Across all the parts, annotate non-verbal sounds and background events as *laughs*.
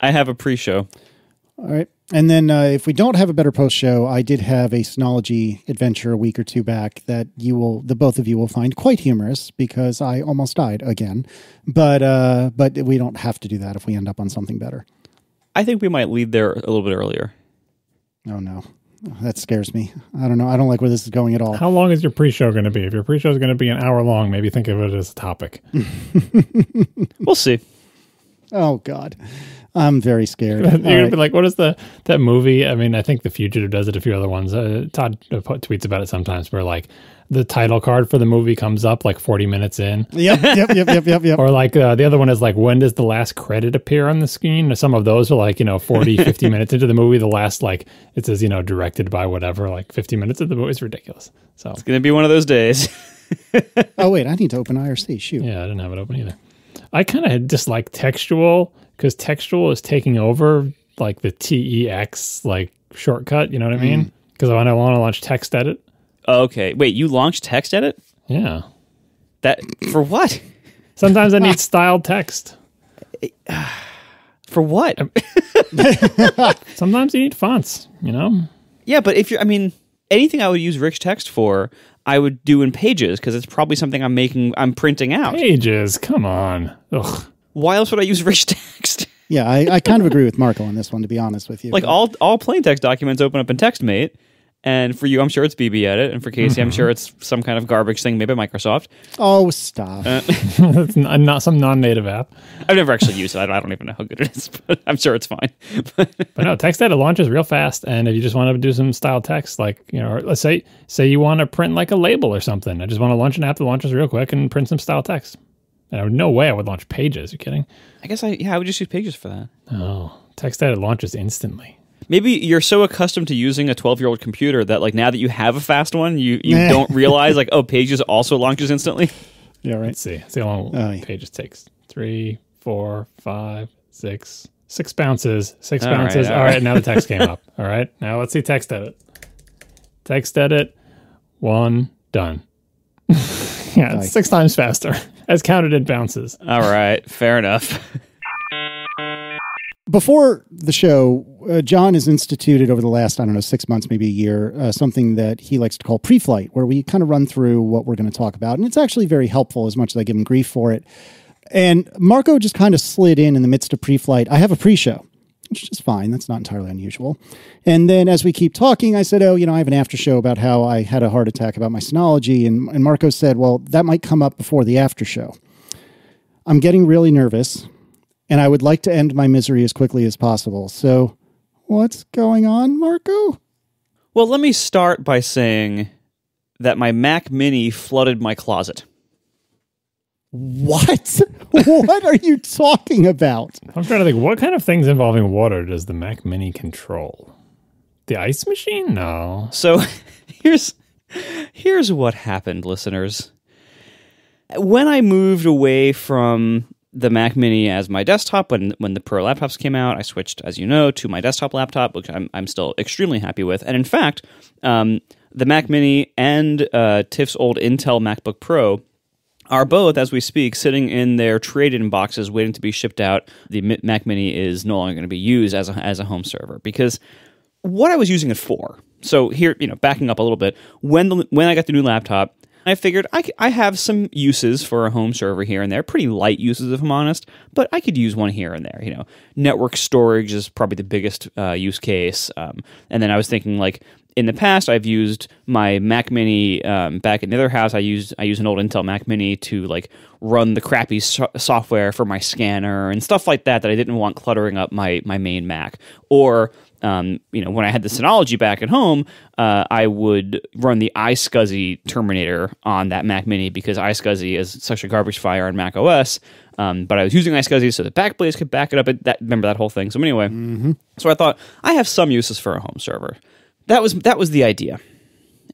I have a pre-show. All right. And then uh, if we don't have a better post show, I did have a Synology adventure a week or two back that you will, the both of you will find quite humorous because I almost died again. But uh, but we don't have to do that if we end up on something better. I think we might lead there a little bit earlier. Oh no, that scares me. I don't know. I don't like where this is going at all. How long is your pre-show going to be? If your pre-show is going to be an hour long, maybe think of it as a topic. *laughs* We'll see. Oh God, I'm very scared. *laughs* You're All gonna right. be like, what is the that movie? I mean, I think The Fugitive does it. A few other ones. Uh, Todd uh, po- tweets about it sometimes. Where like the title card for the movie comes up like 40 minutes in, Yep, yep, yep, yep, yep, yep. *laughs* or like uh, the other one is like, when does the last credit appear on the screen? Some of those are like you know 40, *laughs* 50 minutes into the movie. The last like it says you know directed by whatever. Like 50 minutes of the movie is ridiculous. So It's gonna be one of those days. Oh wait, I need to open IRC. Shoot. Yeah, I didn't have it open either. I kind of dislike textual because textual is taking over like the TEX like shortcut. You know what I mean? Mm. Because when I want to launch text edit, okay, wait. You launched text edit? yeah. That for what? *laughs* Sometimes I need *laughs* styled text. *sighs* For what? *laughs* Sometimes you need fonts. You know? Yeah, but if you're, I mean, anything I would use rich text for, I would do in Pages because it's probably something I'm making, I'm printing out. Pages. Come on. Ugh. Why else would I use rich *laughs* text? Yeah, I, I kind of agree with Marco on this one. To be honest with you, like all all plain text documents open up in TextMate, and for you, I'm sure it's BB Edit, and for Casey, I'm mm-hmm. sure it's some kind of garbage thing made by Microsoft. oh stop. Uh, *laughs* *laughs* it's n- not some non-native app. I've never actually used it. I don't, I don't even know how good it is, but I'm sure it's fine. But no, text edit launches real fast. And if you just want to do some styled text, like you know, let's say say you want to print like a label or something, I just want to launch an app that launches real quick and print some styled text. And I would no way I would launch Pages. you kidding? I guess I yeah, I would just use Pages for that. Oh, text edit launches instantly. Maybe you're so accustomed to using a 12 year old computer that like now that you have a fast one, you you don't realize *laughs* like oh, Pages also launches instantly. yeah, right. Let's see. See how long Oh, yeah. Pages takes. Three, four, five, six, six bounces. Six All right, bounces. all all right, right. now the text came *laughs* up. All right, now let's see text edit. Text edit. One done. *laughs* yeah, it's six times faster *laughs* as counted in bounces. All right, fair enough. *laughs* Before the show, uh, John has instituted over the last, I don't know, six months, maybe a year, uh, something that he likes to call pre flight, where we kind of run through what we're going to talk about. And it's actually very helpful as much as I give him grief for it. And Marco just kind of slid in in the midst of pre flight. I have a pre show, which is fine. That's not entirely unusual. And then as we keep talking, I said, Oh, you know, I have an after show about how I had a heart attack about my Synology. And, and Marco said, Well, that might come up before the after show. I'm getting really nervous and I would like to end my misery as quickly as possible. So, what's going on, Marco? Well, let me start by saying that my Mac Mini flooded my closet. What? *laughs* what are you talking about? I'm trying to think what kind of things involving water does the Mac Mini control? The ice machine? No. So *laughs* here's here's what happened, listeners. When I moved away from the Mac Mini as my desktop, when when the Pro laptops came out, I switched, as you know, to my desktop laptop, which I'm I'm still extremely happy with. And in fact, um, the Mac Mini and uh, Tiff's old Intel MacBook Pro are both, as we speak, sitting in their trade-in boxes, waiting to be shipped out. The Mac Mini is no longer going to be used as a as a home server because what I was using it for. So here, you know, backing up a little bit, when the when I got the new laptop, I figured I, I have some uses for a home server here and there, pretty light uses if I'm honest, but I could use one here and there. You know, network storage is probably the biggest uh, use case, um, and then I was thinking like in the past I've used my Mac Mini um, back in the other house. I used I used an old Intel Mac Mini to like run the crappy so- software for my scanner and stuff like that that I didn't want cluttering up my my main Mac or um, you know, when I had the Synology back at home, uh, I would run the iSCSI Terminator on that Mac Mini because iSCSI is such a garbage fire on Mac OS. Um, but I was using iSCSI so the Backblaze could back it up. It, that, remember that whole thing. So anyway, so I thought I have some uses for a home server. That was that was the idea,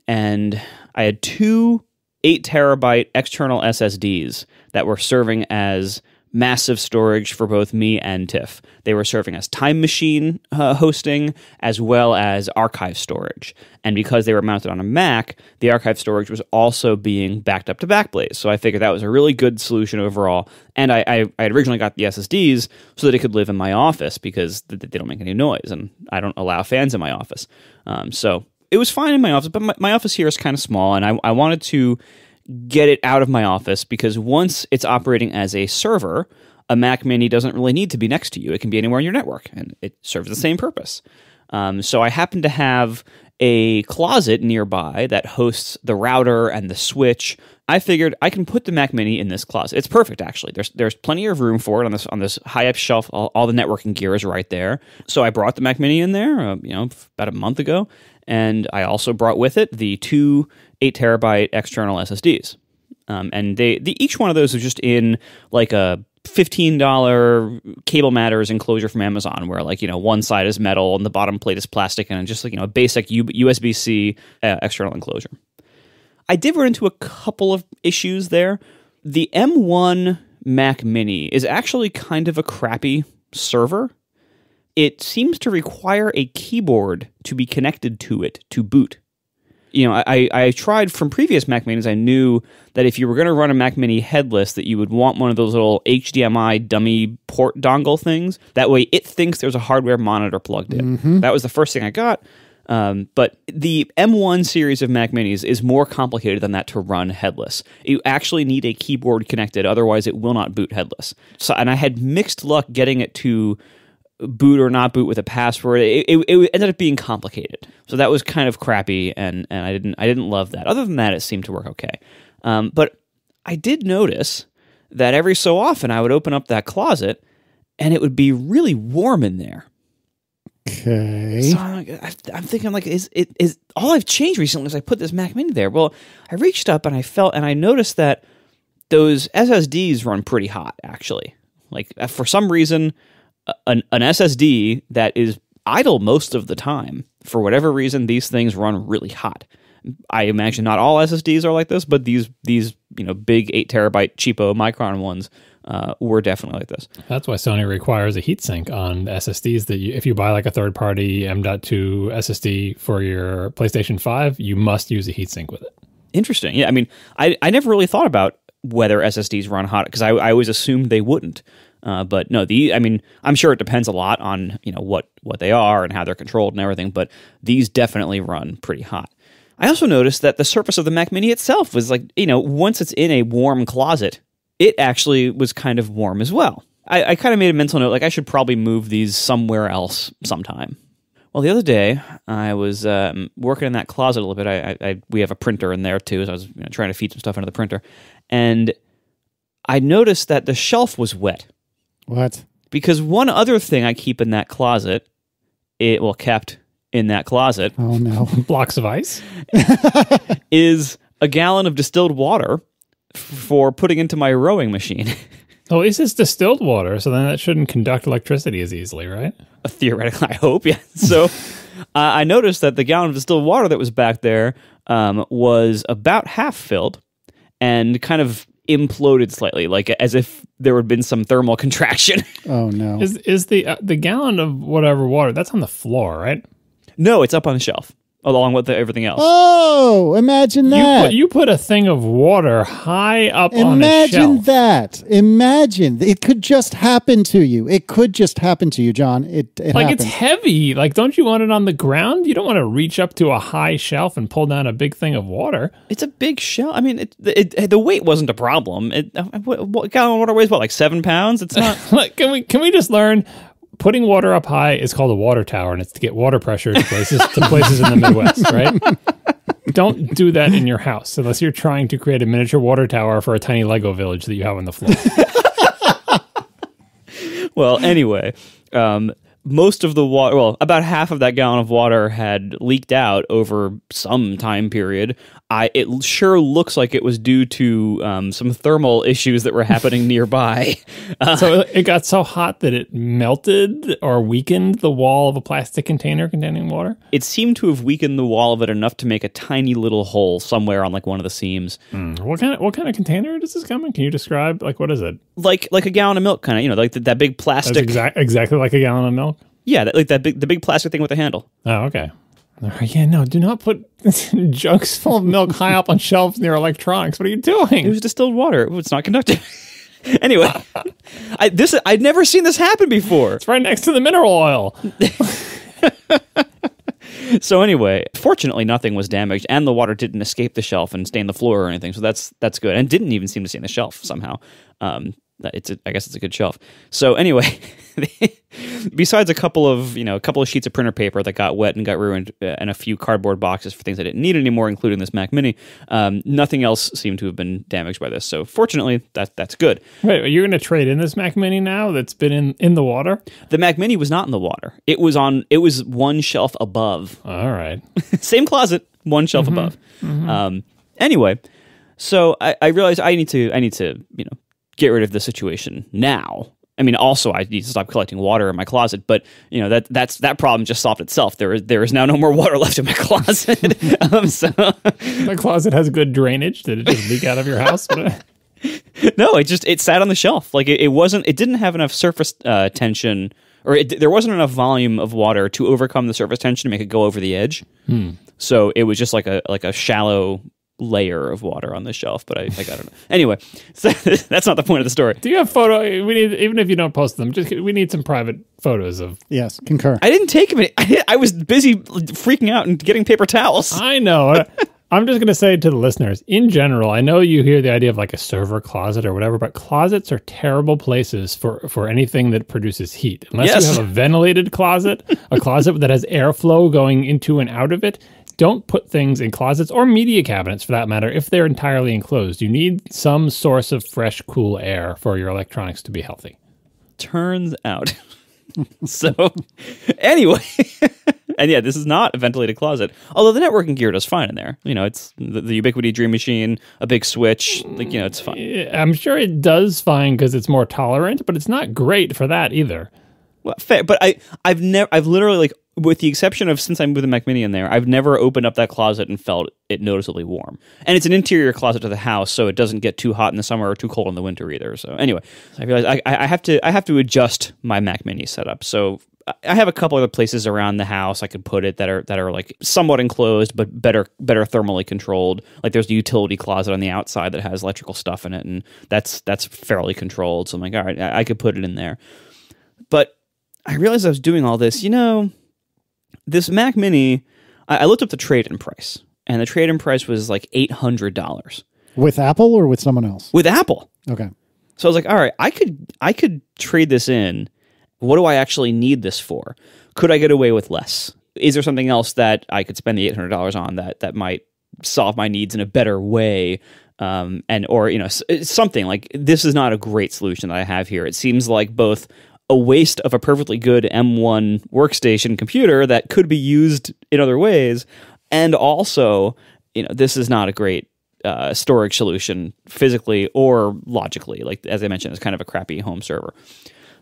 and I had two eight terabyte external SSDs that were serving as massive storage for both me and Tiff. They were serving as time machine uh, hosting as well as archive storage. And because they were mounted on a Mac, the archive storage was also being backed up to Backblaze. So I figured that was a really good solution overall. And I, I, I originally got the SSDs so that it could live in my office because they don't make any noise and I don't allow fans in my office. Um, so it was fine in my office, but my, my office here is kind of small, and I, I wanted to get it out of my office because once it's operating as a server, a Mac Mini doesn't really need to be next to you. It can be anywhere in your network, and it serves the same purpose. Um, so I happen to have a closet nearby that hosts the router and the switch. I figured I can put the Mac Mini in this closet. It's perfect, actually. There's there's plenty of room for it on this on this high up shelf. All, all the networking gear is right there. So I brought the Mac Mini in there, uh, you know, about a month ago, and I also brought with it the two eight terabyte external SSDs. Um, and they, the, each one of those is just in like a fifteen dollar cable matters enclosure from Amazon, where like you know one side is metal and the bottom plate is plastic, and just like you know a basic U- USB C uh, external enclosure. I did run into a couple of issues there. The M1 Mac Mini is actually kind of a crappy server. It seems to require a keyboard to be connected to it to boot you know, I, I tried from previous Mac Minis. I knew that if you were going to run a Mac Mini headless, that you would want one of those little HDMI dummy port dongle things. That way, it thinks there's a hardware monitor plugged in. Mm-hmm. That was the first thing I got. Um, but the M1 series of Mac Minis is more complicated than that to run headless. You actually need a keyboard connected, otherwise it will not boot headless. So, and I had mixed luck getting it to boot or not boot with a password. It, it, it, ended up being complicated, so that was kind of crappy, and and I didn't I didn't love that. Other than that, it seemed to work okay. Um, but I did notice that every so often I would open up that closet, and it would be really warm in there. Okay. So I'm, I'm thinking like, is it is all I've changed recently is I put this Mac Mini there. Well, I reached up and I felt and I noticed that those SSDs run pretty hot actually. Like uh, for some reason, an, an SSD that is idle most of the time. For whatever reason, these things run really hot. I imagine not all SSDs are like this, but these these you know big eight terabyte cheapo Micron ones uh, were definitely like this. That's why Sony requires a heatsink on SSDs. That you, if you buy like a third party M.2 SSD for your PlayStation Five, you must use a heatsink with it. Interesting. Yeah, I mean, I I never really thought about whether SSDs run hot because I, I always assumed they wouldn't. Uh, but no, the I mean, I'm sure it depends a lot on you know what what they are and how they're controlled and everything. But these definitely run pretty hot. I also noticed that the surface of the Mac Mini itself was like you know once it's in a warm closet, it actually was kind of warm as well. I, I kind of made a mental note like I should probably move these somewhere else sometime. Well, the other day I was um, working in that closet a little bit. I, I, I, we have a printer in there too, so I was you know, trying to feed some stuff into the printer, and I noticed that the shelf was wet. What? Because one other thing I keep in that closet, it well kept in that closet. Oh no, *laughs* blocks of ice *laughs* is a gallon of distilled water for putting into my rowing machine. *laughs* Oh, is this distilled water? So then that shouldn't conduct electricity as easily, right? Uh, theoretically, I hope. Yeah. So uh, I noticed that the gallon of distilled water that was back there um, was about half filled and kind of imploded slightly, like as if there had been some thermal *laughs* contraction. Oh no! Is is the uh, the gallon of whatever water that's on the floor, right? No, it's up on the shelf along with the, everything else. Oh, imagine that. You put, you put a thing of water high up imagine on a shelf. Imagine that. Imagine. It could just happen to you. It could just happen to you, John. It, it Like happens. it's heavy. Like don't you want it on the ground? You don't want to reach up to a high shelf and pull down a big thing of water. It's a big shell. I mean, it, it, it the weight wasn't a problem. It, uh, what, what gallon of water weighs what, like seven pounds? It's not. *laughs* like, can we can we just learn putting water up high is called a water tower, and it's to get water pressure to places to places in the Midwest, right? *laughs* Don't do that in your house unless you're trying to create a miniature water tower for a tiny Lego village that you have on the floor. *laughs* well, anyway, um, most of the water, well, about half of that gallon of water had leaked out over some time period. I it sure looks like it was due to um, some thermal issues that were happening *laughs* nearby. Uh, *laughs* So it got so hot that it melted or weakened the wall of a plastic container containing water. it seemed to have weakened the wall of it enough to make a tiny little hole somewhere on like one of the seams, What kind of what kind of container does this come in? Can you describe like what is it? like like a gallon of milk, kind of. You know, like that, that big plastic. exact, exactly like a gallon of milk. Yeah, that, like that big the big plastic thing with the handle. Oh, okay. Yeah, no, do not put *laughs* jugs full of milk high up on shelves near electronics. What are you doing? It was distilled water. It's not conductive. *laughs* anyway, I this I'd never seen this happen before. It's right next to the mineral oil. *laughs* So anyway, fortunately nothing was damaged and the water didn't escape the shelf and stain the floor or anything. So that's that's good. And didn't even seem to stain the shelf somehow. Um it's a, I guess it's a good shelf. So anyway, *laughs* besides a couple of you know a couple of sheets of printer paper that got wet and got ruined, uh, and a few cardboard boxes for things I didn't need anymore, including this Mac Mini, um, nothing else seemed to have been damaged by this. So fortunately, that that's good. Wait, you're going to trade in this Mac Mini now that's been in in the water? The Mac Mini was not in the water. It was on. It was one shelf above. All right. *laughs* Same closet, one shelf above. Um, anyway, so I, I realized I need to. I need to. You know, get rid of the situation now. I mean, also I need to stop collecting water in my closet. But you know that that's that problem just solved itself. There is there is now no more water *laughs* left in my closet. *laughs* um, so *laughs* The closet has good drainage. Did it just leak out of your house? No, it just it sat on the shelf. Like it, it wasn't. It didn't have enough surface uh, tension, or it, there wasn't enough volume of water to overcome the surface tension to make it go over the edge. So it was just like a like a shallow layer of water on the shelf. But I, I got it. Anyway, *laughs* so that's not the point of the story. Do you have photo? We need even if you don't post them, just we need some private photos of. Yes, concur. I didn't take it. I, I was busy freaking out and getting paper towels. I know. *laughs* I'm just going to say to the listeners, in general, I know you hear the idea of like a server closet or whatever, but closets are terrible places for, for anything that produces heat. Unless Yes. you have a ventilated closet, a closet that has airflow going into and out of it, don't put things in closets or media cabinets for that matter if they're entirely enclosed. You need some source of fresh, cool air for your electronics to be healthy. turns out. *laughs* so, anyway, *laughs* and yeah, this is not a ventilated closet. Although the networking gear does fine in there. You know, it's the, the Ubiquiti Dream Machine, a big switch. Like you know, it's fine. I'm sure it does fine because it's more tolerant, but it's not great for that either. Well, fair, but I, I've never, I've literally like, with the exception of since I moved the Mac Mini in there, I've never opened up that closet and felt it noticeably warm. And it's an interior closet to the house, so it doesn't get too hot in the summer or too cold in the winter either. So anyway, I realized I, I have to, I have to adjust my Mac Mini setup. So I- I have a couple other places around the house I could put it that are that are like somewhat enclosed but better better thermally controlled. Like there's a utility closet on the outside that has electrical stuff in it, and that's that's fairly controlled. So I'm like, all right, I, I could put it in there. But I realized I was doing all this. You know, this Mac Mini, I, I looked up the trade-in price, and the trade-in price was like eight hundred dollars With Apple or with someone else? with Apple. Okay. So I was like, all right, I could I could trade this in. What do I actually need this for? Could I get away with less? Is there something else that I could spend the eight hundred dollars on that that might solve my needs in a better way? Um, and or you know something like this is not a great solution that I have here. It seems like both a waste of a perfectly good M1 workstation computer that could be used in other ways, and also you know this is not a great uh, storage solution physically or logically. Like as I mentioned, it's kind of a crappy home server.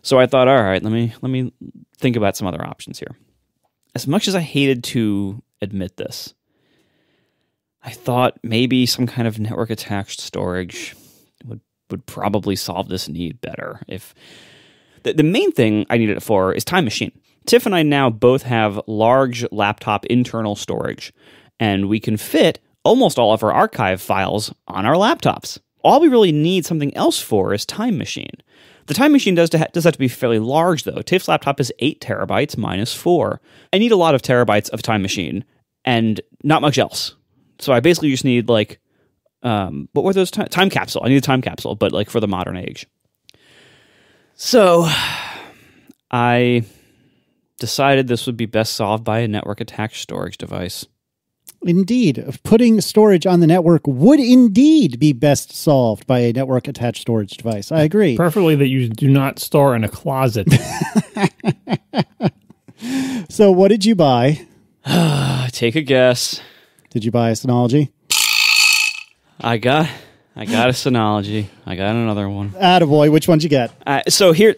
So I thought, all right, let me let me think about some other options here. As much as I hated to admit this, I thought maybe some kind of network attached storage would would probably solve this need better. If the, the main thing I needed it for is Time Machine. Tiff and I now both have large laptop internal storage, and we can fit almost all of our archive files on our laptops. All we really need something else for is Time Machine. The Time Machine does, ha- does have to be fairly large, though. Tiff's laptop is 8 terabytes minus 4. I need a lot of terabytes of Time Machine and not much else. So I basically just need, like, um, what were those? Time capsule. I need a time capsule, but, like, for the modern age. So *sighs* I decided this would be best solved by a network attached storage device. Indeed, putting storage on the network would indeed be best solved by a network attached storage device. I agree. Preferably that you do not store in a closet. *laughs* So, what did you buy? *sighs* Take a guess. Did you buy a Synology? I got I got a Synology. I got another one. Attaboy, which one'd you get? Uh, so here,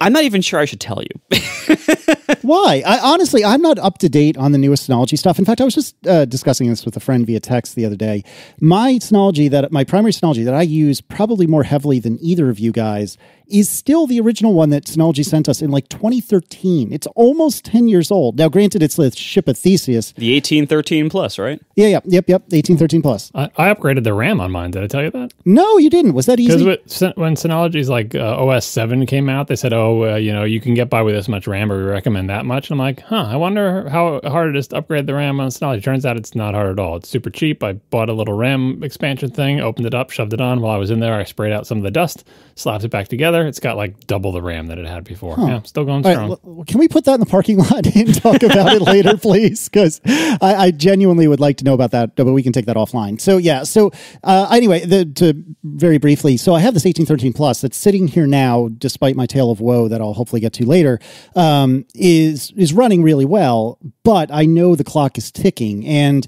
I'm not even sure I should tell you. *laughs* Why? I, honestly, I'm not up to date on the newest Synology stuff. In fact, I was just uh, discussing this with a friend via text the other day. My Synology that my primary Synology that I use probably more heavily than either of you guys is still the original one that Synology sent us in like 2013. It's almost 10 years old. Now, granted, it's the ship of Theseus. the 1813 plus, right? Yeah, yeah, yep, yep. 1813 plus. I, I upgraded the RAM on mine. Did I tell you that? No, you didn't. Was that easy? Because when Synology's like uh, OS 7 came out, they said, oh, uh, you know, you can get by with this much RAM, but we recommend that much. And I'm like, huh, I wonder how hard it is to upgrade the RAM on Synology. Turns out it's not hard at all. It's super cheap. I bought a little RAM expansion thing, opened it up, shoved it on. While I was in there, I sprayed out some of the dust, slapped it back together. It's got like double the RAM that it had before. Yeah, still going All strong. right, can we put that in the parking lot *laughs* and talk about it later, *laughs* please? Because I, I genuinely would like to know about that, but we can take that offline. So yeah. So uh, anyway, the, to very briefly, so I have this 1813 Plus that's sitting here now, despite my tale of woe that I'll hopefully get to later. Um, is is running really well, but I know the clock is ticking and.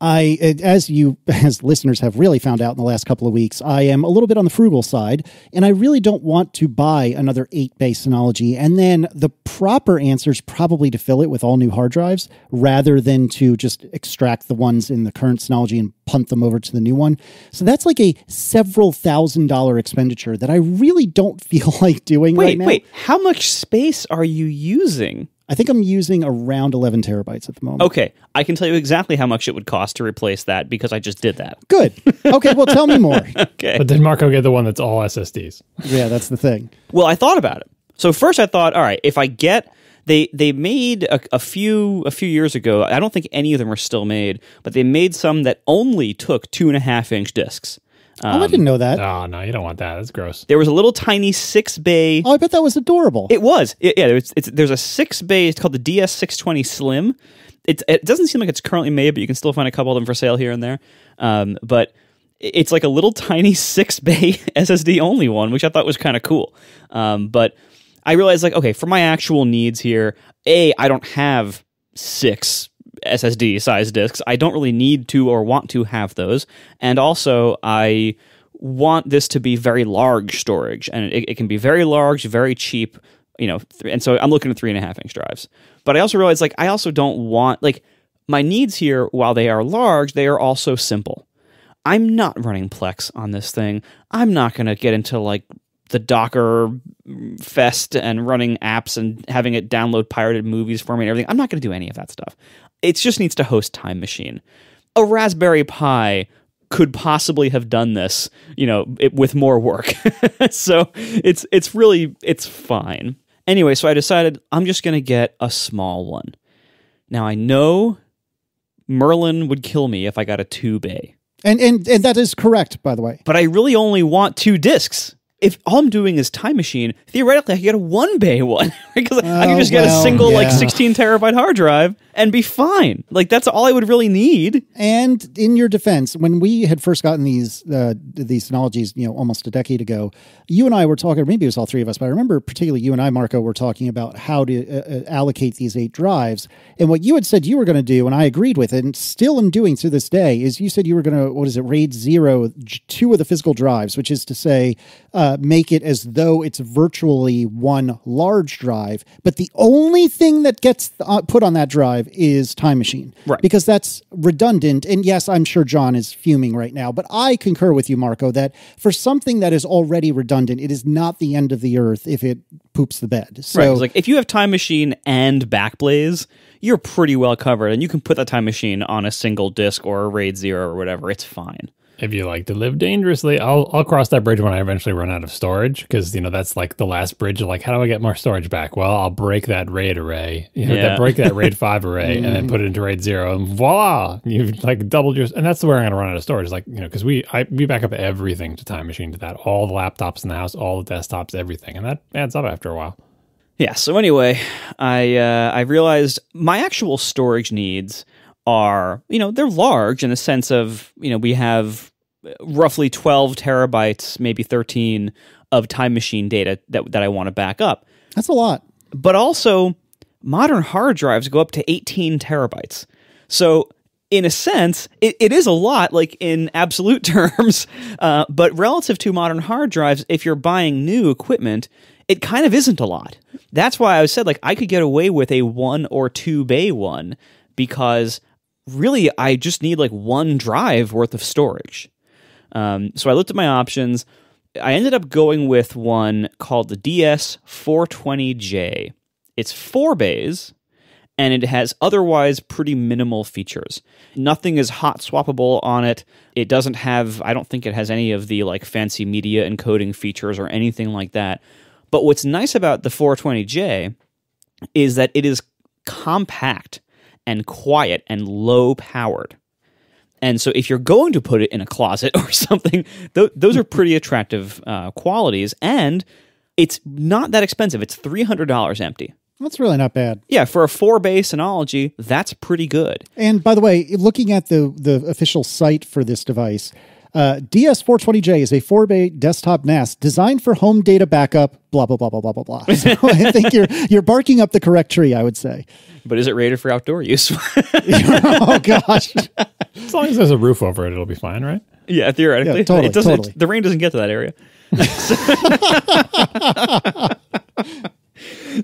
I, as you, *laughs* as listeners have really found out in the last couple of weeks, I am a little bit on the frugal side, and I really don't want to buy another eight bay Synology. And then the proper answer is probably to fill it with all new hard drives rather than to just extract the ones in the current Synology and punt them over to the new one. So that's like a several thousand dollar expenditure that I really don't *laughs* feel like doing Wait, right now. wait. How much space are you using? I think I'm using around 11 terabytes at the moment. Okay, I can tell you exactly how much it would cost to replace that because I just did that. Good. Okay, well, tell me *laughs* more. Okay. But did Marco get the one that's all SSDs? Yeah, that's the thing. Well, I thought about it. So first, I thought, all right, if I get they they made a, a few a few years ago. I don't think any of them are still made, but they made some that only took two and a half inch discs. Oh, I didn't know that. Oh, no, you don't want that. That's gross. There was a little tiny six bay. Oh, I bet that was adorable. It was. It- yeah, it's, it's, there's a six bay. It's called the DS620 Slim. It, it doesn't seem like it's currently made, but you can still find a couple of them for sale here and there. Um, but it's like a little *laughs* tiny six bay *laughs* SSD only one, which I thought was kind of cool. Um, but I realized, like, okay, for my actual needs here, A, I don't have six SSD size disks. I don't really need to or want to have those. And also, I want this to be very large storage, and it, it can be very large, very cheap, you know. Th- and so I'm looking at three and a half inch drives. But I also realize, like, I also don't want like my needs here. While they are large, they are also simple. I'm not running Plex on this thing. I'm not going to get into like the Docker fest and running apps and having it download pirated movies for me and everything. I'm not going to do any of that stuff. It just needs to host Time Machine. A Raspberry Pi could possibly have done this, you know, it, with more work. *laughs* so it's it's really it's fine. Anyway, so I decided I'm just going to get a small one. Now I know Merlin would kill me if I got a 2 bay And, and and that is correct, by the way. but I really only want two discs. If all I'm doing is Time Machine, theoretically I could get a one bay one *laughs* because I could Oh, just get a well, single like 16 terabyte hard drive and be fine. Like that's all I would really need. And in your defense, when we had first gotten these uh, these Synologies, you know, almost a decade ago, you and I were talking. Maybe it was all three of us, but I remember particularly you and I, Marco, were talking about how to uh, uh, allocate these eight drives. And what you had said you were going to do, and I agreed with it, and still am doing to this day, is you said you were going to what is it, raid zero two of the physical drives, which is to say, uh, make it as though it's virtually one large drive, but the only thing that gets uh, put on that drive is Time Machine, Right. Because that's redundant. And yes, I'm sure John is fuming right now, but I concur with you, Marco, that for something that is already redundant, it is not the end of the earth if it poops the bed. So, Right. Like if you have Time Machine and Backblaze, you're pretty well covered, and you can put that Time Machine on a single disk or a RAID zero or whatever. It's fine. If you like to live dangerously, I'll I'll cross that bridge when I eventually run out of storage because you know that's like the last bridge. Like, how do I get more storage back? Well, I'll break that RAID array, you know, Yeah. that break that RAID five array, and then *laughs* put it into RAID zero, and voila, you've like doubled your. And that's where I'm gonna run out of storage. Like you know, because we I we back up everything to Time Machine to that, all the laptops in the house, all the desktops, everything, and that adds up after a while. Yeah. So anyway, I uh, I realized my actual storage needs are you know they're large in the sense of you know we have roughly 12 terabytes, maybe 13 of time machine data that that I want to back up. that's a lot. But also modern hard drives go up to 18 terabytes. So, in a sense, it, it is a lot, like in absolute *laughs* terms. Uh, but relative to modern hard drives, if you're buying new equipment, it kind of isn't a lot. That's why I said, like, I could get away with a one or two bay one because really I just need like one drive worth of storage. Um, so I looked at my options. I ended up going with one called the DS420J. It's four bays and it has otherwise pretty minimal features. Nothing is hot swappable on it. It doesn't have, I don't think it has any of the like fancy media encoding features or anything like that. But what's nice about the 420J is that it is compact and quiet and low powered. And so, if you're going to put it in a closet *laughs* or something, th- those are pretty attractive uh, qualities. And it's not that expensive. It's $300 empty. That's really not bad. Yeah, for a four bay Synology, that's pretty good. And by the way, looking at the the official site for this device, uh, DS420J is a four bay desktop NAS designed for home data backup. Blah blah blah blah blah blah blah. *laughs* So I think you're you're barking up the correct tree. I would say. But is it rated for outdoor use? *laughs* *laughs* oh gosh. As long as there's a roof over it, it'll be fine, right? yeah, theoretically. Yeah, totally, it doesn't, totally. The rain doesn't get to that area.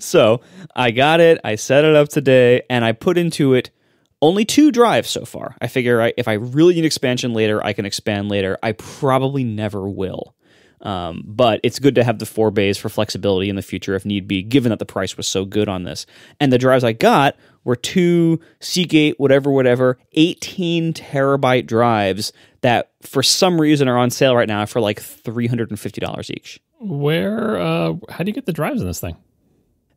so I got it. I set it up today, and I put into it only two drives so far. I figure I, if I really need expansion later, I can expand later. I probably never will. Um, but it's good to have the four bays for flexibility in the future if need be, given that the price was so good on this. And the drives I got were two Seagate, whatever, whatever, 18 terabyte drives that for some reason are on sale right now for like $350 each. Where? Uh, how do you get the drives in this thing?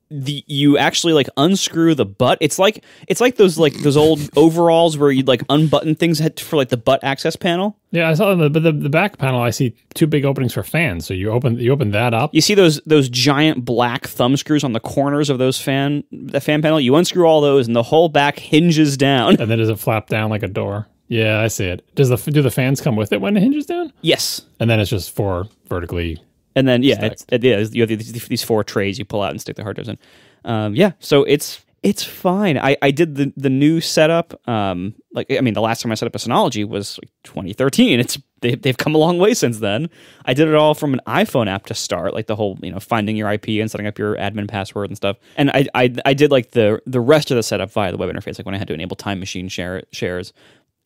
The you actually like unscrew the butt. It's like it's like those like those old *laughs* overalls where you'd like unbutton things for like the butt access panel. Yeah, I saw the but the, the back panel. I see two big openings for fans. So you open you open that up. You see those those giant black thumb screws on the corners of those fan the fan panel. You unscrew all those, and the whole back hinges down. and then does it flap down like a door? Yeah, I see it. Does the do the fans come with it when it hinges down? yes, And then it's just four vertically. And then yeah, it's, it is. You have these, these four trays you pull out and stick the hard drives in. Um, yeah, so it's it's fine. I, I did the the new setup. Um, like I mean, the last time I set up a Synology was like 2013. It's they, they've come a long way since then. I did it all from an iPhone app to start, like the whole you know finding your IP and setting up your admin password and stuff. And I I, I did like the the rest of the setup via the web interface, like when I had to enable Time Machine share shares.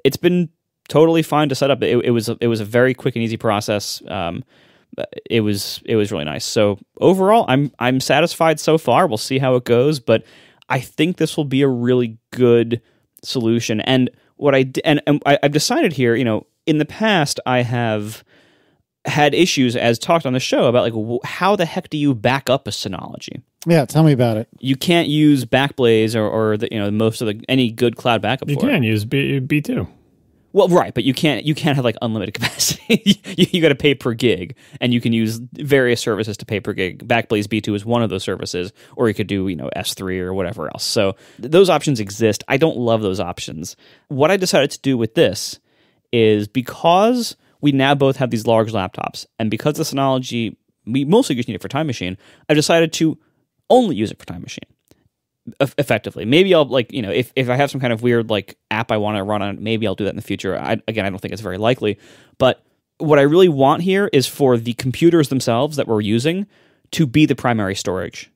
It's been totally fine to set up. It, it was it was a very quick and easy process. Um, it was it was really nice. So overall, I'm I'm satisfied so far. We'll see how it goes, but I think this will be a really good solution. And what I and, and I, I've decided here, you know, in the past I have had issues as talked on the show about like wh- how the heck do you back up a Synology? Yeah, tell me about it. You can't use Backblaze or, or the, you know most of the any good cloud backup. You for it. can use B B two. Well, right, but you can't you can't have like unlimited *laughs* capacity. you, you got to pay per gig, and you can use various services to pay per gig. Backblaze B2 is one of those services, or you could do you know S3 or whatever else. So th- those options exist. I don't love those options. What I decided to do with this is because we now both have these large laptops, and because the Synology we mostly just need it for Time Machine, I've decided to only use it for Time Machine effectively. Maybe I'll like you know if, if I have some kind of weird like app I want to run on, maybe I'll do that in the future. I, again, I don't think it's very likely, but what I really want here is for the computers themselves that we're using to be the primary storage,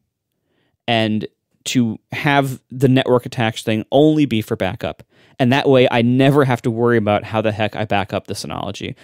and to have the network attached thing only be for backup. And that way, I never have to worry about how the heck I back up the Synology.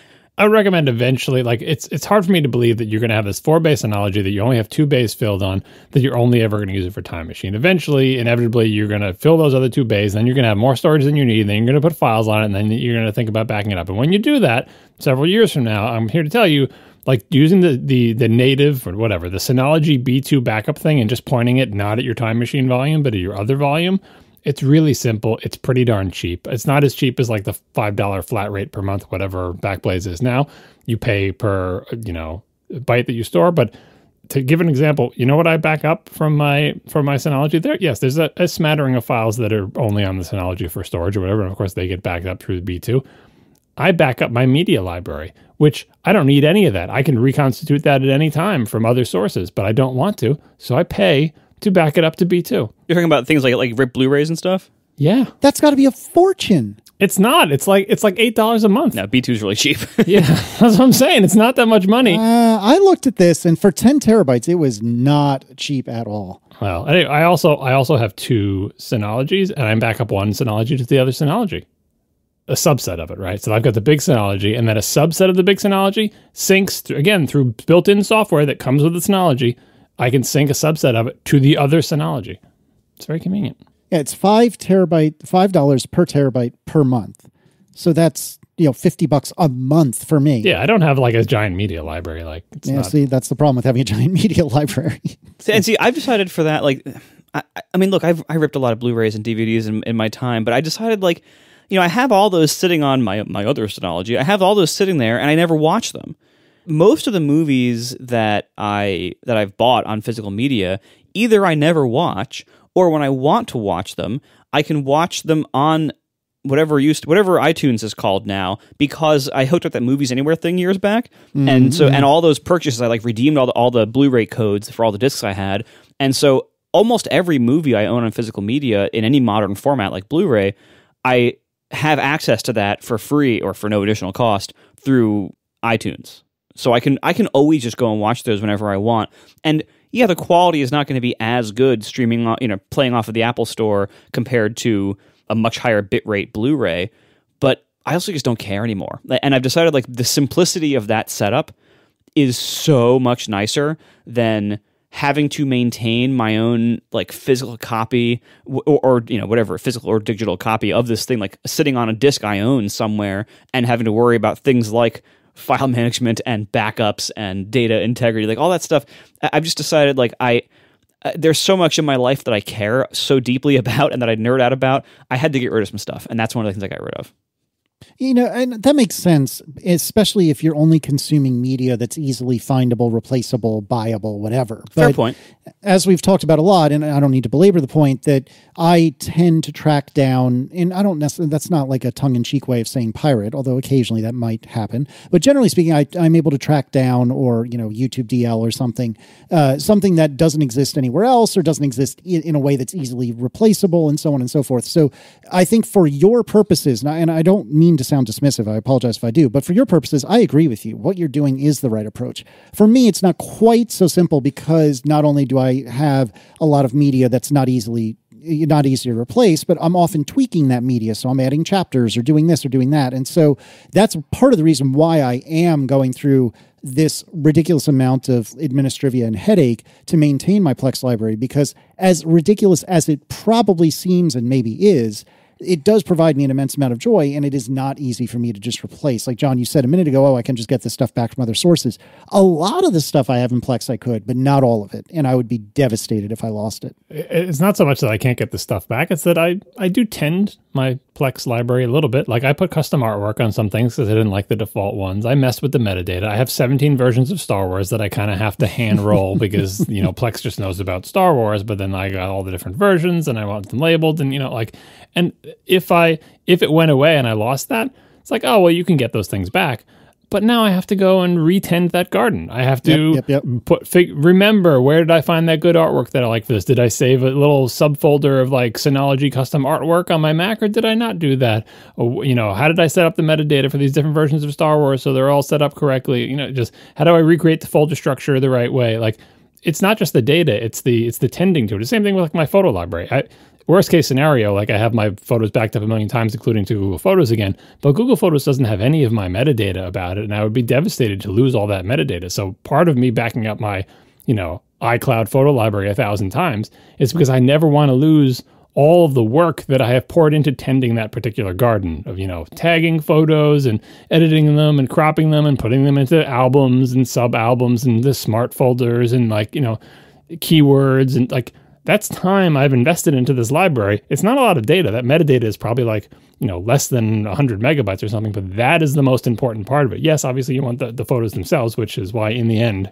I recommend eventually, like it's it's hard for me to believe that you're going to have this four bay Synology that you only have two bays filled on, that you're only ever going to use it for time machine. Eventually, inevitably, you're going to fill those other two bays, then you're going to have more storage than you need, then you're going to put files on it, and then you're going to think about backing it up. And when you do that, several years from now, I'm here to tell you, like using the the the native or whatever the Synology B2 backup thing and just pointing it not at your time machine volume but at your other volume. It's really simple. It's pretty darn cheap. It's not as cheap as like the five dollar flat rate per month, whatever Backblaze is now. You pay per you know byte that you store. But to give an example, you know what I back up from my from my Synology? There, yes, there's a, a smattering of files that are only on the Synology for storage or whatever. And of course, they get backed up through the B2. I back up my media library, which I don't need any of that. I can reconstitute that at any time from other sources, but I don't want to. So I pay to back it up to B2. You're talking about things like like rip Blu-rays and stuff. Yeah. That's got to be a fortune. It's not. It's like it's like eight dollars a month. No, B2 is really cheap. *laughs* Yeah, that's what I'm saying. It's not that much money. Uh, I looked at this, and for 10 terabytes, it was not cheap at all. well, anyway, I also I also have two Synologies, and I'm back up one Synology to the other Synology. A subset of it, right? So I've got the big Synology, and then a subset of the big Synology syncs th- again through built-in software that comes with the Synology. I can sync a subset of it to the other Synology. It's very convenient. Yeah, it's five terabyte, five dollars per terabyte per month. So that's you know fifty bucks a month for me. Yeah, I don't have like a giant media library. Like it's Yeah, not. see, that's the problem with having a giant *laughs* media library. *laughs* See, and see, I've decided for that, like, I, I mean, look, I've I ripped a lot of Blu-rays and DVDs in, in my time, but I decided, like, you know, I have all those sitting on my my other Synology. I have all those sitting there, and I never watch them. Most of the movies that I that I've bought on physical media, either I never watch, or when I want to watch them, I can watch them on whatever used whatever iTunes is called now because I hooked up that Movies Anywhere thing years back, and so mm-hmm. and all those purchases I like redeemed all the all the Blu-ray codes for all the discs I had, and so almost every movie I own on physical media in any modern format like Blu-ray, I have access to that for free or for no additional cost through iTunes. So I can I can always just go and watch those whenever I want. And yeah, the quality is not going to be as good streaming, you know, playing off of the Apple Store compared to a much higher bitrate Blu-ray, but I also just don't care anymore. And I've decided like the simplicity of that setup is so much nicer than having to maintain my own like physical copy or, or you know whatever physical or digital copy of this thing like sitting on a disk I own somewhere and having to worry about things like file management and backups and data integrity like all that stuff I've just decided like I uh, there's so much in my life that I care so deeply *laughs* about and that I nerd out about I had to get rid of some stuff and that's one of the things I got rid of You know, and that makes sense, especially if you're only consuming media that's easily findable, replaceable, buyable, whatever. fair But point as we've talked about a lot, and I don't need to belabor the point that I tend to track down, and I don't necessarily, that's not like a tongue in cheek way of saying pirate, although occasionally that might happen. But generally speaking, I, I'm able to track down or, you know, YouTube DL or something, uh, something that doesn't exist anywhere else or doesn't exist in, in a way that's easily replaceable and so on and so forth. So I think for your purposes, and I, and I don't mean to sound dismissive, I apologize if I do, but for your purposes, I agree with you. What you're doing is the right approach. For me, it's not quite so simple because not only do I have a lot of media that's not easily not easy to replace, but I'm often tweaking that media. So I'm adding chapters or doing this or doing that. And so that's part of the reason why I am going through this ridiculous amount of administrivia and headache to maintain my Plex library because as ridiculous as it probably seems and maybe is, it does provide me an immense amount of joy and it is not easy for me to just replace like john you said a minute ago oh i can just get this stuff back from other sources a lot of the stuff i have in plex i could but not all of it and i would be devastated if i lost it it's not so much that I can't get the stuff back. It's that I, I do tend my Plex library a little bit. Like I put custom artwork on some things because I didn't like the default ones. I messed with the metadata. I have 17 versions of Star Wars that I kind of have to hand roll because, *laughs* you know, Plex just knows about Star Wars, but then I got all the different versions and I want them labeled and, you know, like, and if I, if it went away and I lost that, it's like, oh, well, you can get those things back. But now I have to go and retend that garden. I have to Yep, yep, put fig- remember where did I find that good artwork that I like this? Did I save a little subfolder of like Synology custom artwork on my Mac or did I not do that? Oh, or, you know, how did I set up the metadata for these different versions of Star Wars so they're all set up correctly? You know, just how do I recreate the folder structure the right way? Like it's not just the data, it's the it's the tending to it. The same thing with like my photo library. I worst case scenario, like I have my photos backed up a million times, including to Google Photos again. But Google Photos doesn't have any of my metadata about it, and I would be devastated to lose all that metadata. So part of me backing up my, you know, iCloud photo library a thousand times is because I never want to lose all of the work that I have poured into tending that particular garden of, you know, tagging photos and editing them and cropping them and putting them into albums and sub albums and the smart folders and like, you know, keywords and like that's time I've invested into this library. It's not a lot of data. That metadata is probably like, you know, less than 100 megabytes or something, but that is the most important part of it. Yes, obviously you want the, the photos themselves, which is why in the end,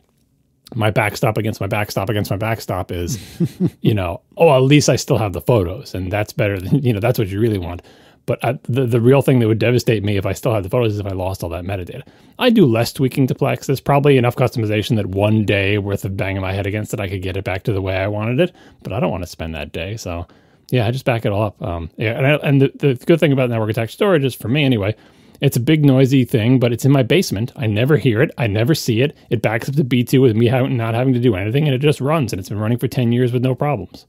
my backstop against my backstop against my backstop is, *laughs* you know, oh, at least I still have the photos, and that's better than, you know, that's what you really want. But I, the the real thing that would devastate me if I still had the photos is if I lost all that metadata. I do less tweaking to Plex. There's probably enough customization that one day worth of banging my head against it, I could get it back to the way I wanted it. But I don't want to spend that day, so yeah, I just back it all up. Um, yeah, and, I, and the, the good thing about network attached storage is for me anyway. It's a big noisy thing, but it's in my basement. I never hear it. I never see it. It backs up to B2 with me not having to do anything, and it just runs. And it's been running for 10 years with no problems.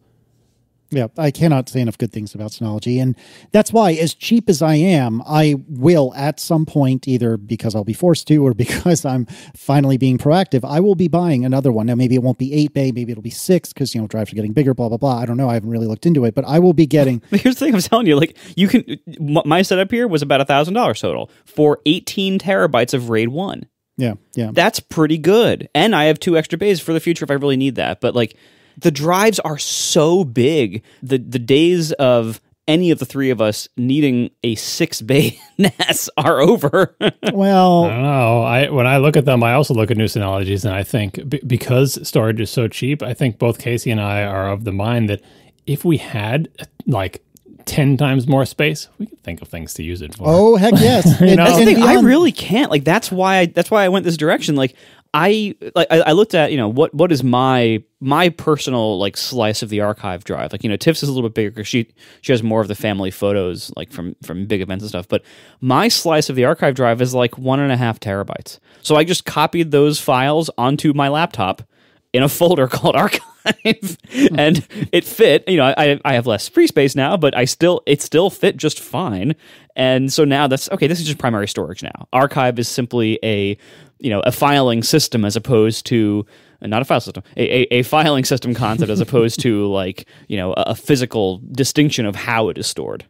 Yeah, I cannot say enough good things about Synology. And that's why, as cheap as I am, I will at some point, either because I'll be forced to or *laughs* because I'm finally being proactive, I will be buying another one. Now, maybe it won't be 8 bay, maybe it'll be 6 because, you know, drives are getting bigger, blah, blah, blah. I don't know. I haven't really looked into it, but I will be getting. *laughs* Here's the thing I'm telling you like, you can, my setup here was about a $1,000 total for 18 terabytes of RAID 1. Yeah, yeah. That's pretty good. And I have two extra bays for the future if I really need that. But like, the drives are so big. The the days of any of the three of us needing a six bay *laughs* NAS are over. *laughs* well, I don't know. I when I look at them, I also look at new Synologies, and I think b- because storage is so cheap, I think both Casey and I are of the mind that if we had like 10 times more space, we could think of things to use it for. Oh, heck yes. *laughs* you know? That's the thing. I really can't. Like, that's why I, that's why I went this direction. Like, I like I, looked at you know what what is my my personal like slice of the archive drive? Like you know Tiff's is a little bit bigger because she she has more of the family photos like from from big events and stuff but my slice of the archive drive is like one and a half terabytes. So I just copied those files onto my laptop in a folder *laughs* called archive hmm. and it fit. You know I, I have less free space now but i still it still fit just fine. And so now that's okay this is just primary storage now. Archive is simply a you know a filing system as opposed to uh, not a file system a, a, a filing system concept as opposed to *laughs* like you know a, a, physical distinction of how it is stored.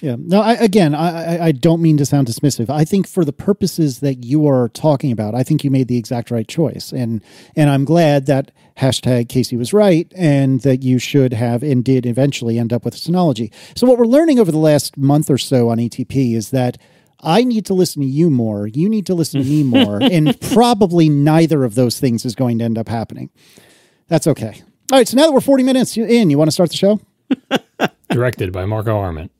Yeah. No I, again I, I don't mean to sound dismissive. I think for the purposes that you are talking about i think you made the exact right choice. And and i'm glad that hashtag casey was right and that you should have and did eventually end up with a synology. So what we're learning over the last month or so on atp is that I need to listen to you more. You need to listen to me *laughs* more. and probably neither of those things is going to end up happening. That's okay. All right. So now that we're 40 minutes in, you want to start the show? *laughs* Directed by Marco Arment.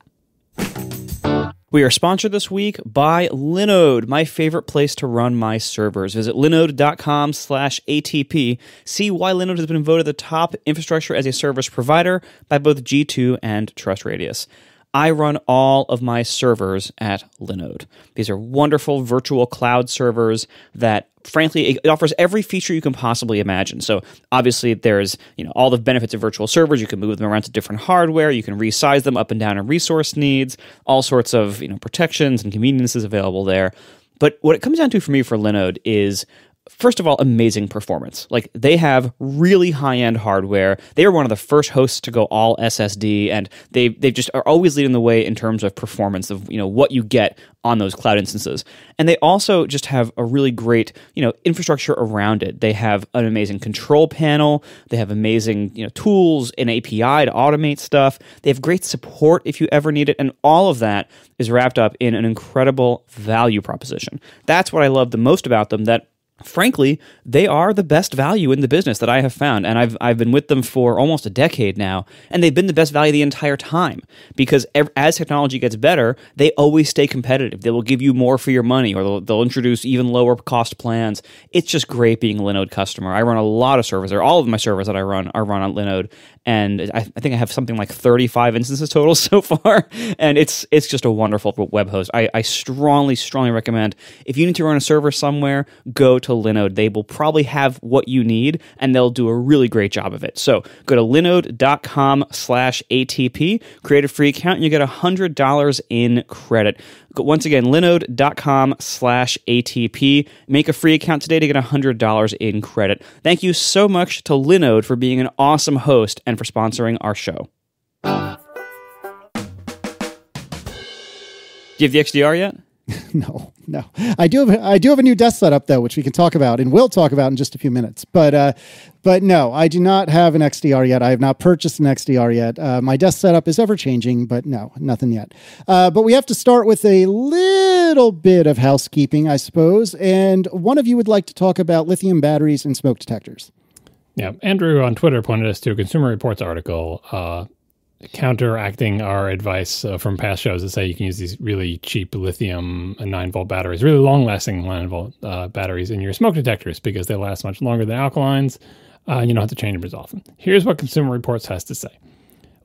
We are sponsored this week by Linode, my favorite place to run my servers. Visit linode.com slash ATP. See why Linode has been voted the top infrastructure as a service provider by both G2 and TrustRadius. I run all of my servers at Linode. These are wonderful virtual cloud servers that frankly it offers every feature you can possibly imagine. So obviously there's you know all the benefits of virtual servers. You can move them around to different hardware. You can resize them up and down in resource needs. All sorts of you know protections and conveniences available there. But what it comes down to for me for linode is first of all, amazing performance. Like they have really high end hardware. They are one of the first hosts to go all SSD, and they they just are always leading the way in terms of performance of you know what you get on those cloud instances. And they also just have a really great you know infrastructure around it. They have an amazing control panel. They have amazing you know tools and API to automate stuff. They have great support if you ever need it, and all of that is wrapped up in an incredible value proposition. That's what I love the most about them. That frankly, they are the best value in the business that I have found. And I've, I've been with them for almost a decade now, and they've been the best value the entire time because as technology gets better, they always stay competitive. They will give you more for your money or they'll, they'll introduce even lower cost plans. It's just great being a Linode customer. I run a lot of servers, or all of my servers that I run are run on Linode, and I, I think I have something like 35 instances total *laughs* so far. And it's, it's just a wonderful web host. I, I strongly, strongly recommend if you need to run a server somewhere, go to Linode. They will probably have what you need and they'll do a really great job of it. So go to linode.com slash ATP, create a free account, and you get $100 in credit. Once again, linode.com slash ATP. Make a free account today to get $100 in credit. Thank you so much to Linode for being an awesome host and for sponsoring our show. Do you have the XDR yet? *laughs* no, no. I do have I do have a new desk setup though, which we can talk about and will talk about in just a few minutes. But uh, but no, I do not have an XDR yet. I have not purchased an XDR yet. Uh, my desk setup is ever changing, but no, nothing yet. Uh, but we have to start with a little bit of housekeeping, I suppose. And one of you would like to talk about lithium batteries and smoke detectors. Yeah, Andrew on Twitter pointed us to a Consumer Reports article uh, counteracting our advice uh, from past shows that say you can use these really cheap lithium 9 volt batteries, really long lasting 9 volt uh, batteries in your smoke detectors because they last much longer than alkalines uh, and you don't have to change them as often. Here's what Consumer Reports has to say.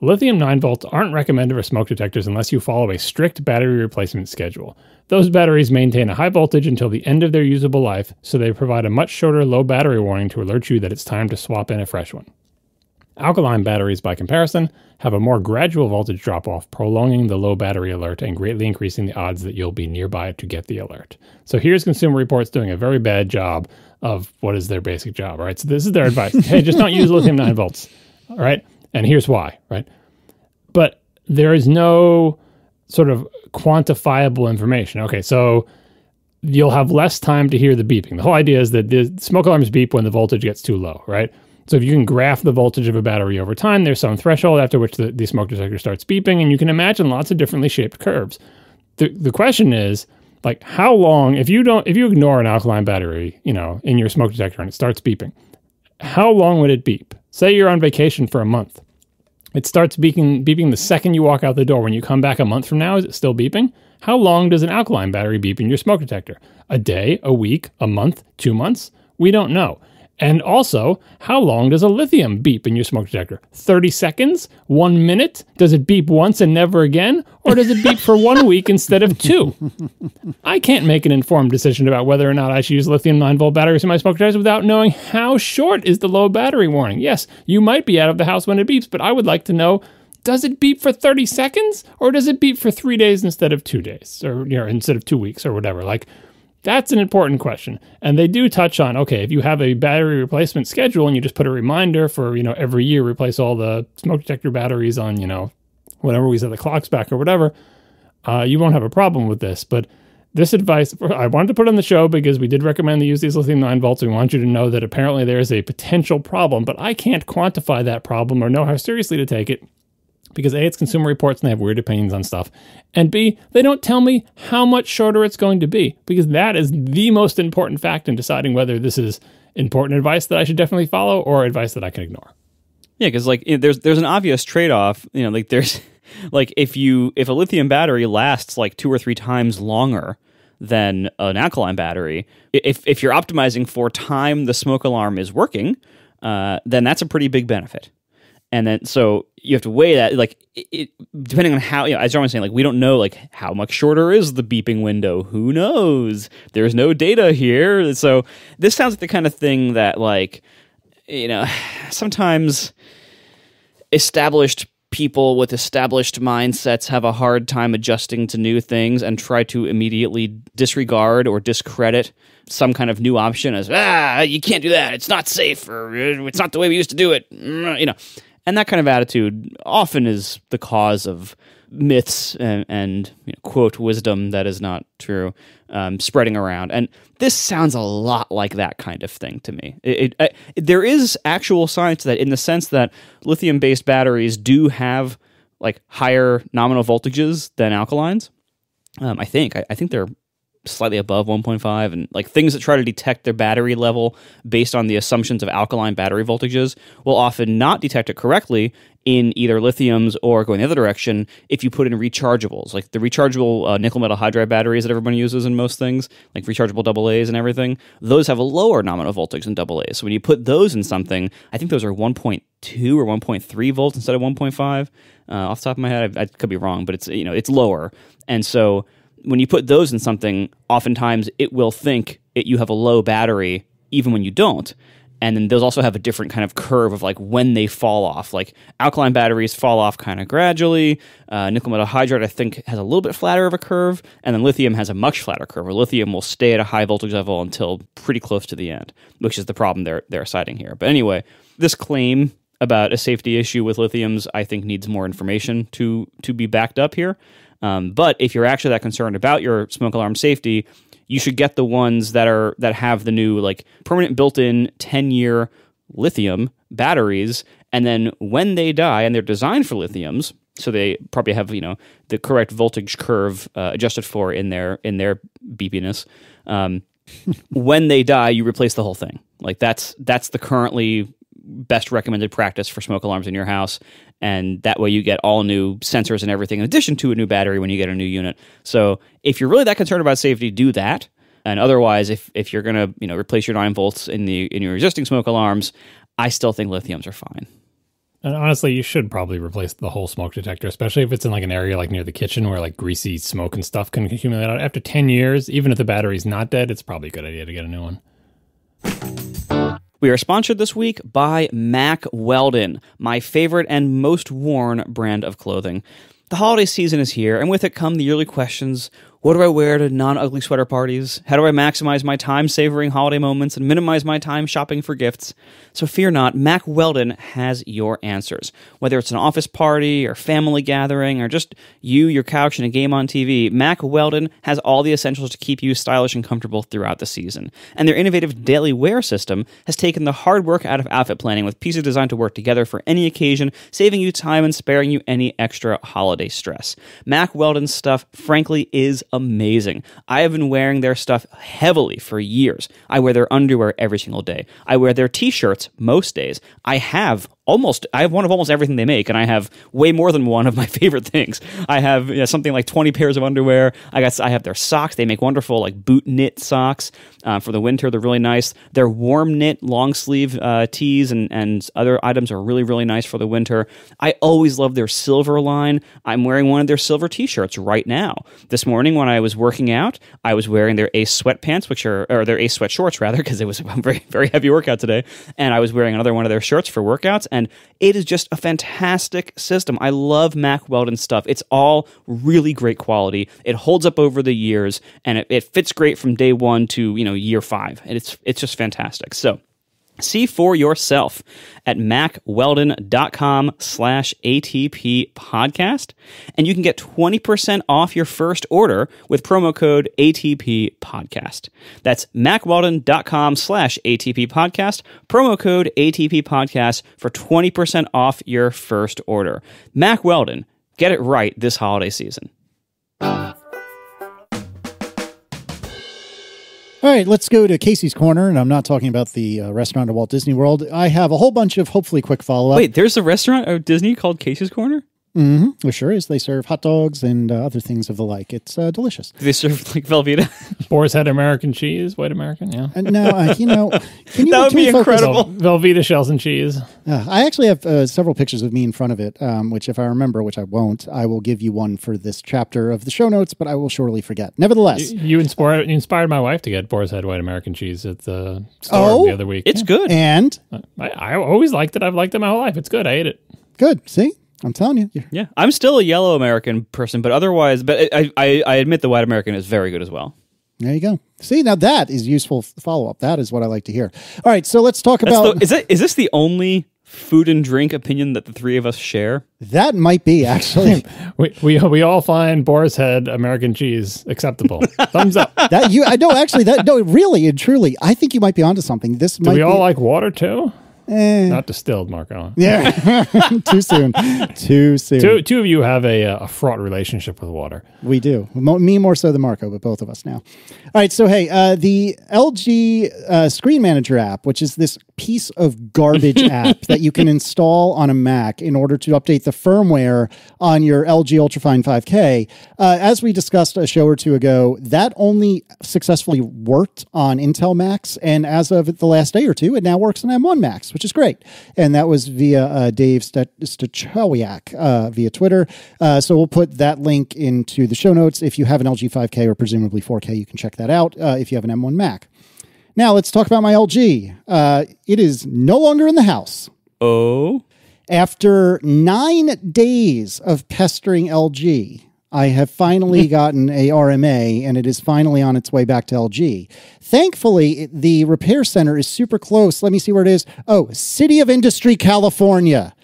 Lithium 9 volts aren't recommended for smoke detectors unless you follow a strict battery replacement schedule. Those batteries maintain a high voltage until the end of their usable life, so they provide a much shorter low battery warning to alert you that it's time to swap in a fresh one. Alkaline batteries, by comparison, have a more gradual voltage drop off, prolonging the low battery alert and greatly increasing the odds that you'll be nearby to get the alert. So here's Consumer Reports doing a very bad job of what is their basic job, right? So this is their advice. *laughs* hey, just don't use lithium 9 volts, all right? And here's why, right? But there is no sort of quantifiable information. Okay, so you'll have less time to hear the beeping. The whole idea is that the smoke alarms beep when the voltage gets too low, right? So if you can graph the voltage of a battery over time, there's some threshold after which the, the smoke detector starts beeping, and you can imagine lots of differently shaped curves. The, the question is, like, how long, if you don't, if you ignore an alkaline battery, you know, in your smoke detector and it starts beeping, how long would it beep? Say you're on vacation for a month. It starts beeping, beeping the second you walk out the door. When you come back a month from now, is it still beeping? How long does an alkaline battery beep in your smoke detector? A day, a week, a month, two months? We don't know. And also, how long does a lithium beep in your smoke detector? 30 seconds? One minute? Does it beep once and never again? Or does it beep for *laughs* one week instead of two? I can't make an informed decision about whether or not I should use lithium 9 volt batteries in my smoke detectors without knowing how short is the low battery warning. Yes, you might be out of the house when it beeps, but I would like to know does it beep for 30 seconds or does it beep for three days instead of two days or you know, instead of two weeks or whatever? Like, that's an important question. And they do touch on okay, if you have a battery replacement schedule and you just put a reminder for, you know, every year replace all the smoke detector batteries on, you know, whenever we set the clocks back or whatever, uh, you won't have a problem with this. But this advice I wanted to put on the show because we did recommend to use these lithium 9 volts. We want you to know that apparently there is a potential problem, but I can't quantify that problem or know how seriously to take it because A, it's consumer reports and they have weird opinions on stuff. And B, they don't tell me how much shorter it's going to be because that is the most important fact in deciding whether this is important advice that I should definitely follow or advice that I can ignore. Yeah, because like there's there's an obvious trade off. You know, like there's *laughs* like if you if a lithium battery lasts like two or three times longer than an alkaline battery, if if you're optimizing for time the smoke alarm is working, uh, then that's a pretty big benefit and then so you have to weigh that like it, depending on how you know as John was saying like we don't know like how much shorter is the beeping window? Who knows? There's no data here. So this sounds like the kind of thing that like you know *sighs* sometimes established people with established mindsets have a hard time adjusting to new things and try to immediately disregard or discredit some kind of new option as ah you can't do that. It's not safe or it's not the way we used to do it. You know and that kind of attitude often is the cause of myths and, and you know, quote wisdom that is not true um, spreading around. And this sounds a lot like that kind of thing to me. It, it, it, there is actual science that, in the sense that lithium based batteries do have like higher nominal voltages than alkalines. Um, I think I, I think they're slightly above 1.5 and like things that try to detect their battery level based on the assumptions of alkaline battery voltages will often not detect it correctly in either lithiums or going the other direction if you put in rechargeables. Like the rechargeable uh, nickel metal hydride batteries that everyone uses in most things like rechargeable double a's and everything those have a lower nominal voltage than double a's. So when you put those in something i think those are 1.2 or 1.3 volts instead of 1.5 uh, off the top of my head I, I could be wrong but it's you know it's lower. And so when you put those in something, oftentimes it will think it, you have a low battery even when you don't. And then those also have a different kind of curve of like when they fall off. Like alkaline batteries fall off kind of gradually. Uh, nickel metal hydride, I think, has a little bit flatter of a curve. And then lithium has a much flatter curve, where lithium will stay at a high voltage level until pretty close to the end, which is the problem they're, they're citing here. But anyway, this claim about a safety issue with lithiums, I think, needs more information to, to be backed up here. Um, but if you're actually that concerned about your smoke alarm safety, you should get the ones that are that have the new like permanent built-in 10-year lithium batteries. And then when they die and they're designed for lithiums so they probably have you know the correct voltage curve uh, adjusted for in their in their beepiness um, *laughs* when they die you replace the whole thing. Like that's that's the currently best recommended practice for smoke alarms in your house. And that way you get all new sensors and everything in addition to a new battery when you get a new unit. So if you're really that concerned about safety, do that. And otherwise, if, if you're going to you know replace your nine volts in the in your existing smoke alarms, I still think lithiums are fine. And honestly, you should probably replace the whole smoke detector, especially if it's in like an area like near the kitchen where like greasy smoke and stuff can accumulate. After 10 years, even if the battery's not dead, it's probably a good idea to get a new one. We are sponsored this week by Mack Weldon, my favorite and most worn brand of clothing. The holiday season is here, and with it come the yearly questions what do I wear to non ugly sweater parties? How do I maximize my time savoring holiday moments and minimize my time shopping for gifts? So fear not, Mack Weldon has your answers. Whether it's an office party or family gathering or just you, your couch, and a game on TV, Mack Weldon has all the essentials to keep you stylish and comfortable throughout the season. And their innovative daily wear system has taken the hard work out of outfit planning with pieces designed to work together for any occasion, saving you time and sparing you any extra holiday stress. Mack Weldon's stuff, frankly, is amazing. I have been wearing their stuff heavily for years. I wear their underwear every single day. I wear their t shirts most days. I have almost I have one of almost everything they make, and I have way more than one of my *laughs* favorite things. I have you know, something like twenty pairs of underwear. I got I have their socks. They make wonderful like boot knit socks uh, for the winter. They're really nice. Their warm knit long sleeve uh, tees and and other items are really really nice for the winter. I always love their silver line. I'm wearing one of their silver t-shirts right now. This morning when I was working out, I was wearing their Ace sweatpants, which are or their Ace sweat shorts rather, *laughs* because it was a very very heavy workout today, and I was wearing another one of their shirts for workouts and it is just a fantastic system. I love Mack Weldon stuff. It's all really great quality. It holds up over the years, and it, it fits great from day one to you know year five. And it's it's just fantastic. So See for yourself at mackweldon.com slash ATP podcast. And you can get 20% off your first order with promo code ATP podcast. That's mackweldon.com slash ATP podcast, promo code ATP podcast for 20% off your first order. Mack Weldon, get it right this holiday season. All right, let's go to Casey's Corner, and I'm not talking about the uh, restaurant at Walt Disney World. I have a whole bunch of hopefully quick follow up. Wait, there's a restaurant at Disney called Casey's Corner? Mm-hmm. It sure is. They serve hot dogs and uh, other things of the like. It's uh, delicious. Do they serve like Velveeta? *laughs* Boar's Head American cheese, white American, yeah. And now, uh, you know, *laughs* can you That would can be incredible. Vel- Velveeta shells and cheese. Uh, I actually have uh, several pictures of me in front of it, um, which, if I remember, which I won't, I will give you one for this chapter of the show notes, but I will surely forget. Nevertheless, You inspired, you inspired my wife to get Boar's Head white American cheese at the store Oh? the other week. It's good. and I, I always liked it. I've liked it my whole life. It's good. I ate it. good. See, I'm telling you. You're- Yeah, I'm still a yellow American person, but otherwise, but I, I, I admit the white American is very good as well. There you go. See, now that is useful follow up. That is what I like to hear. All right, so let's talk That's about the, is it is this the only food and drink opinion that the three of us share? that. Might be actually *laughs* We, we, we all find Boar's Head American cheese acceptable. *laughs* Thumbs up. that you. I know actually that no, really and truly, I think you might be onto something. This Do might we all be, like water too? Eh, Not distilled, Marco. yeah, *laughs* *laughs* too soon, too soon. Two, two of you have a, uh, a fraught relationship with water. We do. Mo- me more so than Marco, but both of us now. All right. So, hey, uh, the LG uh, Screen Manager app, which is this piece of garbage *laughs* app that you can install on a Mac in order to update the firmware on your LG Ultrafine 5K, uh, as we discussed a show or two ago, that only successfully worked on Intel Macs. And as of the last day or two, it now works on M1 Macs, which is great. And that was via uh, Dave St- Stachowiak uh, via Twitter. Uh, so we'll put that link into the show notes. If you have an LG 5K or presumably 4K, you can check that out uh, if you have an M1 Mac. Now let's talk about my LG. Uh, it is no longer in the house. Oh, After nine days of pestering LG, I have finally *laughs* gotten a RMA and it is finally on its way back to LG. Thankfully, the repair center is super close. Let me see where it is. Oh, City of Industry, California.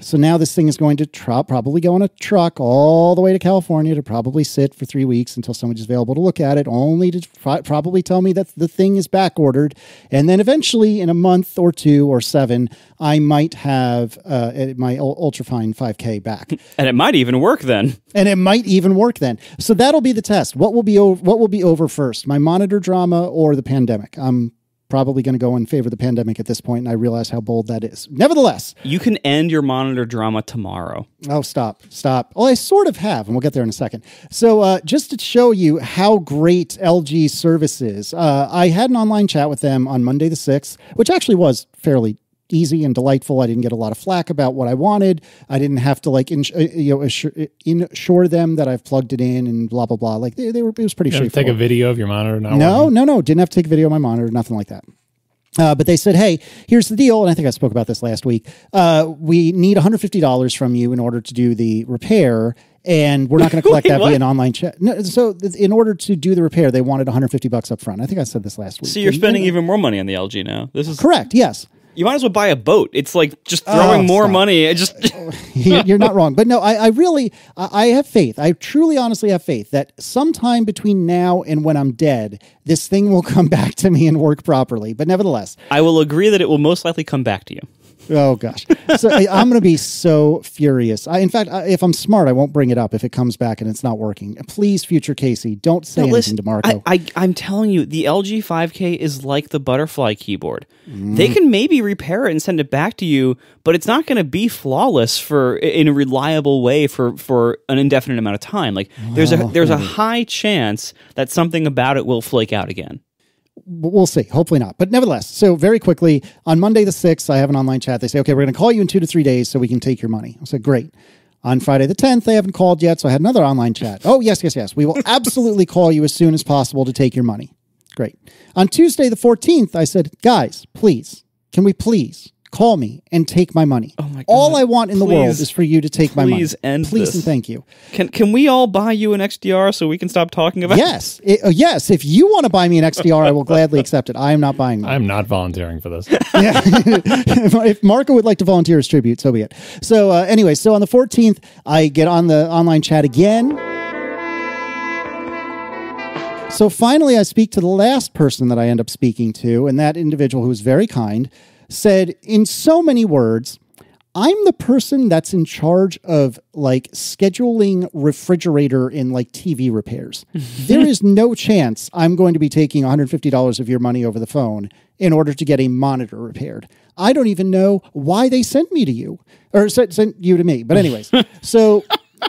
So now this thing is going to probably go on a truck all the way to California to probably sit for three weeks until somebody's available to look at it, only to pro- probably tell me that the thing is back ordered. And then eventually, in a month or two or seven, I might have uh, my ul- Ultrafine 5K back. *laughs* and it might even work then. and it might even work then. So that'll be the test. What will be over, what will be over first, my monitor drama or the pandemic? I'm probably going to go in favor of the pandemic at this point, and I realize how bold that is. Nevertheless, You can end your monitor drama tomorrow. Oh, stop, stop. Well, I sort of have, and we'll get there in a second. So, uh, just to show you how great LG service is, uh, I had an online chat with them on Monday the 6th, which actually was fairly easy and delightful. I didn't get a lot of flack about what I wanted. I didn't have to like ins- uh, you know assure, ensure them that I've plugged it in and blah blah blah. Like they, they were, it was pretty You know, straightforward. take a video of your monitor. Not No, working. no, no. Didn't have to take a video of my monitor, nothing like that. Uh, but they said, hey, here's the deal. And I think I spoke about this last week. Uh, we need $150 from you in order to do the repair. And we're not going *laughs* to collect Wait, that what? via an online check. No, so, th- in order to do the repair, they wanted 150 bucks up front. I think I said this last week. So you're And- spending even more money on the LG now. This is correct. Yes. You might as well buy a boat. It's like just oh, throwing Oh, more stop. money. It just *laughs* You- you're not wrong. But no, I, I really, I, I have faith. I truly, honestly have faith that sometime between now and when I'm dead, this thing will *laughs* come back to me and work properly. But nevertheless, I will agree that it will most likely come back to you. Oh gosh, so I, I'm going to be so furious. I, in fact, I, if I'm smart, I won't bring it up if it comes back and it's not working. Please, future Casey, don't say anything Listen, to Marco. I, I, I'm telling you, the LG 5K is like the butterfly keyboard. Mm. They can maybe repair it and send it back to you, but it's not going to be flawless for in a reliable way for for an indefinite amount of time. Like there's a there's a high chance that something about it will flake out again. We'll see. Hopefully not. But nevertheless, so very quickly on Monday the sixth, I have an online chat. They say, "Okay, we're going to call you in two to three days so we can take your money." I said, "Great." On Friday the tenth, they haven't called yet, so I had another online chat. Oh yes, yes, yes. We will absolutely call you as soon as possible to take your money. Great. On Tuesday the fourteenth, I said, "Guys, please, can we please?" Call me and take my money. Oh my God. All I want in the world is for you to take my money. please end please this. and thank you. Can can we all buy you an XDR so we can stop talking about? Yes, It- uh, yes. If you want to buy me an XDR, I will gladly accept it. I am not buying one. I'm not volunteering for this. *laughs* Yeah. if, *laughs* if Marco would like to volunteer as tribute, so be it. So, uh, anyway, so on the 14th, I get on the online chat again. So finally, I speak to the last person that I end up speaking to, and that individual who was very kind said, in so many words, I'm the person that's in charge of like scheduling refrigerator and like TV repairs. *laughs* there is no chance I'm going to be taking $150 of your money over the phone in order to get a monitor repaired. I don't even know why they sent me to you or sent, sent you to me. But, anyways, *laughs* so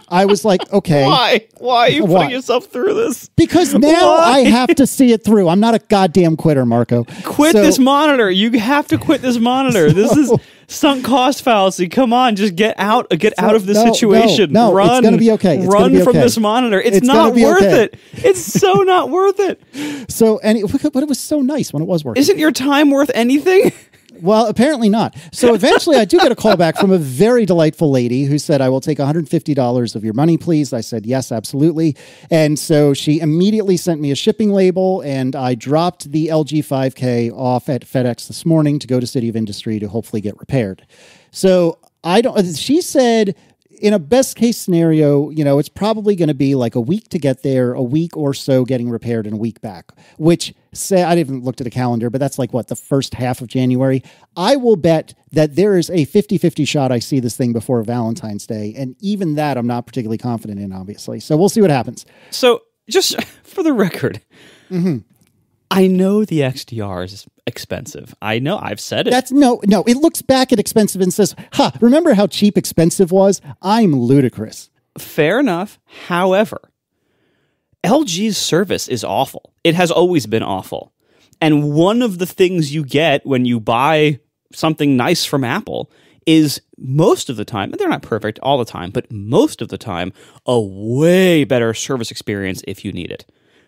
I was like, *laughs* okay. Why? Why are you Why? putting yourself through this? Because now I have to see it through. I'm not a goddamn quitter, Marco. Quit So- this monitor. You have to quit this monitor. *laughs* This is sunk cost fallacy. Come on, just get out get out of this no, no, situation. no, it's Run. gonna be okay. It's Run be from okay. this monitor. It's, It's not worth okay. it. It's so not worth it. *laughs* So, any, but it was so nice when it was working. Isn't your time worth anything? Well, apparently not. So *laughs* eventually, I do get a call back from a very delightful lady who said, I will take $150 of your money, please. I said, yes, absolutely. And so she immediately sent me a shipping label, and I dropped the LG 5K off at FedEx this morning to go to City of Industry to hopefully get repaired. So I don't, she said, in a best case scenario, you know, it's probably going to be like a week to get there, a week or so getting repaired, and a week back. Which say I didn't look at a calendar, but that's like what the first half of January. I will bet that there is a 50-50 shot I see this thing before Valentine's Day, and even that I'm not particularly confident in, obviously. So we'll see what happens. So, just *laughs* for the record, Mm-hmm. I know the XDR is expensive. I know. I've said it. That's no, no. It looks back at expensive and says, "Ha! Remember how cheap expensive was? I'm ludicrous." Fair enough. However, LG's service is awful. It has always been awful. And one of the things you get when you buy something nice from Apple is most of the time, and they're not perfect all the time, but most of the time, a way better service experience if you need it.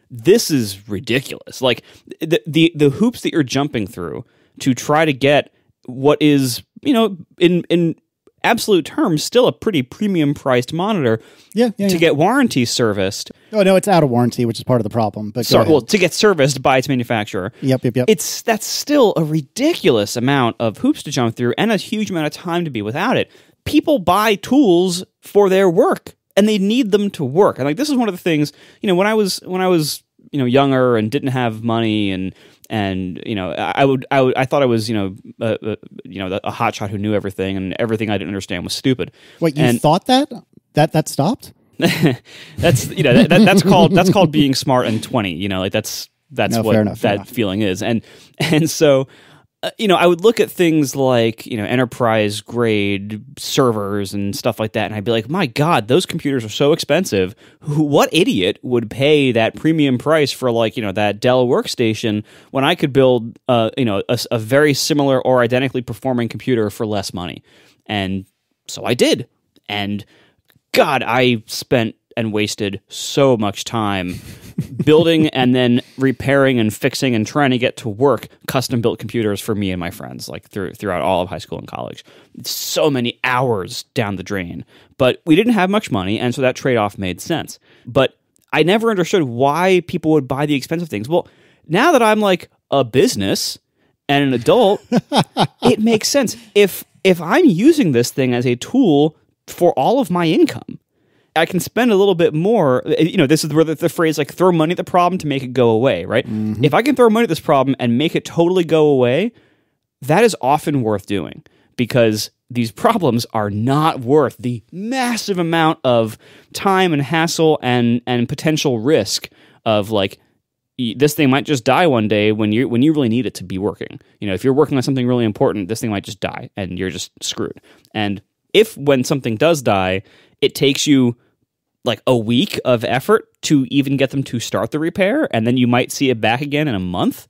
This is ridiculous. Like the the, the hoops that you're jumping through to try to get what is, you know, in in absolute terms still a pretty premium priced monitor Yeah, yeah. to yeah. get warranty serviced. oh no, it's out of warranty, which is part of the problem. But Sorry, well, to get serviced by its manufacturer. yep, yep, yep. It's that's still a ridiculous amount of hoops to jump through and a huge amount of time to be without it. People buy tools for their work and they need them to work. And like this is one of the things, you know, when I was when I was, you know, younger and didn't have money and and you know, I would I would I thought I was, you know, uh, uh, you know, a hotshot who knew everything and everything I didn't understand was stupid. Wait, you and thought that that that stopped? *laughs* that's you know that, that, that's called that's called being smart and 20 you know like that's that's No, what enough, that feeling is. And *laughs* and so uh, you know, I would look at things like, you know, enterprise grade servers and stuff like that and I'd be like, "My god, those computers are so expensive. What idiot would pay that premium price for like, you know, that Dell workstation when I could build uh, you know, a, a very similar or identically performing computer for less money?" And so I did. And God, I spent and wasted so much time *laughs* building and then repairing and fixing and trying to get to work custom built computers for me and my friends like through, throughout all of high school and college. So many hours down the drain. But we didn't have much money and so that trade-off made sense. But i never understood why people would buy the expensive things. Well now that i'm like a business and an adult *laughs* it makes sense. If if i'm using this thing as a tool for all of my income I can spend a little bit more. Uh, you know, this is where the, the phrase like throw money at the problem to make it go away, right? Mm-hmm. If I can throw money at this problem and make it totally go away, that is often worth doing because these problems are not worth the massive amount of time and hassle and and potential risk of like this thing might just die one day when you when you really need it to be working. You know, if you're working on something really important, this thing might just die and you're just screwed. And if when something does die, it takes you like a week of effort to even get them to start the repair and then you might see it back again in a month,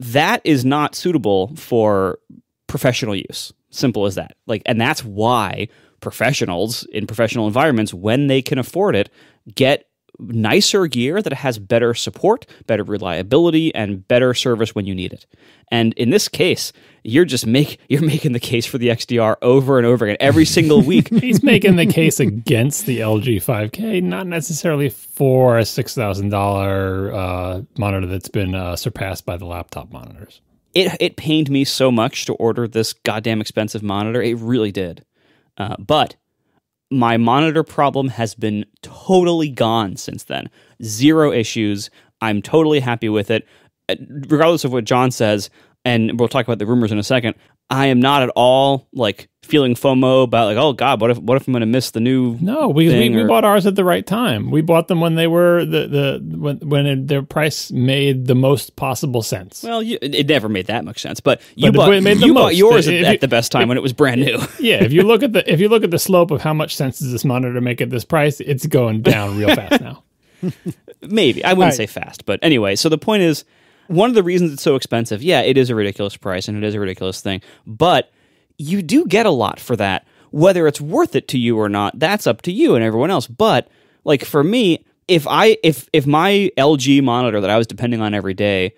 that is not suitable for professional use. Simple as that. Like and that's why professionals in professional environments when they can afford it get nicer gear that has better support, better reliability, and better service when you need it. And in this case, you're just make *laughs* you're making the case for the XDR over and over again every single *laughs* week. He's making the case against the LG 5K, not necessarily for a six thousand dollar uh, monitor that's been uh, surpassed by the laptop monitors. it it pained me so much to order this goddamn expensive monitor. It really did. Uh, but my monitor problem has been totally gone since then. Zero issues. I'm totally happy with it. Uh, Regardless of what John says, and we'll talk about the rumors in a second. I am not at all like feeling FOMO about like, oh God, what if what if I'm going to miss the new? No, we, we or- bought ours at the right time. We bought them when they were the the when when it, their price made the most possible sense. Well, you, it never made that much sense, but you But bought it made the you bought yours If at, you- at the best time when it was brand new. *laughs* yeah, if you look at the if you look at the slope of how much sense does this monitor make at this price, it's going down real fast *laughs* now. Maybe. I wouldn't right. say fast, but anyway, so the point is one of the reasons it's so expensive, yeah, it is a ridiculous price and it is a ridiculous thing, but you do get a lot for that. Whether it's worth it to you or not, that's up to you and everyone else. But like for me, if I if if my LG monitor that I was depending on every day,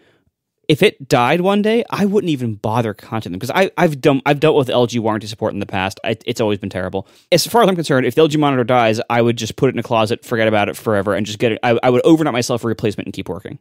if it died one day, I wouldn't even bother contacting them because I, I've done I've dealt with LG warranty support in the past. I, it's always been terrible. As far as I'm concerned, if the LG monitor dies, I would just put it in a closet, forget about it forever, and just get it. I, I would overnight myself a replacement and keep working.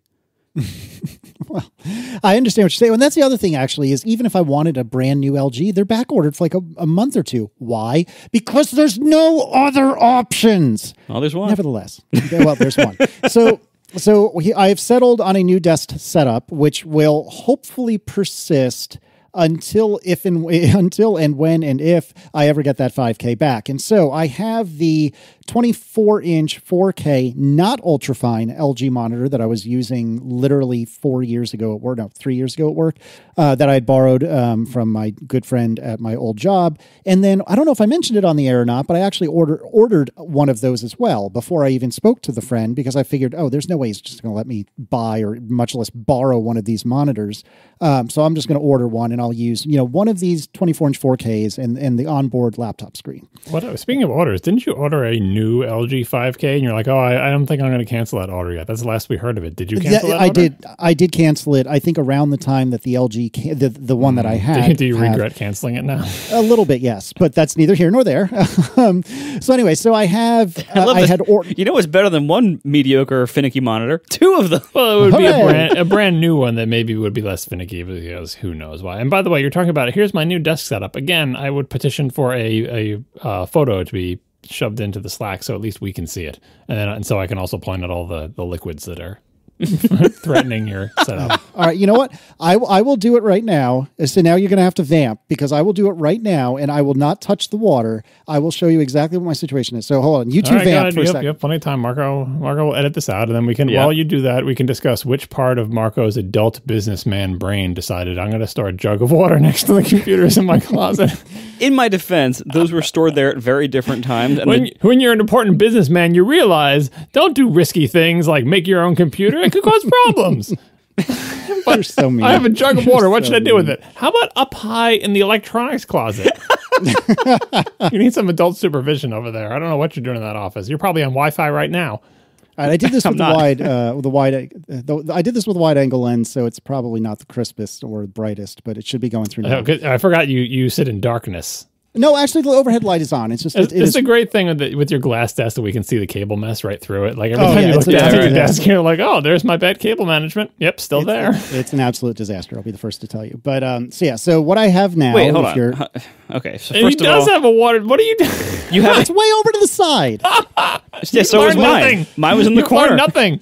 I understand what you're saying. And that's the other thing, actually, is even if I wanted a brand new LG, they're back ordered for like a, a month or two. Why? Because there's no other options. Well, there's one. Nevertheless, well, there's one. So, so I have settled on a new desk setup, which will hopefully persist until if and *laughs* until and when and if I ever get that 5K back. And so I have the 24 inch 4K, not ultrafine LG monitor that I was using literally four years ago at work, no, three years ago at work, uh, that I had borrowed um, from my good friend at my old job. And then I don't know if I mentioned it on the air or not, but I actually order, ordered one of those as well before I even spoke to the friend because I figured, oh, there's no way he's just going to let me buy or much less borrow one of these monitors. Um, so I'm just going to order one and I'll use, you know, one of these 24 inch 4Ks and, and the onboard laptop screen. What speaking of orders, didn't you order a new LG 5K? And you're like, oh, I, I don't think I'm going to cancel that order yet. That's the last we heard of it. Did you cancel Yeah, that? I order? did. I did cancel it. I think around the time that the LG, the the one that I *laughs* Do, had, you- do you had- regret canceling it now? a little bit? Yes, but that's neither here nor there. *laughs* um, so anyway, so I have. Uh, *laughs* I, love had ordered. You know what's better than one mediocre finicky monitor? Two of them. Well, it would be a brand, a brand new one that maybe would be less finicky because who knows why. And by the way, you're talking about it. here's my new desk setup. Again, I would petition for a a uh, photo to be shoved into the Slack so at least we can see it, and then and so I can also point out all the the liquids that are *laughs* threatening your setup. *laughs* All right, you know what? I, I will do it right now. Uh, so now you're going to have to vamp because I will do it right now and I will not touch the water. I will show you exactly what my situation is. So hold on. You two All right, go vamp ahead. for a second. yep, plenty of time. Marco, Marco will edit this out, and then we can. Yeah. While you do that, we can discuss which part of Marco's adult businessman brain decided I'm going to store a jug of water *laughs* next to the computers in my closet. In my defense, those were stored there at very different times. And when the- when you're an important businessman, you realize don't do risky things like make your own computer. Could cause problems. *laughs* You're so mean. I have a jug of water. What so should I do with it? How about up high in the electronics closet? *laughs* you need some adult supervision over there. I don't know what you're doing in that office. You're probably on Wi-Fi right now. Right, I did this *laughs* with the wide, uh, the wide. Uh, the, I did this with a wide angle lens, so it's probably not the crispest or brightest, but it should be going through. Now. Oh, I forgot you you sit in darkness. No, actually, the overhead light is on. It's just It's, it, it it's a great thing with, the, with your glass desk that we can see the cable mess right through it. Like every Oh, time yeah, you look down at your desk, you're like, "Oh, there's my bad cable management. Yep, still there." It's an absolute disaster. I'll be the first to tell you. But um, so yeah, so what I have now. wait, hold if on. you're- Huh, Okay, so And he of does all, have a water. What are you doing? you have *laughs* It's way over to the side. *laughs* yeah, so was mine. nothing. Mine was in the You corner. nothing.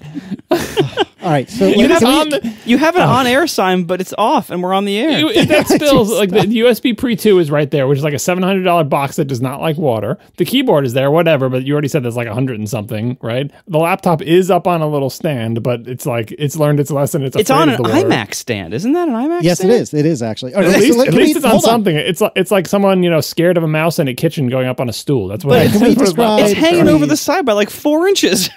*laughs* All right, so You have, we- on the- you have an oh. on-air sign, but it's off, and we're on the air. You- *laughs* if that *laughs* spills like the USB Pre two is right there, which is like a seven hundred dollar box that does not like water. The keyboard is there, whatever, but you already said there's like a hundred and something, right? The laptop is up on a little stand, but it's like it's learned its lesson. It's it's on an the iMac stand, isn't that an iMac? yes, it stand? is. It is actually. All right, At oh, so least, let- at can we- it's on hold something. It's like it's like someone you know scared of a mouse in a kitchen going up on a stool. That's what. But can we *laughs* it's describe- It's hanging over the side by like four inches.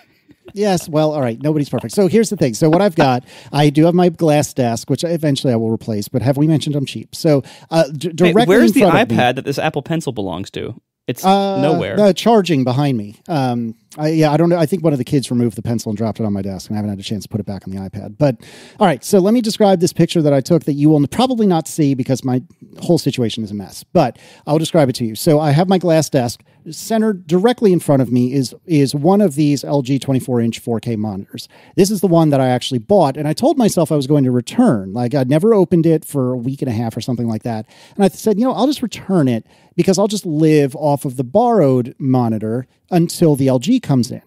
Yes, well, all right. Nobody's perfect. So here's the thing. So what I've got, I do have my glass desk, which eventually I will replace. But have we mentioned I'm cheap? So uh, d- Wait, directly where's the of me- iPad that this Apple Pencil belongs to? It's Uh, nowhere. The charging behind me. Um, I, yeah, I don't know. I think one of the kids removed the pencil and dropped it on my desk, and I haven't had a chance to put it back on the iPad. But all right, so let me describe this picture that I took that you will probably not see because my whole situation is a mess. But I'll describe it to you. So I have my glass desk. Centered directly in front of me is is one of these LG 24 inch 4K monitors. This is the one that I actually bought, and I told myself I was going to return. Like I'd never opened it for a week and a half or something like that, and I said, you know, I'll just return it because I'll just live off of the borrowed monitor until the LG comes in.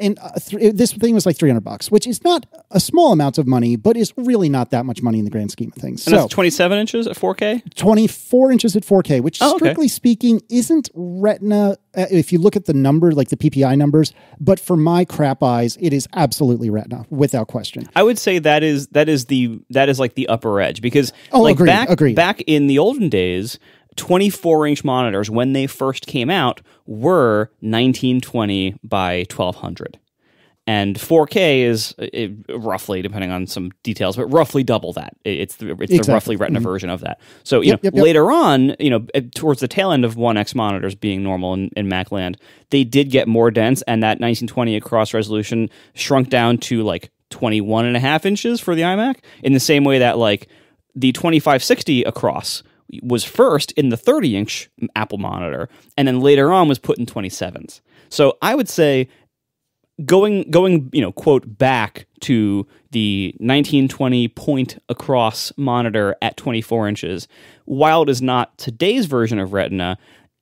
And uh, th- this thing was like 300 bucks, which is not a small amount of money, but is really not that much money in the grand scheme of things. and So that's 27 inches at 4K. 24 inches at 4K, which Oh, okay. strictly speaking isn't retina uh, if you look at the number, like the PPI numbers, but for my crap eyes, it is absolutely retina without question. I would say that is that is the that is like the upper edge because Oh, like agreed, back agreed. back in the olden days, 24 inch monitors when they first came out were 1920 by 1200. And 4K is uh, roughly, depending on some details, but roughly double that. It- It's the it's the roughly Retina version of that. So you Yep, know yep, yep. later on, you know, towards the tail end of 1X monitors being normal in, in Mac land, they did get more dense, and that 1920 across resolution shrunk down to like 21 and a half inches for the iMac. In the same way that like the 2560 across was first in the 30 inch Apple monitor, and then later on was put in 27s. So I would say going going you know quote back to the 1920 point across monitor at 24 inches while it is not today's version of retina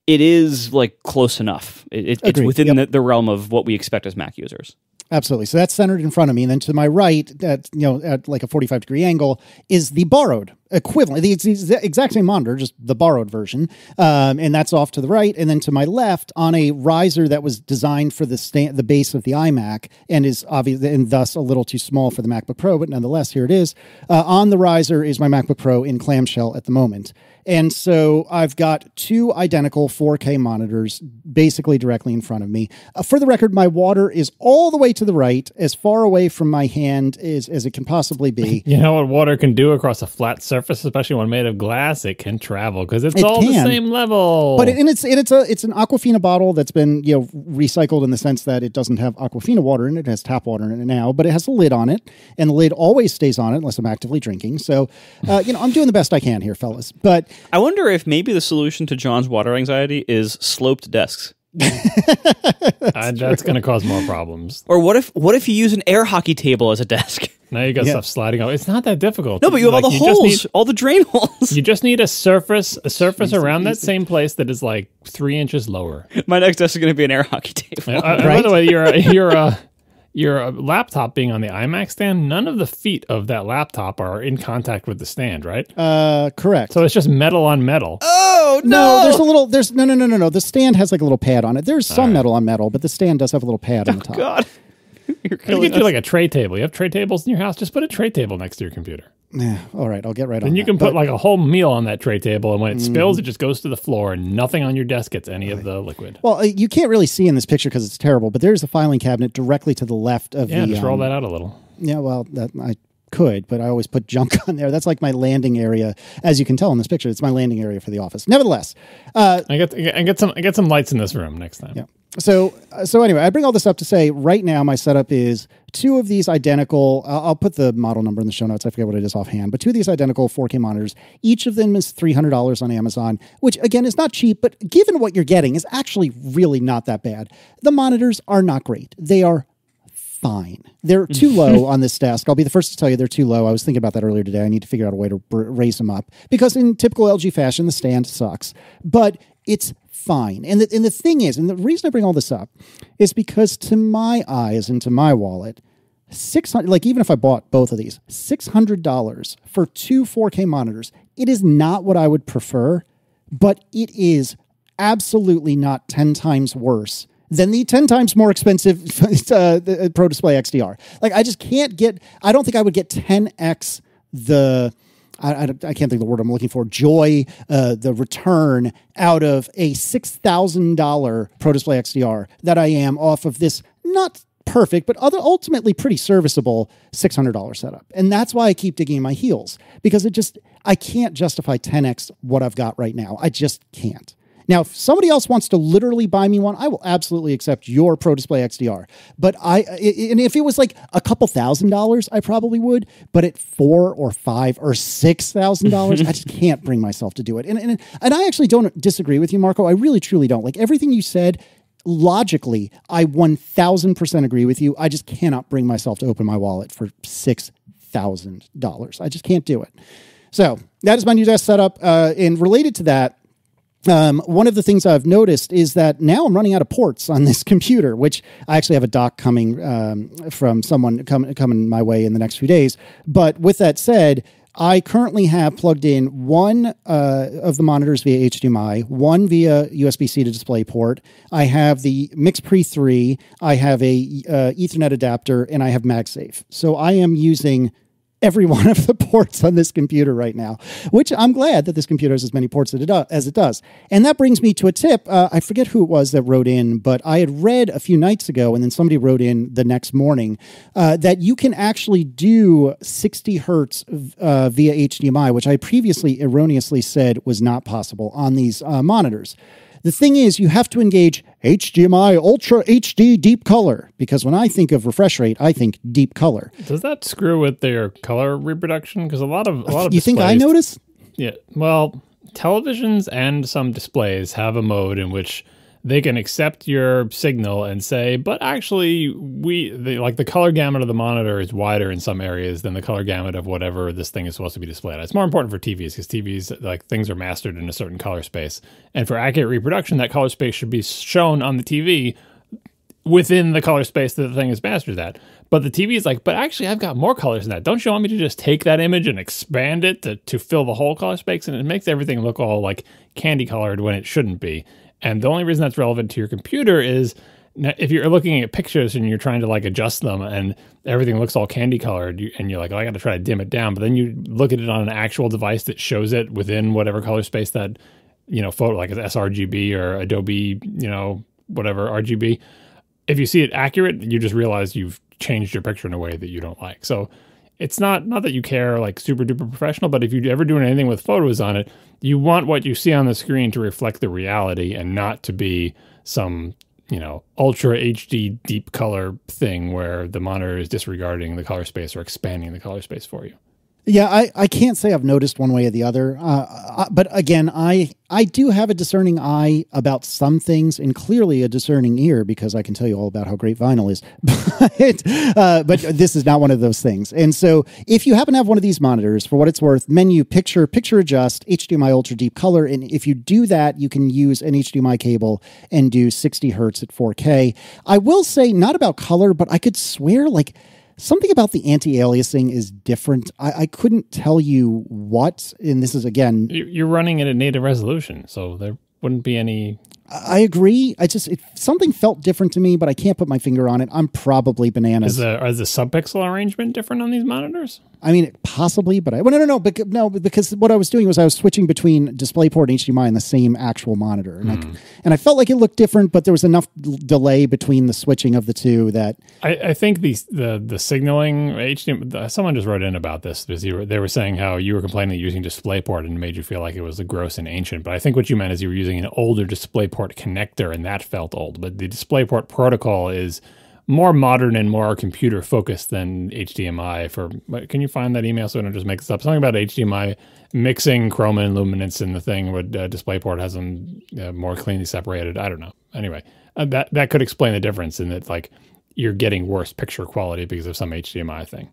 it is like close enough it, it- it's within Yep. the, the realm of what we expect as mac users Absolutely. So that's centered in front of me. And then to my right, at you know, at like a 45 degree angle, is the borrowed equivalent. The, the exact same monitor, just the borrowed version. Um, and that's off to the right. And then to my left, on a riser that was designed for the sta- the base of the iMac and is obvious and thus a little too small for the MacBook Pro, but nonetheless, here it is. Uh, on the riser is my MacBook Pro in clamshell at the moment. And so I've got two identical 4K monitors basically directly in front of me. Uh, for the record, my water is all the way to the right, as far away from my hand as, as it can possibly be. *laughs* You know what water can do across a flat surface, especially when made of glass? It can travel because it's It all the same level. But it, and it's and it's a it's an Aquafina bottle that's been you know recycled in the sense that it doesn't have Aquafina water in it. It has tap water in it now, but it has a lid on it, and the lid always stays on it unless I'm actively drinking. So, uh, you know, I'm doing the best I can here, fellas. But i wonder if maybe the solution to john's water anxiety is sloped desks Uh, *laughs* that's going to cause more problems. or what if what if you use an air hockey table as a desk Now you got Yeah. stuff sliding off. It's not that difficult. no but you have all the holes need- all the drain holes you just need a surface, a surface around that same place that is like three inches lower. my next desk is going to be an air hockey table Uh, uh, By the way, you're a, you're a your uh, laptop being on the iMac stand, none of the feet of that laptop are in contact with the stand, right? Uh, correct. So it's just metal on metal. Oh no, there's a little. There's no, no, no, no, no. The stand has like a little pad on it. There's some metal on metal, but the stand does have a little pad on the top. Oh god. You're You get you like a tray table. You have tray tables in your house. Just put a tray table next to your computer. Yeah, all right, I'll get right on. And you that. can put But- like a whole meal on that tray table, and when it spills, Mm-hmm. it just goes to the floor, and nothing on your desk gets any of the liquid. Well, uh, you can't really see in this picture because it's terrible, but there's a filing cabinet directly to the left of Yeah, the. just roll um, that out a little. Yeah, well, that I could, but I always put junk *laughs* on there. That's like my landing area, as you can tell in this picture. It's my landing area for the office. Nevertheless, uh, I get I get some I get some lights in this room next time. yeah. So, uh, so anyway, I bring all this up to say right now my setup is two of these identical. I'll, I'll put the model number in the show notes. I forget what it is offhand, but two of these identical 4K monitors. Each of them is three hundred dollars on Amazon, which again is not cheap, but given what you're getting, is actually really not that bad. The monitors are not great. They are fine. They're too *laughs* low on this desk. I'll be the first to tell you they're too low. I was thinking about that earlier today. I need to figure out a way to br- raise them up because in typical LG fashion, the stand sucks, but it's fine. And the, and the thing is, and the reason I bring all this up is because to my eyes and to my wallet, 600 like even if I bought both of these, $600 for two 4K monitors, it is not what I would prefer, but it is absolutely not 10 times worse than the 10 times more expensive *laughs* uh, uh, Pro Display XDR. Like, I just can't get, I don't think I would get 10x the. I, I, can't think of the word I'm looking for. Joy, uh, the return out of a six thousand dollar Pro Display XDR that I am off of this not perfect, but other ultimately pretty serviceable six hundred dollar setup, and that's why I keep digging my heels because it just I can't justify 10x what I've got right now. I just can't. Now, if somebody else wants to literally buy me one, I will absolutely accept your Pro Display XDR. But I, and if it was like a couple thousand dollars, I probably would. But at four or five or six thousand dollars, I just *laughs* can't bring myself to do it. And, and and I actually don't disagree with you, Marco. I really truly don't. Like everything you said, logically, I one thousand percent agree with you. I just cannot bring myself to open my wallet for six thousand dollars. I just can't do it. So that is my new desk setup. Uh, and related to that, um, one of the things I've noticed is that now I'm running out of ports on this *laughs* computer, which I actually have a dock coming um, from someone com- coming my way in the next few days. But with that said, I currently have plugged in one uh, of the monitors via HDMI, one via USB C to display port. I have the MixPre 3, I have a uh, Ethernet adapter, and I have MagSafe. So I am using every *laughs* one of the ports on this computer right now, which I'm glad that this computer has as many ports as it does. And that brings me to a tip. Uh, I forget who it was that wrote in, but I had read a few nights ago, and then somebody wrote in the next morning uh, that you can actually do 60 hertz uh, via HDMI, which I previously erroneously said was not possible on these uh, monitors. The thing is, you have to engage HDMI Ultra HD Deep Color because when I think of refresh rate, I think deep color. Does that screw with their color reproduction? Because a lot of a lot of You think I notice? Yeah. Well, televisions and some displays have a mode in which they can accept your signal and say, but actually, we the, like the color gamut of the monitor is wider in some areas than the color gamut of whatever this thing is supposed to be displayed. at. It's more important for TVs because TVs like things are mastered in a certain color space, and for accurate reproduction, that color space should be shown on the TV within the color space that the thing is mastered at. But the TV is like, but actually, I've got more colors than that. Don't you want me to just take that image and expand it to, to fill the whole color space? And it makes everything look all like candy colored when it shouldn't be. And the only reason that's relevant to your computer is if you're looking at pictures and you're trying to like adjust them and everything looks all candy colored and you're like, oh, I got to try to dim it down. But then you look at it on an actual device that shows it within whatever color space that, you know, photo, like sRGB or Adobe, you know, whatever RGB if you see it accurate, you just realize you've changed your picture in a way that you don't like. So it's not not that you care like super duper professional, but if you're ever doing anything with photos on it, you want what you see on the screen to reflect the reality and not to be some you know ultra HD deep color thing where the monitor is disregarding the color space or expanding the color space for you. Yeah, I, I can't say I've noticed one way or the other. Uh, uh, but again, I I do have a discerning eye about some things and clearly a discerning ear because I can tell you all about how great vinyl is. *laughs* but, uh, but this is not one of those things. And so if you happen to have one of these monitors, for what it's worth, menu, picture, picture adjust, HDMI ultra deep color. And if you do that, you can use an HDMI cable and do 60 hertz at 4K. I will say, not about color, but I could swear like something about the anti-aliasing is different. I, I, couldn't tell you what, and this is again, you're running it at native resolution, so there wouldn't be any I agree. I just it, something felt different to me, but I can't put my finger on it. I'm probably bananas. Is the is the subpixel arrangement different on these monitors? I mean, possibly, but I well, no, no, no, because, no, because what I was doing was I was switching between DisplayPort and HDMI in the same actual monitor, and, mm. I, hmm. and I felt like it looked different, but there was enough delay between the switching of the two that I, I think the the the signaling HDMI. Someone just wrote in about this they were saying how you were complaining that using DisplayPort and it made you feel like it was gross and ancient, but I think what you meant is you were using an older DisplayPort connector, and that felt old. But the DisplayPort protocol is more modern and more computer focused than HDMI. For can you find that email so I don't just make this up? Something about HDMI mixing chroma and luminance in the thing where uh, DisplayPort has them uh, more cleanly separated. I don't know. Anyway, uh, that that could explain the difference in that like you're getting worse picture quality because of some HDMI thing.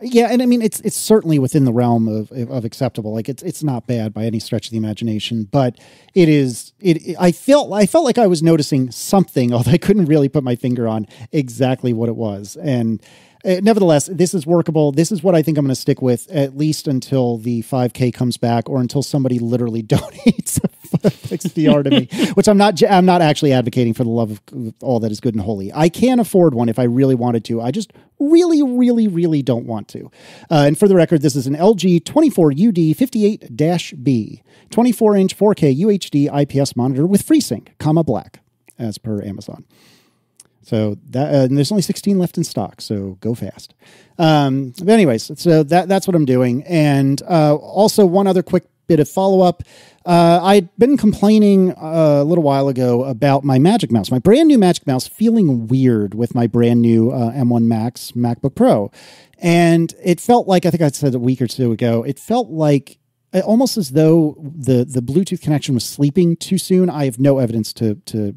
Yeah, and I mean it's it's certainly within the realm of of acceptable. Like it's it's not bad by any stretch of the imagination, but it is it, it I felt I felt like I was noticing something, *laughs* although I couldn't really put my finger on exactly what it was. And uh, nevertheless, this is workable. This is what I think I'm going to stick with at least until the 5K comes back, or until somebody literally *laughs* donates XDR to me. Which I'm not. I'm not actually advocating for the love of all that is good and holy. I can afford one if I really wanted to. I just really, really, really don't want to. Uh, and for the record, this is an LG 24UD 58-B, 24-inch 4K UHD IPS monitor with FreeSync, comma black, as per Amazon. So that uh, there's only 16 left in stock, so go fast. Um, but anyways, so that that's what I'm doing. And uh, also one other quick bit of follow up. Uh, I'd been complaining uh, a little while ago about my Magic Mouse, my brand new Magic Mouse, feeling weird with my brand new uh, M1 Max MacBook Pro, and it felt like I think I said a week or two ago. It felt like almost as though the the Bluetooth connection was sleeping too soon. I have no evidence to to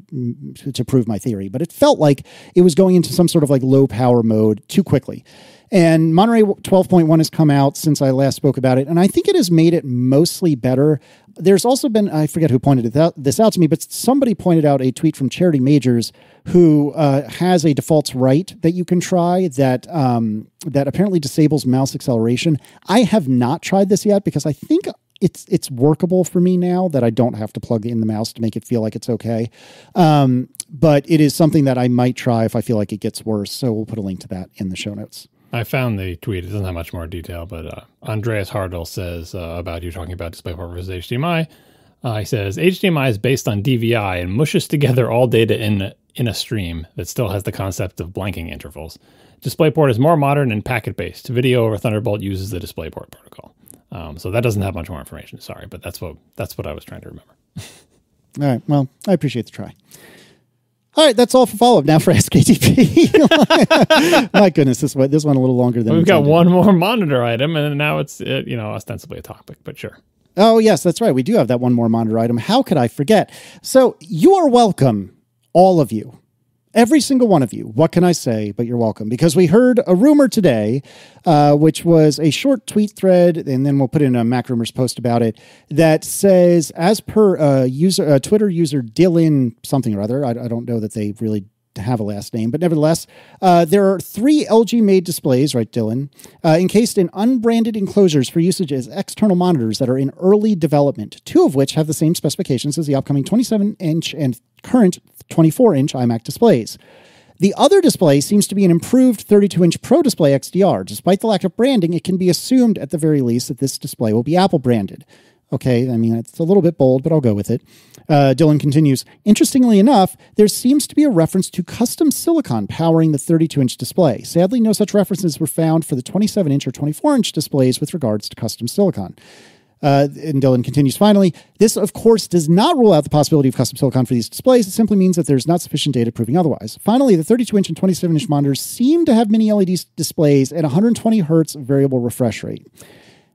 to prove my theory, but it felt like it was going into some sort of like low power mode too quickly. And Monterey 12.1 has come out since I last spoke about it, and I think it has made it mostly better. There's also been, I forget who pointed this out to me, but somebody pointed out a tweet from Charity Majors who uh, has a defaults write that you can try that um, that apparently disables mouse acceleration. I have not tried this yet because I think it's it's workable for me now that I don't have to plug in the mouse to make it feel like it's okay. Um, but it is something that I might try if I feel like it gets worse. So we'll put a link to that in the show notes. I found the tweet. It doesn't have much more detail, but uh, Andreas Hardel says uh, about you talking about DisplayPort versus HDMI. Uh, he says HDMI is based on DVI and mushes together all data in in a stream that still has the concept of blanking intervals. DisplayPort is more modern and packet based. Video over Thunderbolt uses the DisplayPort protocol. Um, so that doesn't have much more information. Sorry, but that's what that's what I was trying to remember. *laughs* all right. Well, I appreciate the try. All right, that's all for follow up. Now for *laughs* Ask ATP. *laughs* My goodness, this one, this one a little longer than we've got one more monitor item, and now it's uh, you know ostensibly a topic, but sure. Oh yes, that's right. We do have that one more monitor item. How could I forget? So you are welcome, all of you, every single one of you. What can I say? But you're welcome because we heard a rumor today, uh, which was a short tweet thread, and then we'll put in a MacRumors post about it that says, as per uh, user uh, Twitter user Dylan something or other, I, I don't know that they really have a last name, but nevertheless, uh, there are three LG made displays, right, Dylan, uh, encased in unbranded enclosures for usage as external monitors that are in early development, two of which have the same specifications as the upcoming 27 inch and current 24 inch iMac displays. The other display seems to be an improved 32 inch Pro Display XDR. Despite the lack of branding, it can be assumed at the very least that this display will be Apple branded. Okay, I mean, it's a little bit bold, but I'll go with it. Uh, Dylan continues Interestingly enough, there seems to be a reference to custom silicon powering the 32 inch display. Sadly, no such references were found for the 27 inch or 24 inch displays with regards to custom silicon. Uh, and Dylan continues finally, this of course does not rule out the possibility of custom silicon for these displays. It simply means that there's not sufficient data proving otherwise. Finally, the 32 inch and 27 inch monitors seem to have mini LED displays at 120 hertz variable refresh rate.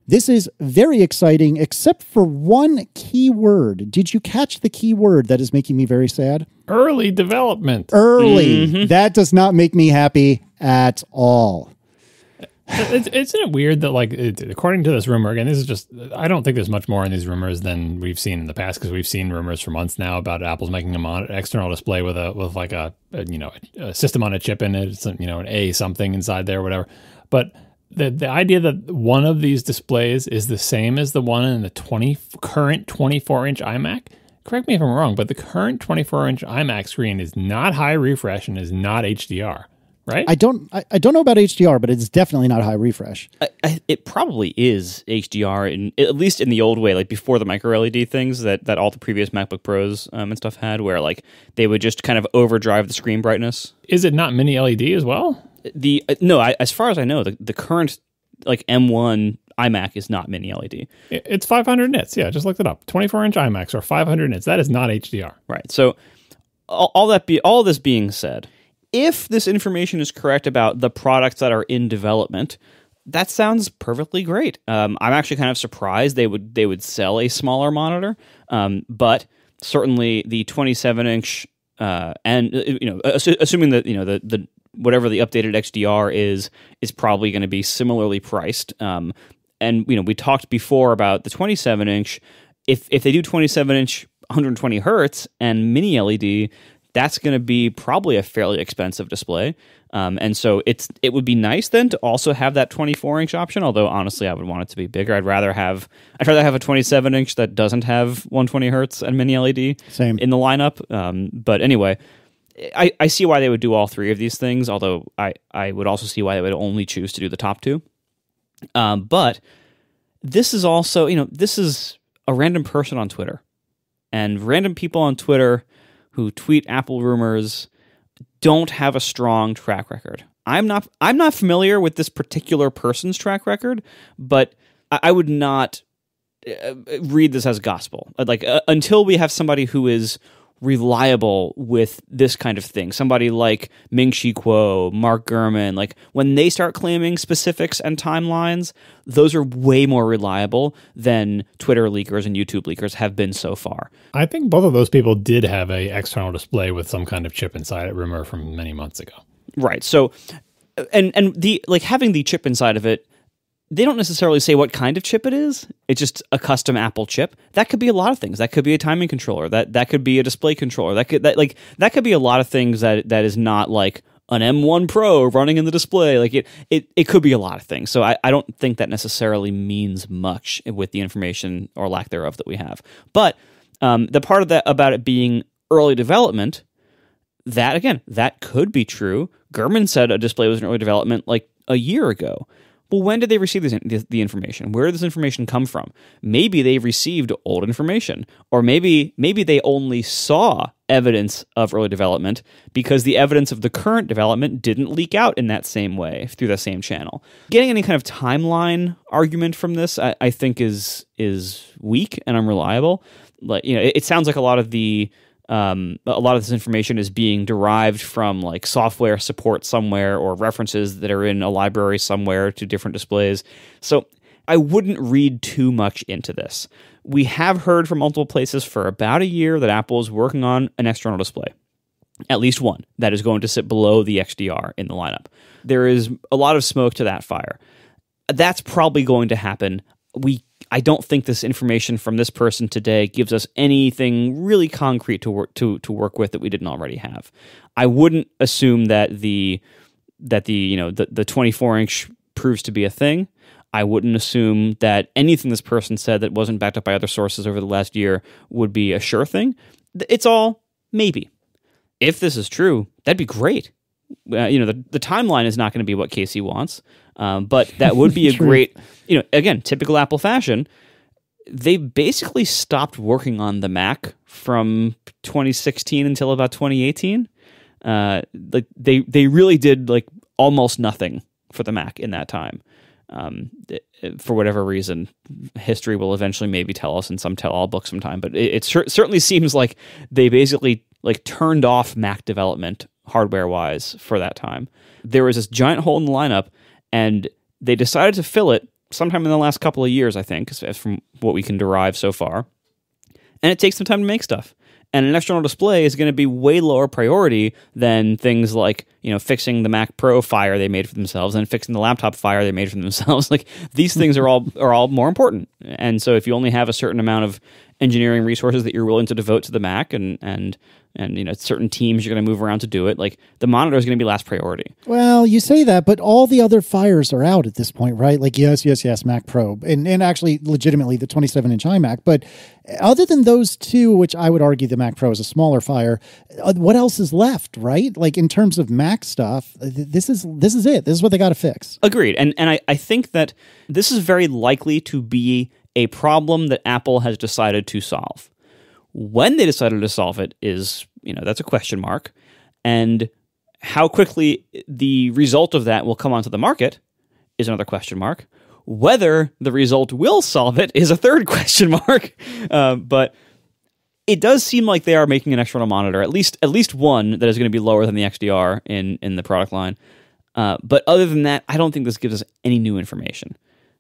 This is very exciting, except for one key word. Did you catch the key word that is making me very sad? Early development. Early. That does not make me happy at all. It's, isn't it weird that like it, according to this rumor again this is just i don't think there's much more in these rumors than we've seen in the past because we've seen rumors for months now about apple's making a mon- external display with a with like a, a you know a system on a chip in it it's you know an a something inside there or whatever. But the the idea that one of these displays is the same as the one in the 20 current 24 inch imac correct me if i'm wrong but the current 24 inch imac screen is not high refresh and is not hdr right? I don't I, I don't know about HDR, but it's definitely not high refresh. I, I, it probably is HDR, in, at least in the old way, like before the micro LED things that, that all the previous MacBook Pros um, and stuff had, where like they would just kind of overdrive the screen brightness. Is it not mini LED as well? The uh, no, I, as far as I know, the, the current like M1 iMac is not mini LED. It's 500 nits. Yeah, just looked it up. 24 inch iMacs are 500 nits. That is not HDR. Right. So all, all that be all this being said, if this information is correct about the products that are in development, that sounds perfectly great. Um, I'm actually kind of surprised they would they would sell a smaller monitor, um, but certainly the 27 inch uh, and uh, you know assuming that you know the the whatever the updated XDR is is probably going to be similarly priced. Um, and you know we talked before about the 27 inch. If if they do 27 inch 120 hertz and mini LED, that's going to be probably a fairly expensive display. Um, and so it's it would be nice then to also have that 24 inch option. Although honestly, I would want it to be bigger. I'd rather have I'd rather have a 27 inch that doesn't have 120 hertz and mini LED Same. in the lineup. Um, but anyway, I, I see why they would do all three of these things. Although I I would also see why they would only choose to do the top two. Um, but this is also you know this is a random person on Twitter, and random people on Twitter who tweet Apple rumors don't have a strong track record. I'm not I'm not familiar with this particular person's track record, but I, I would not uh, read this as gospel. Like uh, until we have somebody who is reliable with this kind of thing. Somebody like Ming Chi Kuo, Mark Gurman, like when they start claiming specifics and timelines, those are way more reliable than Twitter leakers and YouTube leakers have been so far. I think both of those people did have a external display with some kind of chip inside it, rumor from many months ago. Right. So and and the like having the chip inside of it they don't necessarily say what kind of chip it is. It's just a custom Apple chip. That could be a lot of things. That could be a timing controller. That that could be a display controller. That could that like that could be a lot of things that that is not like an M1 Pro running in the display. Like it it, it could be a lot of things. So I, I don't think that necessarily means much with the information or lack thereof that we have. But um, the part of that about it being early development, that again, that could be true. Gurman said a display was in early development like a year ago. Well, when did they receive this, the information? Where did this information come from? Maybe they received old information, or maybe maybe they only saw evidence of early development because the evidence of the current development didn't leak out in that same way through the same channel. Getting any kind of timeline argument from this, I, I think, is is weak and unreliable. Like you know, it, it sounds like a lot of the um, a lot of this information is being derived from like software support somewhere or references that are in a library somewhere to different displays. So I wouldn't read too much into this. We have heard from multiple places for about a year that Apple is working on an external display. At least one that is going to sit below the XDR in the lineup. There is a lot of smoke to that fire. That's probably going to happen. We I don't think this information from this person today gives us anything really concrete to work to to work with that we didn't already have. I wouldn't assume that the that the you know the the 24 inch proves to be a thing. I wouldn't assume that anything this person said that wasn't backed up by other sources over the last year would be a sure thing. It's all maybe. If this is true, that'd be great. Uh, you know, the, the timeline is not going to be what Casey wants. Um, but that would be *laughs* a great, you know, again, typical Apple fashion. They basically stopped working on the Mac from 2016 until about 2018. Uh, like they they really did like almost nothing for the Mac in that time. Um, for whatever reason, history will eventually maybe tell us in some tell-all book sometime. But it, it certainly seems like they basically like turned off Mac development hardware-wise for that time. There was this giant hole in the lineup and they decided to fill it sometime in the last couple of years, I think, from what we can derive so far. And it takes some time to make stuff. And an external display is going to be way lower priority than things like, you know, fixing the Mac Pro fire they made for themselves and fixing the laptop fire they made for themselves. *laughs* like these things are all are all more important. And so if you only have a certain amount of engineering resources that you're willing to devote to the Mac and and and you know certain teams you're going to move around to do it, like the monitor is going to be last priority. Well, you say that, but all the other fires are out at this point, right? Like, yes, yes, yes, Mac Pro, and, and actually, legitimately, the 27 inch iMac. But other than those two, which I would argue the Mac Pro is a smaller fire, uh, what else is left, right? Like in terms of Mac stuff, th- this is this is it. This is what they got to fix. Agreed. And and I, I think that this is very likely to be a problem that Apple has decided to solve. When they decided to solve it is, you know, that's a question mark. And how quickly the result of that will come onto the market is another question mark. Whether the result will solve it is a third *laughs* question mark. Uh, but it does seem like they are making an external monitor, at least at least one that is going to be lower than the XDR in in the product line. Uh, but other than that, I don't think this gives us any new information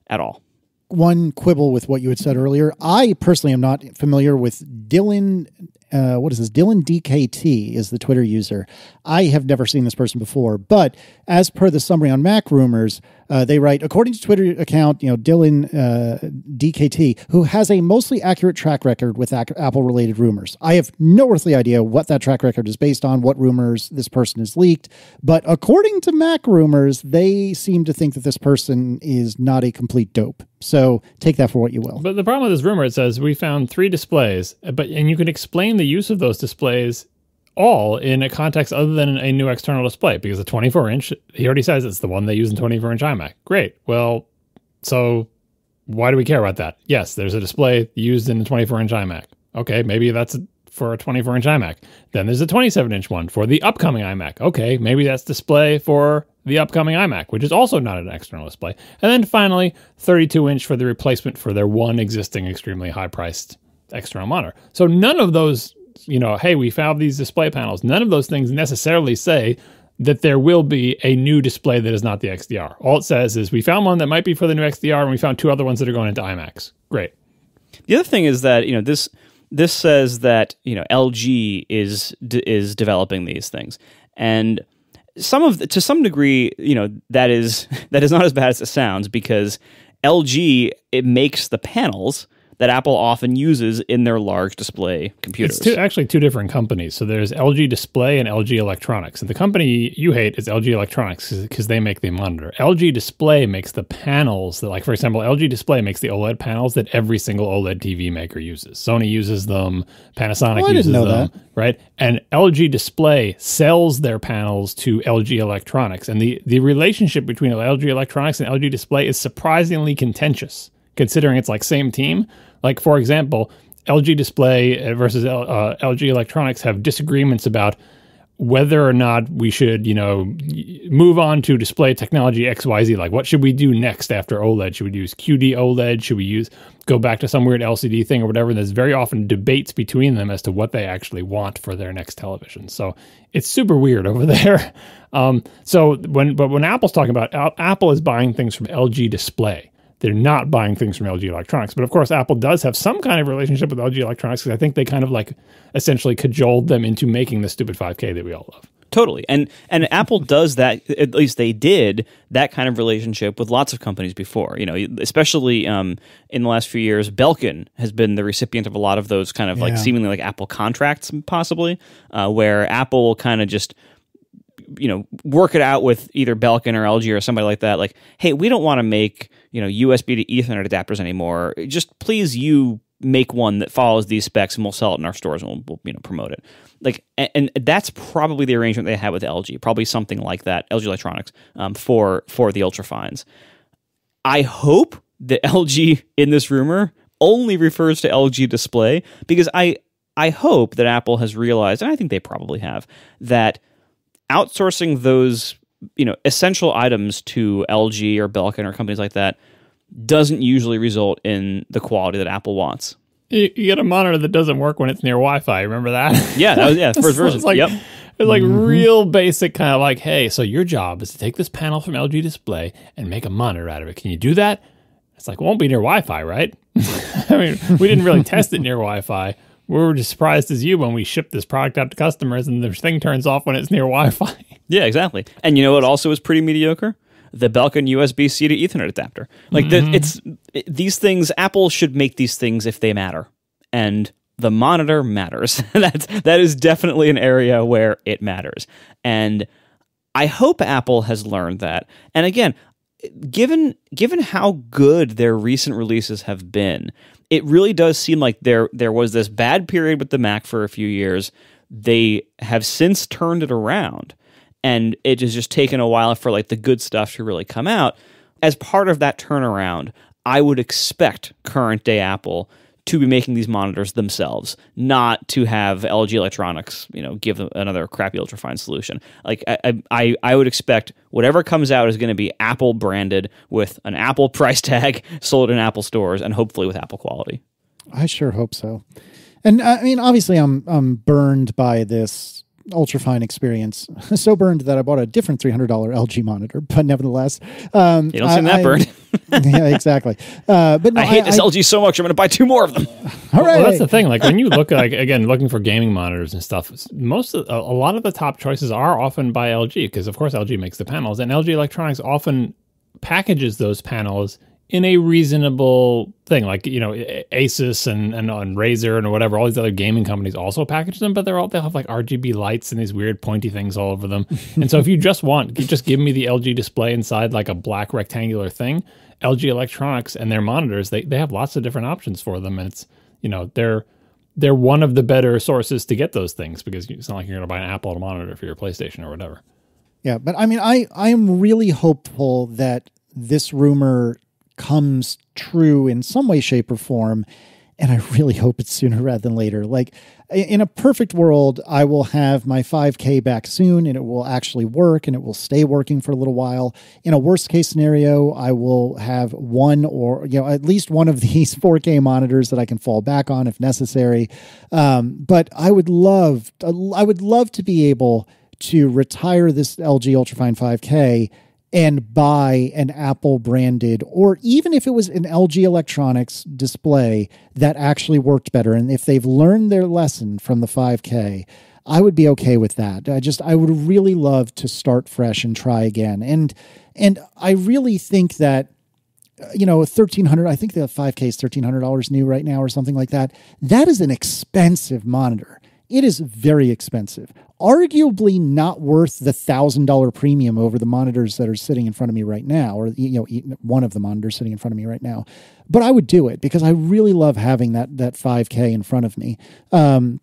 at all. One quibble with what you had said earlier. I personally am not familiar with Dylan. Uh, what is this? Dylan DKT is the Twitter user. I have never seen this person before, but as per the summary on MacRumors, uh, they write according to Twitter account, you know Dylan uh, DKT, who has a mostly accurate track record with ac- Apple related rumors. I have no earthly idea what that track record is based on, what rumors this person has leaked, but according to MacRumors, they seem to think that this person is not a complete dope. So take that for what you will. But the problem with this rumor, it says we found three displays, but and you can explain the use of those displays all in a context other than a new external display because the 24 inch, he already says it's the one they use in 24 inch iMac. Great. Well, so why do we care about that? Yes, there's a display used in the 24 inch iMac. Okay, maybe that's for a 24 inch iMac. Then there's a 27 inch one for the upcoming iMac. Okay, maybe that's display for the upcoming iMac, which is also not an external display. And then finally, 32 inch for the replacement for their one existing extremely high priced external monitor. So none of those, you know, hey, we found these display panels, none of those things necessarily say that there will be a new display that is not the XDR. All it says is we found one that might be for the new XDR and we found two other ones that are going into iMacs. Great. The other thing is that you know this this says that you know LG is is developing these things, and some of the, to some degree, you know that is *laughs* that is not as bad as it sounds because LG it makes the panels that Apple often uses in their large display computers. It's two, actually two different companies. So there's LG Display and LG Electronics. And the company you hate is LG Electronics because they make the monitor. LG Display makes the panels that, like, for example, LG Display makes the OLED panels that every single OLED TV maker uses. Sony uses them, Panasonic Oh, I didn't uses know them, that. right? And LG Display sells their panels to LG Electronics. And the, the relationship between LG Electronics and LG Display is surprisingly contentious, considering it's like same team. Like, for example, LG Display versus uh, LG Electronics have disagreements about whether or not we should, you know, move on to display technology XYZ. Like, what should we do next after OLED? Should we use QD OLED? Should we use go back to some weird LCD thing or whatever? There's very often debates between them as to what they actually want for their next television. So it's super weird over *laughs* there. Um, so when but when Apple's talking about Apple is buying things from LG Display they're not buying things from LG Electronics. But of course, Apple does have some kind of relationship with LG Electronics because I think they kind of like essentially cajoled them into making the stupid 5K that we all love. Totally. And and Apple does that at least they did that kind of relationship with lots of companies before. You know, especially um, in the last few years, Belkin has been the recipient of a lot of those kind of like Yeah. seemingly like Apple contracts possibly, uh, where Apple will kind of just you know work it out with either Belkin or LG or somebody like that like hey we don't want to make you know USB to ethernet adapters anymore. Just please you make one that follows these specs and we'll sell it in our stores and we'll, we'll you know promote it. Like and, and that's probably the arrangement they had with LG probably something like that LG Electronics um, for for the ultrafines I hope that LG in this rumor only refers to LG display because I I hope that Apple has realized and I think they probably have that outsourcing those you know essential items to LG or Belkin or companies like that doesn't usually result in the quality that Apple wants. You, you get a monitor that doesn't work when it's near Wi-Fi. Remember that? *laughs* Yeah, that was yeah, first So version. It's like, yep. It's like mm-hmm. real basic kind of like, hey, so your job is to take this panel from LG Display and make a monitor out of it. Can you do that? It's like, it won't be near Wi Fi, right? *laughs* I mean, we didn't really test it near Wi Fi. We were just surprised as you when we shipped this product out to customers and the thing turns off when it's near *laughs* Wi Fi. Yeah, exactly. And you know what also is pretty mediocre? The Belkin USB C to Ethernet adapter. Like the, mm-hmm. it's it, these things. Apple should make these things if they matter, and the monitor matters. *laughs* That's that is definitely an area where it matters, and I hope Apple has learned that. And again, given given how good their recent releases have been, it really does seem like there there was this bad period with the Mac for a few years. They have since turned it around, and it has just taken a while for like the good stuff to really come out. As part of that turnaround, I would expect current day Apple to be making these monitors themselves, not to have LG Electronics, you know, give them another crappy ultrafine solution. Like I, I, I would expect whatever comes out is going to be Apple branded with an Apple *laughs* price tag, sold in Apple stores, and hopefully with Apple quality. I sure hope so. And I mean, obviously, I'm I'm burned by this ultrafine experience. *laughs* so burned that I bought a different three hundred dollar LG monitor, but nevertheless, um, You don't seem that I- burned. *laughs* yeah, exactly. Uh, but no, I hate this LG so much. I'm going to buy two more of them. *laughs* All right, Well, that's the thing. Like when you look like again looking for gaming monitors and stuff, most of, a, a lot of the top choices are often by LG because of course LG makes the panels and LG Electronics often packages those panels in a reasonable thing. Like you know A- Asus and and on Razer and whatever all these other gaming companies also package them, but they're all they have like RGB lights and these weird pointy things all over them. *laughs* and so if you just want, just give me the LG display inside like a black rectangular thing. LG Electronics and their monitors, they, they have lots of different options for them, and it's you know they're they're one of the better sources to get those things because it's not like you're going to buy an Apple monitor for your PlayStation or whatever. Yeah, but I mean, I I am really hopeful that this rumor comes true in some way, shape, or form, and I really hope it's sooner rather than later. Like in a perfect world, I will have my 5K back soon, and it will actually work, and it will stay working for a little while. In a worst case scenario, I will have one or you know at least one of *laughs* these 4K monitors that I can fall back on if necessary. Um, but I would love, I would love to be able to retire this LG Ultrafine 5K and buy an Apple branded, or even if it was an LG Electronics display that actually worked better. And if they've learned their lesson from the 5K, I would be okay with that. I just, I would really love to start fresh and try again. And, and I really think that you know, thirteen hundred. I think the five K is thirteen hundred dollars new right now, or something like that. That is an expensive monitor. It is very expensive. Arguably not worth the thousand dollar premium over the monitors that are sitting in front of me right now, or you know, one of the monitors sitting in front of me right now. But I would do it because I really love having that that five K in front of me. Um,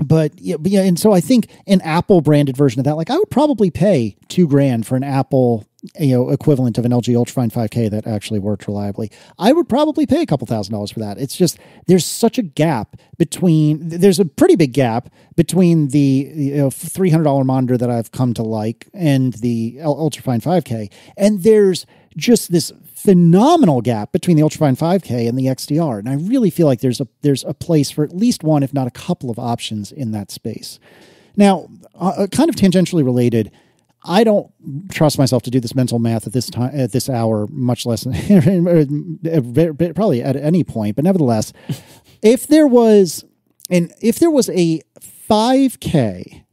but yeah, but yeah, and so I think an Apple branded version of that, like I would probably pay two grand for an Apple, you know, equivalent of an LG Ultrafine 5K that actually worked reliably. I would probably pay a couple thousand dollars for that. It's just there's such a gap between. There's a pretty big gap between the you know three hundred dollar monitor that I've come to like and the Ultrafine 5K, and there's just this phenomenal gap between the Ultrafine 5K and the XDR. And I really feel like there's a there's a place for at least one, if not a couple of options in that space. Now, uh, kind of tangentially related, I don't trust myself to do this mental math at this time at this hour, much less *laughs* probably at any point. But nevertheless, *laughs* if there was and if there was a 5K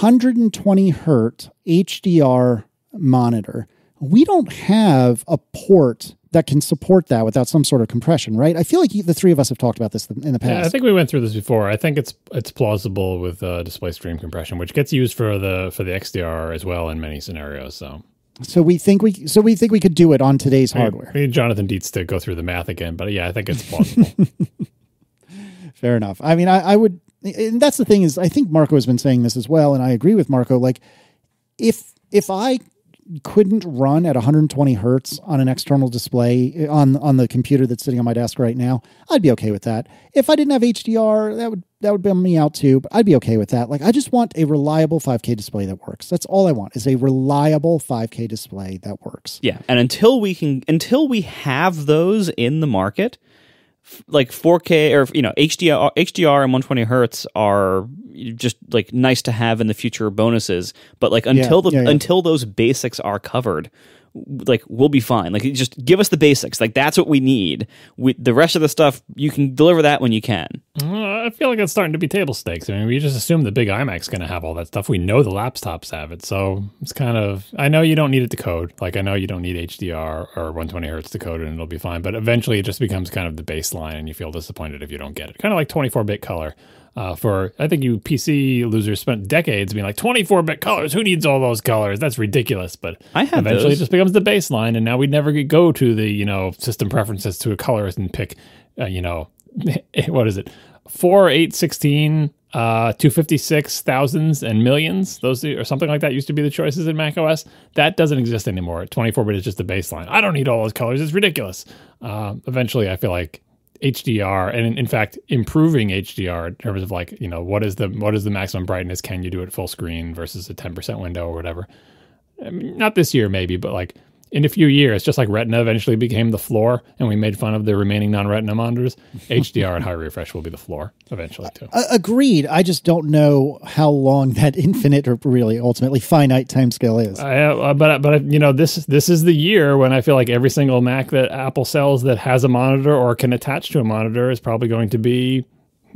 120 hertz HDR monitor, we don't have a port that can support that without some sort of compression, right? I feel like the three of us have talked about this in the past. Yeah, I think we went through this before. I think it's it's plausible with uh, display stream compression, which gets used for the for the XDR as well in many scenarios. So so we think we so we think we could do it on today's hardware. I need Jonathan Dietz to go through the math again, but yeah, I think it's plausible. *laughs* Fair enough. I mean, I, I would, and that's the thing is, I think Marco has been saying this as well, and I agree with Marco. Like, if if I couldn't run at 120 hertz on an external display eh, on on the computer that's sitting on my desk right now, I'd be okay with that. If I didn't have HDR, that would that would bum me out too, but I'd be okay with that. Like I just want a reliable 5K display that works. That's all I want is a reliable 5K display that works. Yeah, and until we can, until we have those in the market, like 4K or you know HDR, HDR and 120 hertz are just like nice to have in the future bonuses. But like until the yeah, yeah. until those basics are covered, like we'll be fine. Like just give us the basics. Like that's what we need. We, the rest of the stuff you can deliver that when you can. Uh, I feel like it's starting to be table stakes. I mean, we just assume the big iMac's going to have all that stuff. We know the laptops have it, so it's kind of. I know you don't need it to code. Like I know you don't need HDR or 120 hertz to code and it'll be fine. But eventually, it just becomes kind of the baseline, and you feel disappointed if you don't get it. Kind of like 24 bit color. Uh, for I think you PC losers spent decades being like 24 bit colors. Who needs all those colors? That's ridiculous. But I have eventually those. it just becomes the baseline, and now we'd never go to the you know system preferences to a colorist and pick uh, you know *laughs* what is it four eight sixteen uh 256 thousands and millions those or something like that used to be the choices in mac os that doesn't exist anymore 24 bit is just the baseline i don't need all those colors it's ridiculous uh, eventually i feel like HDR and in, fact improving HDR in terms of like you know what is the what is the maximum brightness? Can you do it full screen versus a 10% window or whatever? I mean, not this year maybe but like in a few years just like retina eventually became the floor and we made fun of the remaining non-retina monitors *laughs* HDR and high refresh will be the floor eventually too Uh, agreed. I just don't know how long that *laughs* infinite or really ultimately finite timescale is. I, uh, but but you know this this is the year when I feel like every single Mac that Apple sells that has a monitor or can attach to a monitor is probably going to be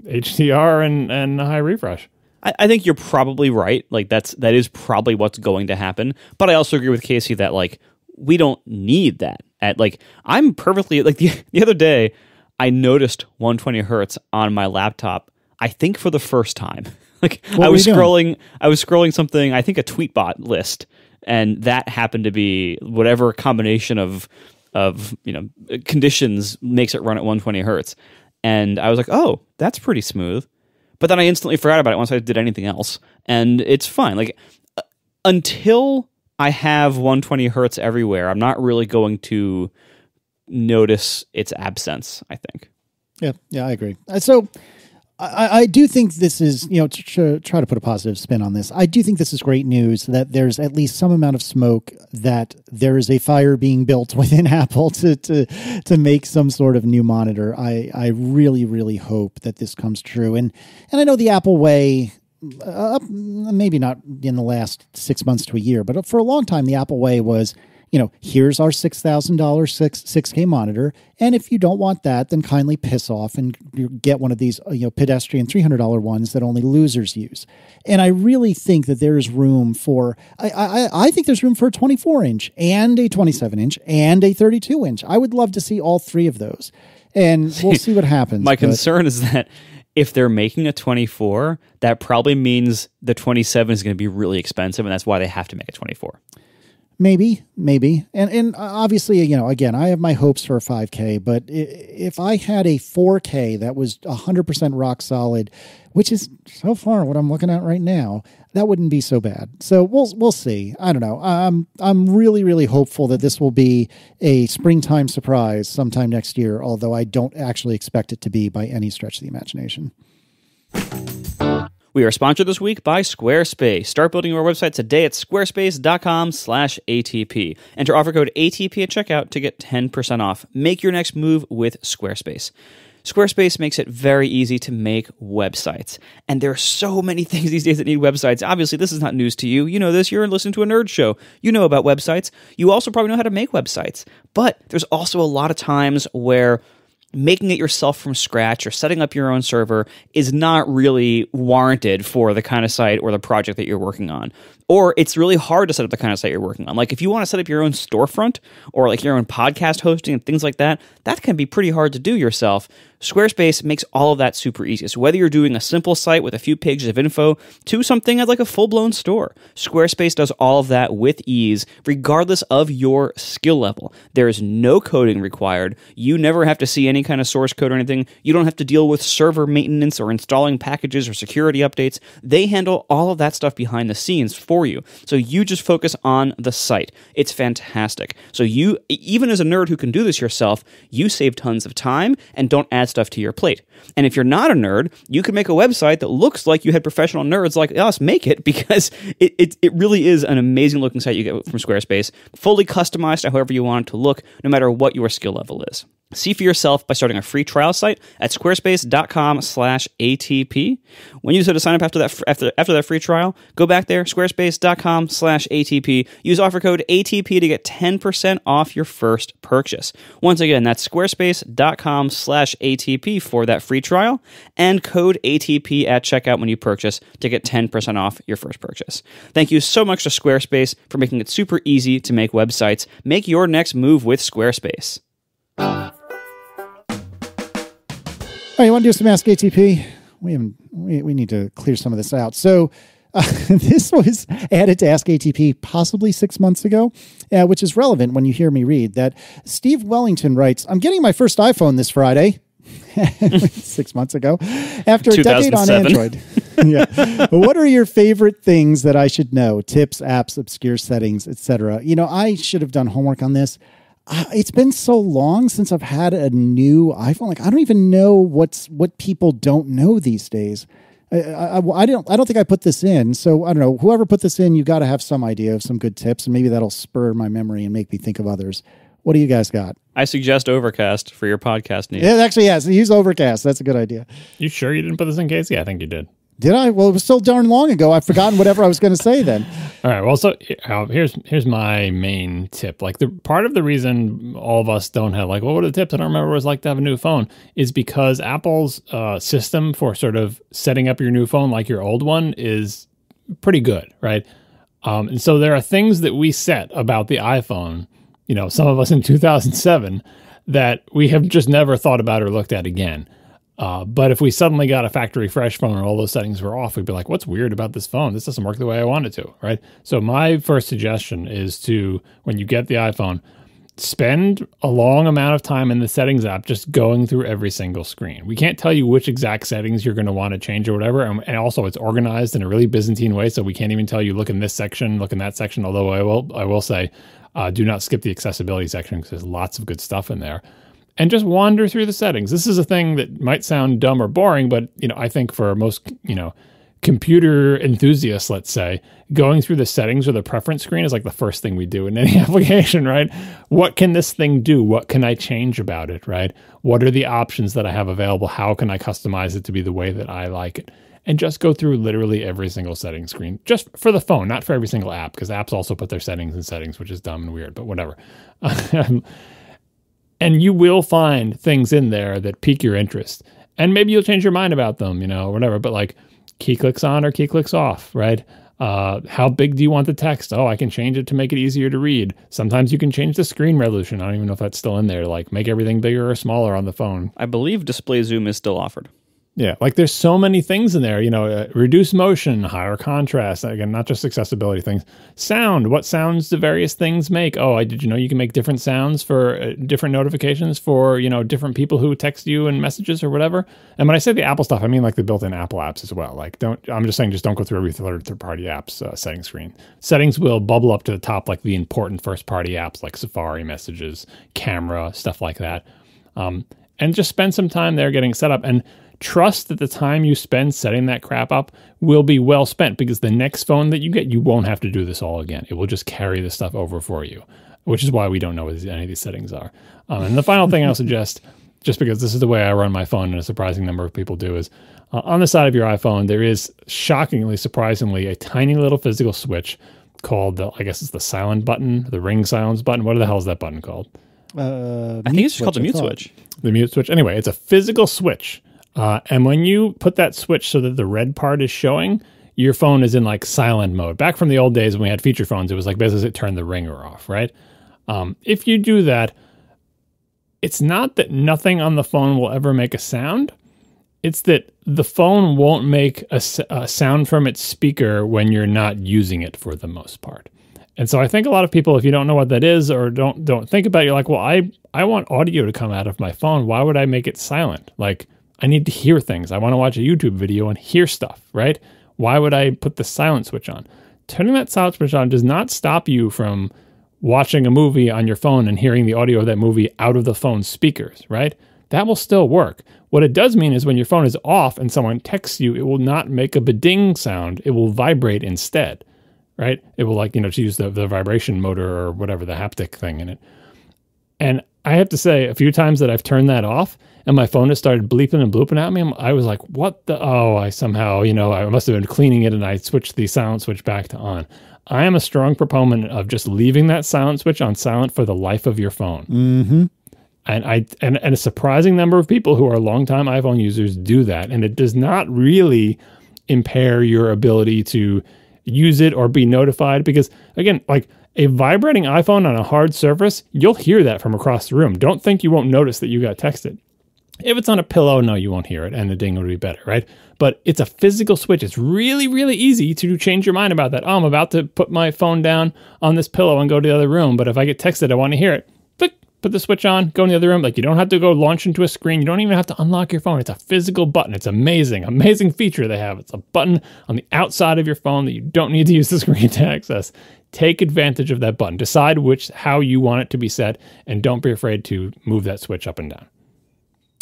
HDR and and high refresh. I, I think you're probably right. Like that's that is probably what's going to happen. But I also agree with Casey that like we don't need that. At like I'm perfectly like the *laughs* the other day I noticed 120 hertz on my laptop. I think for the first time. *laughs* Like What I was you doing? scrolling I was scrolling something, I think a tweetbot list, and that happened to be whatever combination of of, you know, conditions makes it run at 120 hertz. And I was like, "Oh, that's pretty smooth." But then I instantly forgot about it once I did anything else, and it's fine. Like uh, until I have 120 hertz everywhere, I'm not really going to notice its absence. I think. Yeah, yeah, I agree. Uh, So I, I do think this is, you know, to tr- try to put a positive spin on this. I do think this is great news that there's at least some amount of smoke that there is a fire being built *laughs* within Apple to to to make some sort of new monitor. I I really really hope that this comes true. And and I know the Apple way uh, maybe not in the last six months to a year, but for a long time, the Apple way was, you know, here's our six thousand dollars six six K monitor, and if you don't want that, then kindly piss off and get one of these, uh, you know, pedestrian three hundred dollar ones that only losers use. And I really think that there is room for, I I, I think there's room for a twenty four inch and a twenty seven inch and a thirty two inch. I would love to see all three of those, and we'll *laughs* see what happens. My but- concern is that if they're making a 24, that probably means the 27 is going to be really expensive, and that's why they have to make a 24. Maybe, maybe, and and uh, obviously, you know, again, I have my hopes for a 5K, but if I had a 4K that was 100% rock solid, which is so far what I'm looking at right now, that wouldn't be so bad. So we'll we'll see. I don't know. I'm I'm really really hopeful that this will be a springtime surprise sometime next year. Although I don't actually expect it to be by any stretch of the imagination. We are sponsored this week by Squarespace. Start building your website today at squarespace.com/atp. Enter offer code ATP at checkout to get 10% off. Make your next move with Squarespace. Squarespace makes it very easy to make websites. And there are so many *laughs* things these days that need websites. Obviously, this is not news to you. You know this. You're listening to a nerd show. You know about websites. You also probably know how to make websites. But there's also a lot of times where making it yourself from scratch or setting up your own server is not really warranted for the kind of site or the project that you're working on. Or it's really hard to set up the kind of site you're working on. Like if you want to set up your own storefront or like your own podcast hosting and things like that, that can be pretty hard to do yourself. Squarespace makes all of that super easy. So whether you're doing a simple site with a few pages of info to something like a full-blown store, Squarespace does all of that with ease regardless of your skill level. There is no coding required. You never have to see any kind of source code or anything. You don't have to deal with server maintenance or installing packages or security updates. They handle all of that stuff behind the scenes for you. So you just focus on the site. It's fantastic. So you even as a nerd who can do this yourself, you save tons of time and don't add stuff to your plate. And if you're not a nerd, you can make a website that looks like you had professional nerds like us make it *laughs* because it, it, it really is an amazing looking site you get from Squarespace, fully customized however you want it to look, no matter what your skill level is. See for yourself by starting a free trial site at squarespace.com slash ATP. When you decide to sign up after that, after, after that free trial, go back there, squarespace.com slash ATP. Use offer code ATP to get 10% off your first purchase. Once again, that's squarespace.com slash ATP for that free trial and code ATP at checkout when you purchase to get 10% off your first purchase. Thank you so much to Squarespace for making it super easy to make websites. Make your next move with Squarespace. All right, you want to do some Ask ATP? We. We, we need to clear some of this out. So. Uh, *laughs* this was added to Ask ATP possibly six months ago, uh, which is relevant when you hear me read that Steve Wellington writes, I'm getting my first iPhone this Friday. *laughs* six months ago, after a decade on Android. *laughs* yeah. What are your favorite things that I should know? Tips, apps, obscure settings, etc. You know, I should have done homework on this. Uh, it's been so long since I've had a new iPhone. Like I don't even know what's what people don't know these days. I, I, I don't I don't think I put this in. So I don't know. Whoever put this in, you got to have some idea of some good tips, and maybe that'll spur my memory and make me think of others. What do you guys got? I suggest Overcast for your podcast needs. Yeah, actually, yes. Use Overcast. That's a good idea. You sure you didn't put this in case? Yeah, I think you did. Did I? Well, it was so darn long ago. I've forgotten whatever I was going to say then. All right. Well, so uh, here's here's my main tip. Like the part of the reason all of us don't have like, well, what are the tips? I don't remember what it's like to have a new phone. Is because Apple's uh, system for sort of setting up your new phone like your old one is pretty good, right? Um, and so there are things that we set about the iPhone. You know, some of us in 2007 that we have just never thought about or looked at again. Uh, but if we suddenly got a factory fresh phone and all those settings were off, we'd be like, what's weird about this phone? This doesn't work the way I want it to, right? So, my first suggestion is to, when you get the iPhone, spend a long amount of time in the settings app just going through every single screen. We can't tell you which exact settings you're going to want to change or whatever. And, also, it's organized in a really Byzantine way. So, we can't even tell you, look in this section, look in that section. Although, I will, I will say, uh, do not skip the accessibility section because there's lots of good stuff in there and just wander through the settings. This is a thing that might sound dumb or boring, but you know, I think for most, you know, computer enthusiasts, let's say, going through the settings or the preference screen is like the first thing we do in any *laughs* application, right? What can this thing do? What can I change about it, right? What are the options that I have available? How can I customize it to be the way that I like it? And just go through literally every single setting screen, just for the phone, not for every single app, because apps also put their settings in settings, which is dumb and weird, but whatever. *laughs* Um, and you will find things in there that pique your interest. And maybe you'll change your mind about them you know or whatever but like key clicks on or key clicks off right? Uh, how big do you want the text? Oh i can change it to make it easier to read. Sometimes you can change the screen resolution. I don't even know if that's still in there like make everything bigger or smaller on the phone. I believe display zoom is still offered. Yeah, like there's so many things in there, you know, uh, reduce motion, higher contrast, again, not just accessibility things. Sound, what sounds do various things make? Oh, I did you know you can make different sounds for uh, different notifications for, you know, different people who text you and messages or whatever. And when I say the Apple stuff, I mean like the built-in Apple apps as well. Like don't I'm just saying just don't go through every third third-party apps uh, setting screen. Settings will bubble up to the top like the important first-party apps like Safari messages, camera, stuff like that. Um, and just spend some time there getting set up and trust that the time you spend setting that crap up will be well spent because the next phone that you get, you won't have to do this all again. It will just carry the stuff over for you, which is why we don't know what any of these settings are. Um, and the final thing I'll suggest, *laughs* just because this is the way I run my phone and a surprising number of people do, is uh, on the side of your iPhone, there is shockingly, surprisingly, a tiny little physical switch called the, I guess it's the silent button, the ring silence button. What the hell is that button called? Uh, I think it's called the mute switch. the mute switch. Anyway, it's a physical switch. Uh, and when you put that switch so that the red part is showing, your phone is in like silent mode. Back from the old days when we had feature phones, it was like basically it turned the ringer off, right? Um, if you do that, it's not that nothing on the phone will ever make a sound. It's that the phone won't make a sound from its speaker when you're not using it for the most part. And so I think a lot of people, if you don't know what that is or don't don't think about it, you're like, well, I I want audio to come out of my phone. Why would I make it silent? Like I need to hear things. I want to watch a YouTube video and hear stuff, right? Why would I put the silent switch on? Turning that silent switch on does not stop you from watching a movie on your phone and hearing the audio of that movie out of the phone's speakers, right? That will still work. What it does mean is when your phone is off and someone texts you, it will not make a beding sound. It will vibrate instead, right? It will like, you know, to use the, the vibration motor or whatever, the haptic thing in it. And I have to say, a few times that I've turned that off and my phone has started bleeping and blooping at me, I was like, what the? Oh, I somehow, you know, I must have been cleaning it and I switched the silent switch back to on. I am a strong proponent of just leaving that silent switch on silent for the life of your phone. Mm-hmm. And I and, and a surprising number of people who are longtime iPhone users do that. And it does not really impair your ability to use it or be notified because again, like a vibrating iPhone on a hard surface, you'll hear that from across the room. Don't think you won't notice that you got texted. If it's on a pillow, no, you won't hear it, and the ding would be better, right? But it's a physical switch. It's really, really easy to change your mind about that. Oh, I'm about to put my phone down on this pillow and go to the other room, but if I get texted, I want to hear it. Put the switch on, go in the other room. Like you don't have to go launch into a screen. You don't even have to unlock your phone. It's a physical button. It's amazing, amazing feature they have. It's a button on the outside of your phone that you don't need to use the *laughs* screen to access. Take advantage of that button. Decide which how you want it to be set, and don't be afraid to move that switch up and down.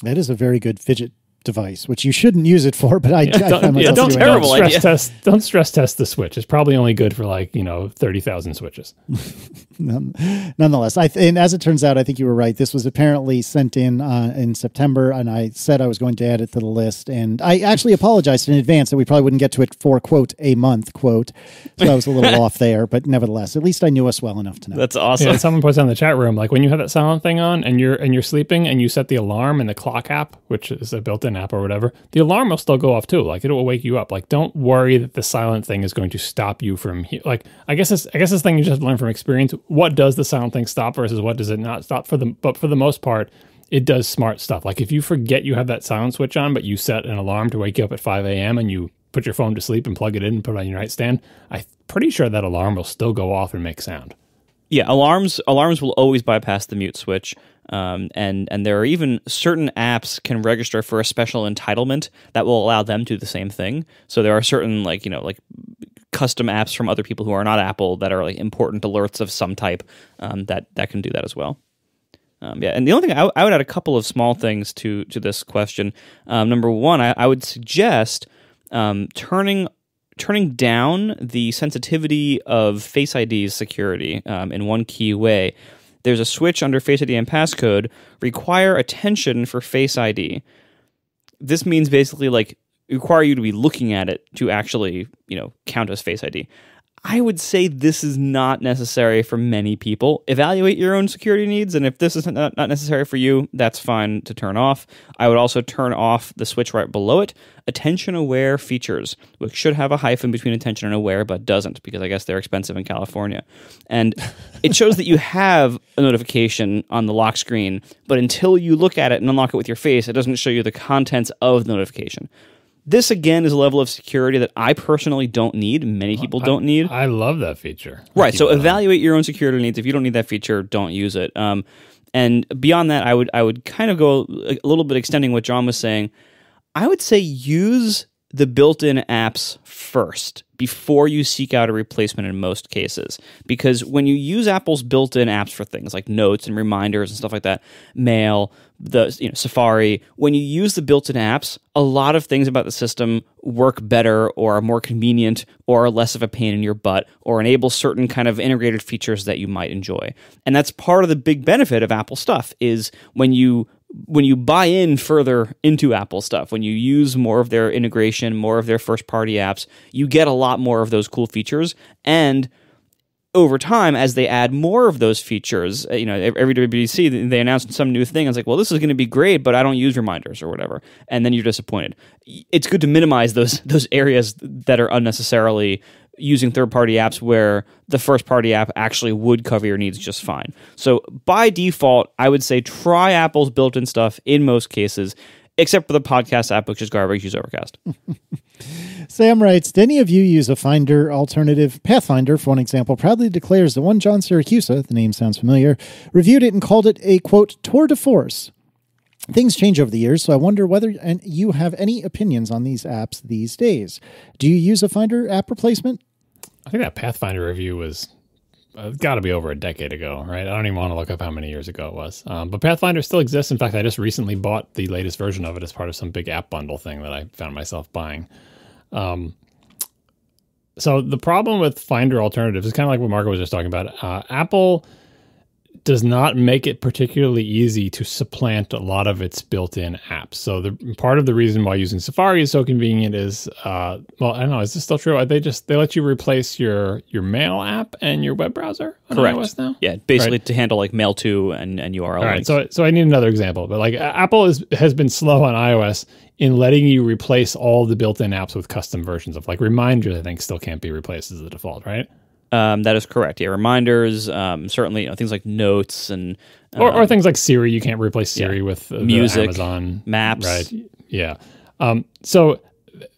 That is a very good fidget device, which you shouldn't use it for. But I, Yeah, I don't, find yeah, don't, doing don't stress idea. test. Don't stress test the switch. It's probably only good for like you know thirty thousand switches. *laughs* Nonetheless, I th- and as it turns out, I think you were right. This was apparently sent in uh, in September, and I said I was going to add it to the list. And I actually apologized in advance that we probably wouldn't get to it for quote a month quote. So I was a little *laughs* off there, but nevertheless, at least I knew us well enough to know. That's awesome. Yeah, someone puts on the chat room like when you have that silent thing on and you're and you're sleeping and you set the alarm in the clock app, which is a built-in app or whatever, the alarm will still go off too. Like it will wake you up. Like don't worry that the silent thing is going to stop you from he- like I guess this I guess this thing you just have to learn from experience. What does the silent thing stop versus what does it not stop for them? But for the most part, it does smart stuff. Like if you forget you have that silent switch on, but you set an alarm to wake you up at 5 a.m. and you put your phone to sleep and plug it in and put it on your nightstand, I'm pretty sure that alarm will still go off and make sound. Yeah, alarms alarms will always bypass the mute switch, um, and and there are even certain apps can register for a special entitlement that will allow them to do the same thing. So there are certain like you know like custom apps from other people who are not Apple that are like important alerts of some type um, that that can do that as well. Um, yeah, and the only thing I, I would add a couple of small things to to this question. Um, number one, I, I would suggest um, turning turning down the sensitivity of Face ID's security um, in one key way. There's a switch under Face ID and passcode require attention for Face ID. This means basically like require you to be looking at it to actually you know count as Face ID. I would say this is not necessary for many people. Evaluate your own security needs, and if this is not, necessary for you, that's fine to turn off. I would also turn off the switch right below it, attention aware features, which should have a hyphen between attention and aware, but doesn't because I guess they're expensive in California. And it shows that you have a notification on the lock screen, but until you look at it and unlock it with your face, it doesn't show you the contents of the notification. This again is a level of security that I personally don't need. Many people don't need. I love that feature. Right. So evaluate your own security needs. If you don't need that feature, don't use it. Um, and beyond that, I would I would kind of go a little bit extending what John was saying. I would say use the built-in apps first before you seek out a replacement in most cases. Because when you use apple's built-in apps for things like notes and reminders and stuff like that mail the you know safari when you use the built-in apps a lot of things about the system work better or are more convenient or are less of a pain in your butt or enable certain kind of integrated features that you might enjoy. And that's part of the big benefit of apple stuff is when you when you buy in further into Apple stuff, when you use more of their integration, more of their first party apps, you get a lot more of those cool features. And over time, as they add more of those features, uh, you know, every WWDC, they announced some new thing. It's like, well, this is going to be great, but I don't use reminders or whatever. And then you're disappointed. It's good to minimize those *laughs* those areas that are unnecessarily using third party apps where the first party app actually would cover your needs just fine. So by default, I would say try Apple's built in stuff in most cases, except for the podcast app, which is garbage, use Overcast. *laughs* Sam writes, Did any of you use a Finder alternative? Pathfinder, for one example, proudly declares that one John Siracusa, the name sounds familiar, reviewed it and called it a quote tour de force. Things change over the years, so I wonder whether and you have any opinions on these apps these days. Do you use a Finder app replacement? I think that Pathfinder review was uh, got to be over a decade ago, right? I don't even want to look up how many years ago it was. Um, but Pathfinder still exists. In fact, I just recently bought the latest version of it as part of some big app bundle thing that I found myself buying. Um, so the problem with Finder alternatives is kind of like what Marco was just talking about. Uh, Apple does not make it particularly easy to supplant a lot of its built-in apps. So the part of the reason why using Safari is so convenient is, uh, well, I don't know, is this still true? Are they just they let you replace your your Mail app and your web browser on Correct. iOS now? Yeah, basically Right. to handle like Mail to and, and URL All right, links. so so I need another example, but like Apple is, has been slow on iOS in letting you replace all the built-in apps with custom versions of like reminders. I think still can't be replaced as the default, right? Um, that is correct. Yeah, reminders, um, certainly you know, things like notes and uh, Or, or things like Siri, you can't replace Siri yeah. with uh, Music, Amazon maps. right? Yeah. Um, so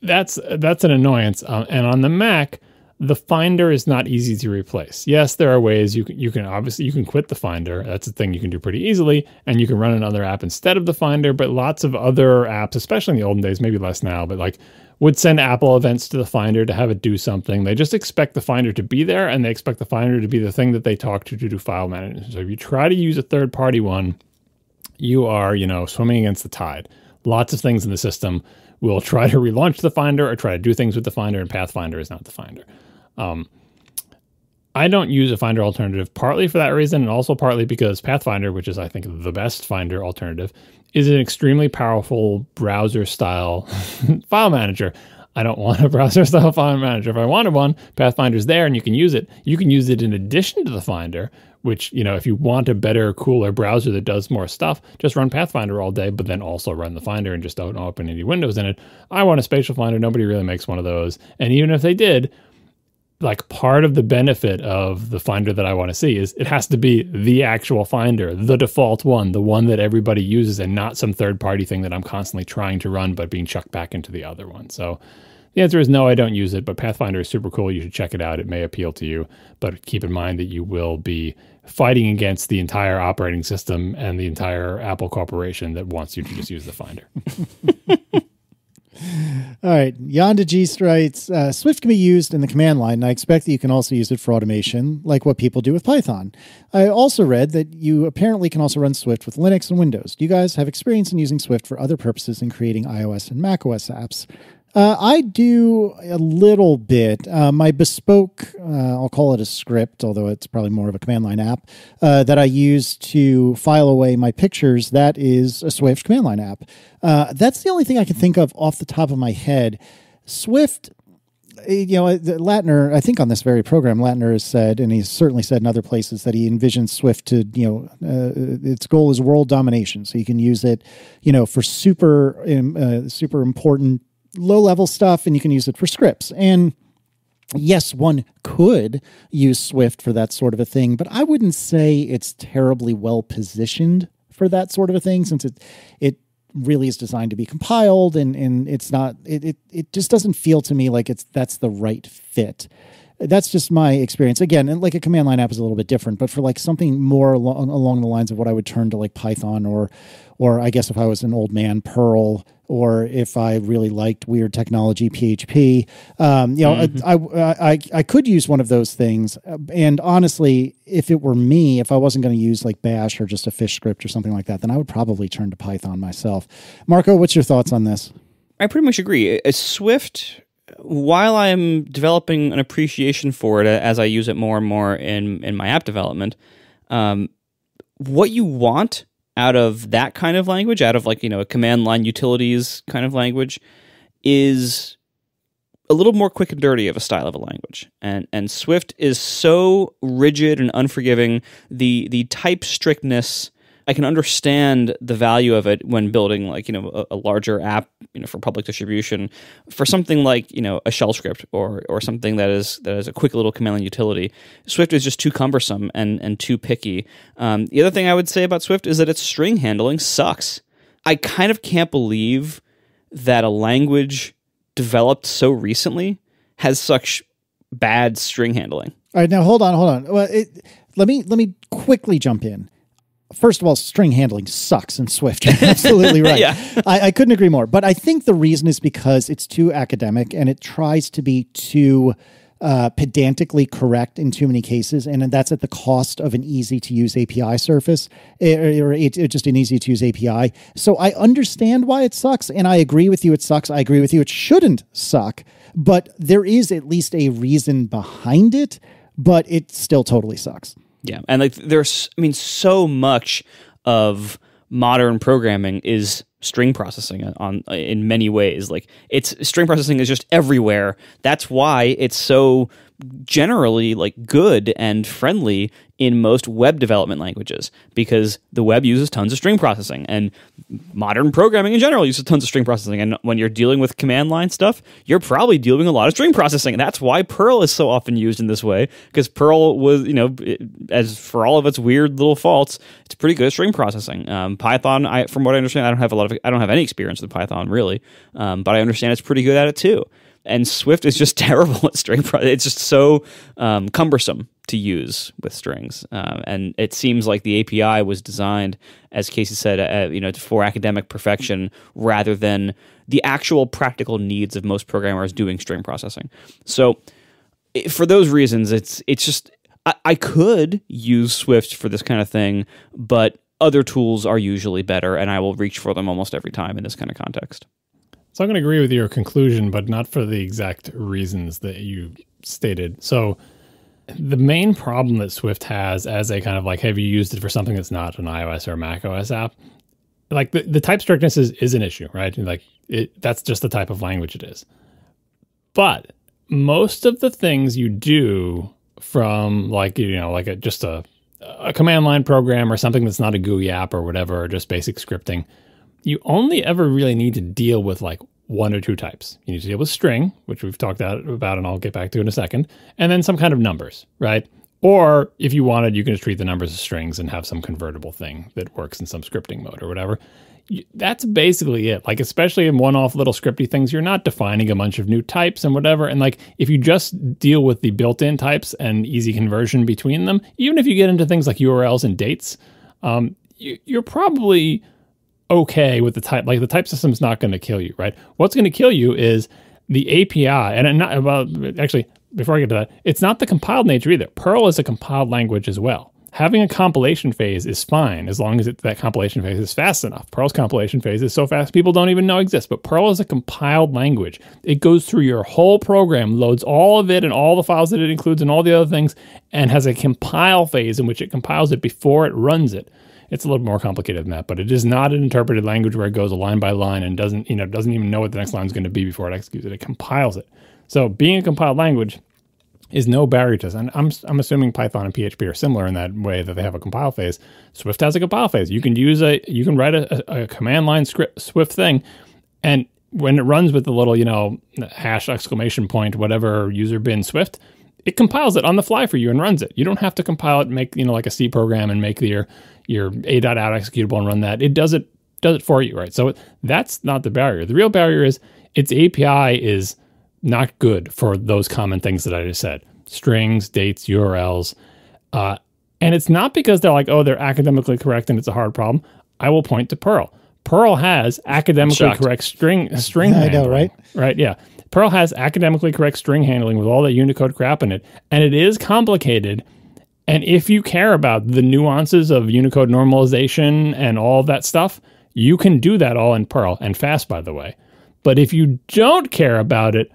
that's that's an annoyance. Um, and on the Mac, the Finder is not easy to replace. Yes, there are ways you can you can obviously you can quit the Finder. That's a thing you can do pretty easily, and you can run another app instead of the Finder. But lots of other apps, especially in the olden days, maybe less now, but like would send Apple events to the Finder to have it do something. They just expect the Finder to be there, and they expect the Finder to be the thing that they talk to to do file management. So if you try to use a third party one, you are, you know, swimming against the tide. Lots of things in the system will *laughs* try to relaunch the Finder or try to do things with the Finder, and Pathfinder is not the Finder. Um, I don't use a Finder alternative partly for that reason, and also partly because Pathfinder, which is I think the best Finder alternative, is an extremely powerful browser style *laughs* file manager. I don't want a *laughs* browser style file manager. If I wanted one, Pathfinder's there and you can use it. You can use it in addition to the Finder, which, you know, if you want a better, cooler browser that does more stuff, just run Pathfinder all day, but then also run the Finder and just don't open any windows in it. I want a spatial Finder. Nobody really makes one of those. And even if they did, like part of the benefit of the finder that I want to see is it has to be the actual finder, the default one, the one that everybody uses, and not some third party thing that I'm constantly trying to run but being chucked back into the other one. So the answer is no, I don't use it, but Pathfinder is super cool. You should check it out. It may appeal to you, but keep in mind that you will be fighting against the entire operating system and the entire Apple corporation that wants you to just use the finder. *laughs* All right. Yonda G writes uh, Swift can be used in the command line, and I expect that you can also use it for automation, like what people do with Python. I also read that you apparently can also run Swift with Linux and Windows. Do you guys have experience in using Swift for other purposes in creating iOS and macOS apps? Uh, I do a little bit. Uh, my bespoke, uh, I'll call it a script, although it's probably more of a command line app, uh, that I use to file away my pictures, that is a Swift command line app. Uh, that's the only thing I can think of off the top of my head. Swift you know, Lattner, I think on this very program, Lattner has said, and he's certainly said in other places that he envisions Swift to, you know, uh, its goal is world domination. So you can use it, you know, for super, um, super important low level stuff, and you can use it for scripts. And yes, one could use Swift for that sort of a thing, but I wouldn't say it's terribly well positioned for that sort of a thing since it, it, really is designed to be compiled and and it's not it, it it just doesn't feel to me like it's that's the right fit that's just my experience again and like a command line app is a little bit different but for like something more along, along the lines of what i would turn to like python or or i guess if i was an old man perl or if i really liked weird technology php um, you know mm-hmm. I, I i could use one of those things and honestly if it were me if i wasn't going to use like bash or just a fish script or something like that then i would probably turn to python myself marco what's your thoughts on this I pretty much agree. A Swift while I'm developing an appreciation for it as I use it more and more in in my app development, um, what you want out of that kind of language, out of like you know a command line utilities kind of language, is a little more quick and dirty of a style of a language. And and Swift is so rigid and unforgiving. The the type strictness. I can understand the value of it when building like you know a, a, larger app you know for public distribution for something like you know a shell script or or something that is that is a quick little command line utility. Swift is just too cumbersome and and too picky. Um, the other thing I would say about Swift is that its string handling sucks. I kind of can't believe that a language developed so recently has such bad string handling. All right, now hold on, hold on. Well, it, let me let me quickly jump in first of all, string handling sucks in Swift. You're absolutely *laughs* right. yeah. I, I, couldn't agree more. But I think the reason is because it's too academic and it tries to be too uh, pedantically correct in too many cases. And that's at the cost of an easy to use API surface or it, it just an easy to use API. So I understand why it sucks. And I agree with you. It sucks. I agree with you. It shouldn't suck. But there is at least a reason behind it, but it still totally sucks. Yeah, and like there's, I mean, so much of modern programming is string processing on in many ways. Like it's string processing is just everywhere. That's why it's so generally like good and friendly in most web development languages because the web uses tons of string processing and modern programming in general uses tons of string processing. And when you're dealing with command line stuff you're probably dealing a lot of string processing. And that's why perl is so often used in this way because perl was you know as for all of its weird little faults it's pretty good at string processing. Um, python I, from what i understand i don't have a lot of i don't have any experience with python really. Um, but i understand it's pretty good at it too and Swift is just *laughs* terrible at string. It's just so um, cumbersome to use with strings, uh, and it seems like the API was designed, as Casey said, uh, you know, for academic perfection rather than the actual practical needs of most programmers doing string processing. So, for those reasons, it's it's just I, I could use Swift for this kind of thing, but other tools are usually better, and I will reach for them almost every time in this kind of context. So I'm going to agree with your conclusion, but not for the exact reasons that you stated. So the main problem that Swift has as a kind of like, have you used it for something that's not an iOS or Mac OS app? Like the, the type strictness is, is an issue, right? Like it, that's just the type of language it is. But most of the things you do from like, you know, like a, just a, a command line program or something that's not a GUI app or whatever, or just basic scripting – you only ever really need to deal with like one or two types. You need to deal with string, which we've talked about and I'll get back to in a second, and then some kind of numbers, right? Or if you wanted, you can just treat the numbers as strings and have some convertible thing that works in some scripting mode or whatever. That's basically it. Like, especially in one off little scripty things, you're not defining a bunch of new types and whatever. And like, if you just deal with the built in types and easy conversion between them, even if you get into things like URLs and dates, um, you, you're probably okay with the type. Like the type system is not going to kill you, right? What's going to kill you is the API, and not well. Actually, before I get to that, it's not the compiled nature either. Perl is a compiled language as well. Having a compilation phase is fine as long as it, that compilation phase is fast enough. Perl's compilation phase is so fast people don't even know exists. But Perl is a compiled language. It goes through your whole program, loads all of it and all the files that it includes and all the other things, and has a compile phase in which it compiles it before it runs it. It's a little more complicated than that, but it is not an interpreted language where it goes line by line and doesn't, you know, doesn't even know what the next line is going to be before it executes it. It compiles it. So being a compiled language is no barrier to this. And I'm, I'm assuming Python and PHP are similar in that way that they have a compile phase. Swift has a compile phase. You can use a, you can write a, a command line script Swift thing, and when it runs with the little, you know, hash exclamation point, whatever user bin Swift, it compiles it on the fly for you and runs it. You don't have to compile it, make you know like a C program and make your your a.out executable and run that. It does it does it for you, right? So that's not the barrier. The real barrier is its API is not good for those common things that I just said: strings, dates, URLs. Uh, and it's not because they're like, oh, they're academically correct and it's a hard problem. I will point to Perl. Perl has academically correct string string. *laughs* I know, right? Right, yeah. Perl has academically correct string handling with all that Unicode crap in it, and it is complicated. And if you care about the nuances of Unicode normalization and all that stuff, you can do that all in Perl and fast, by the way. But if you don't care about it,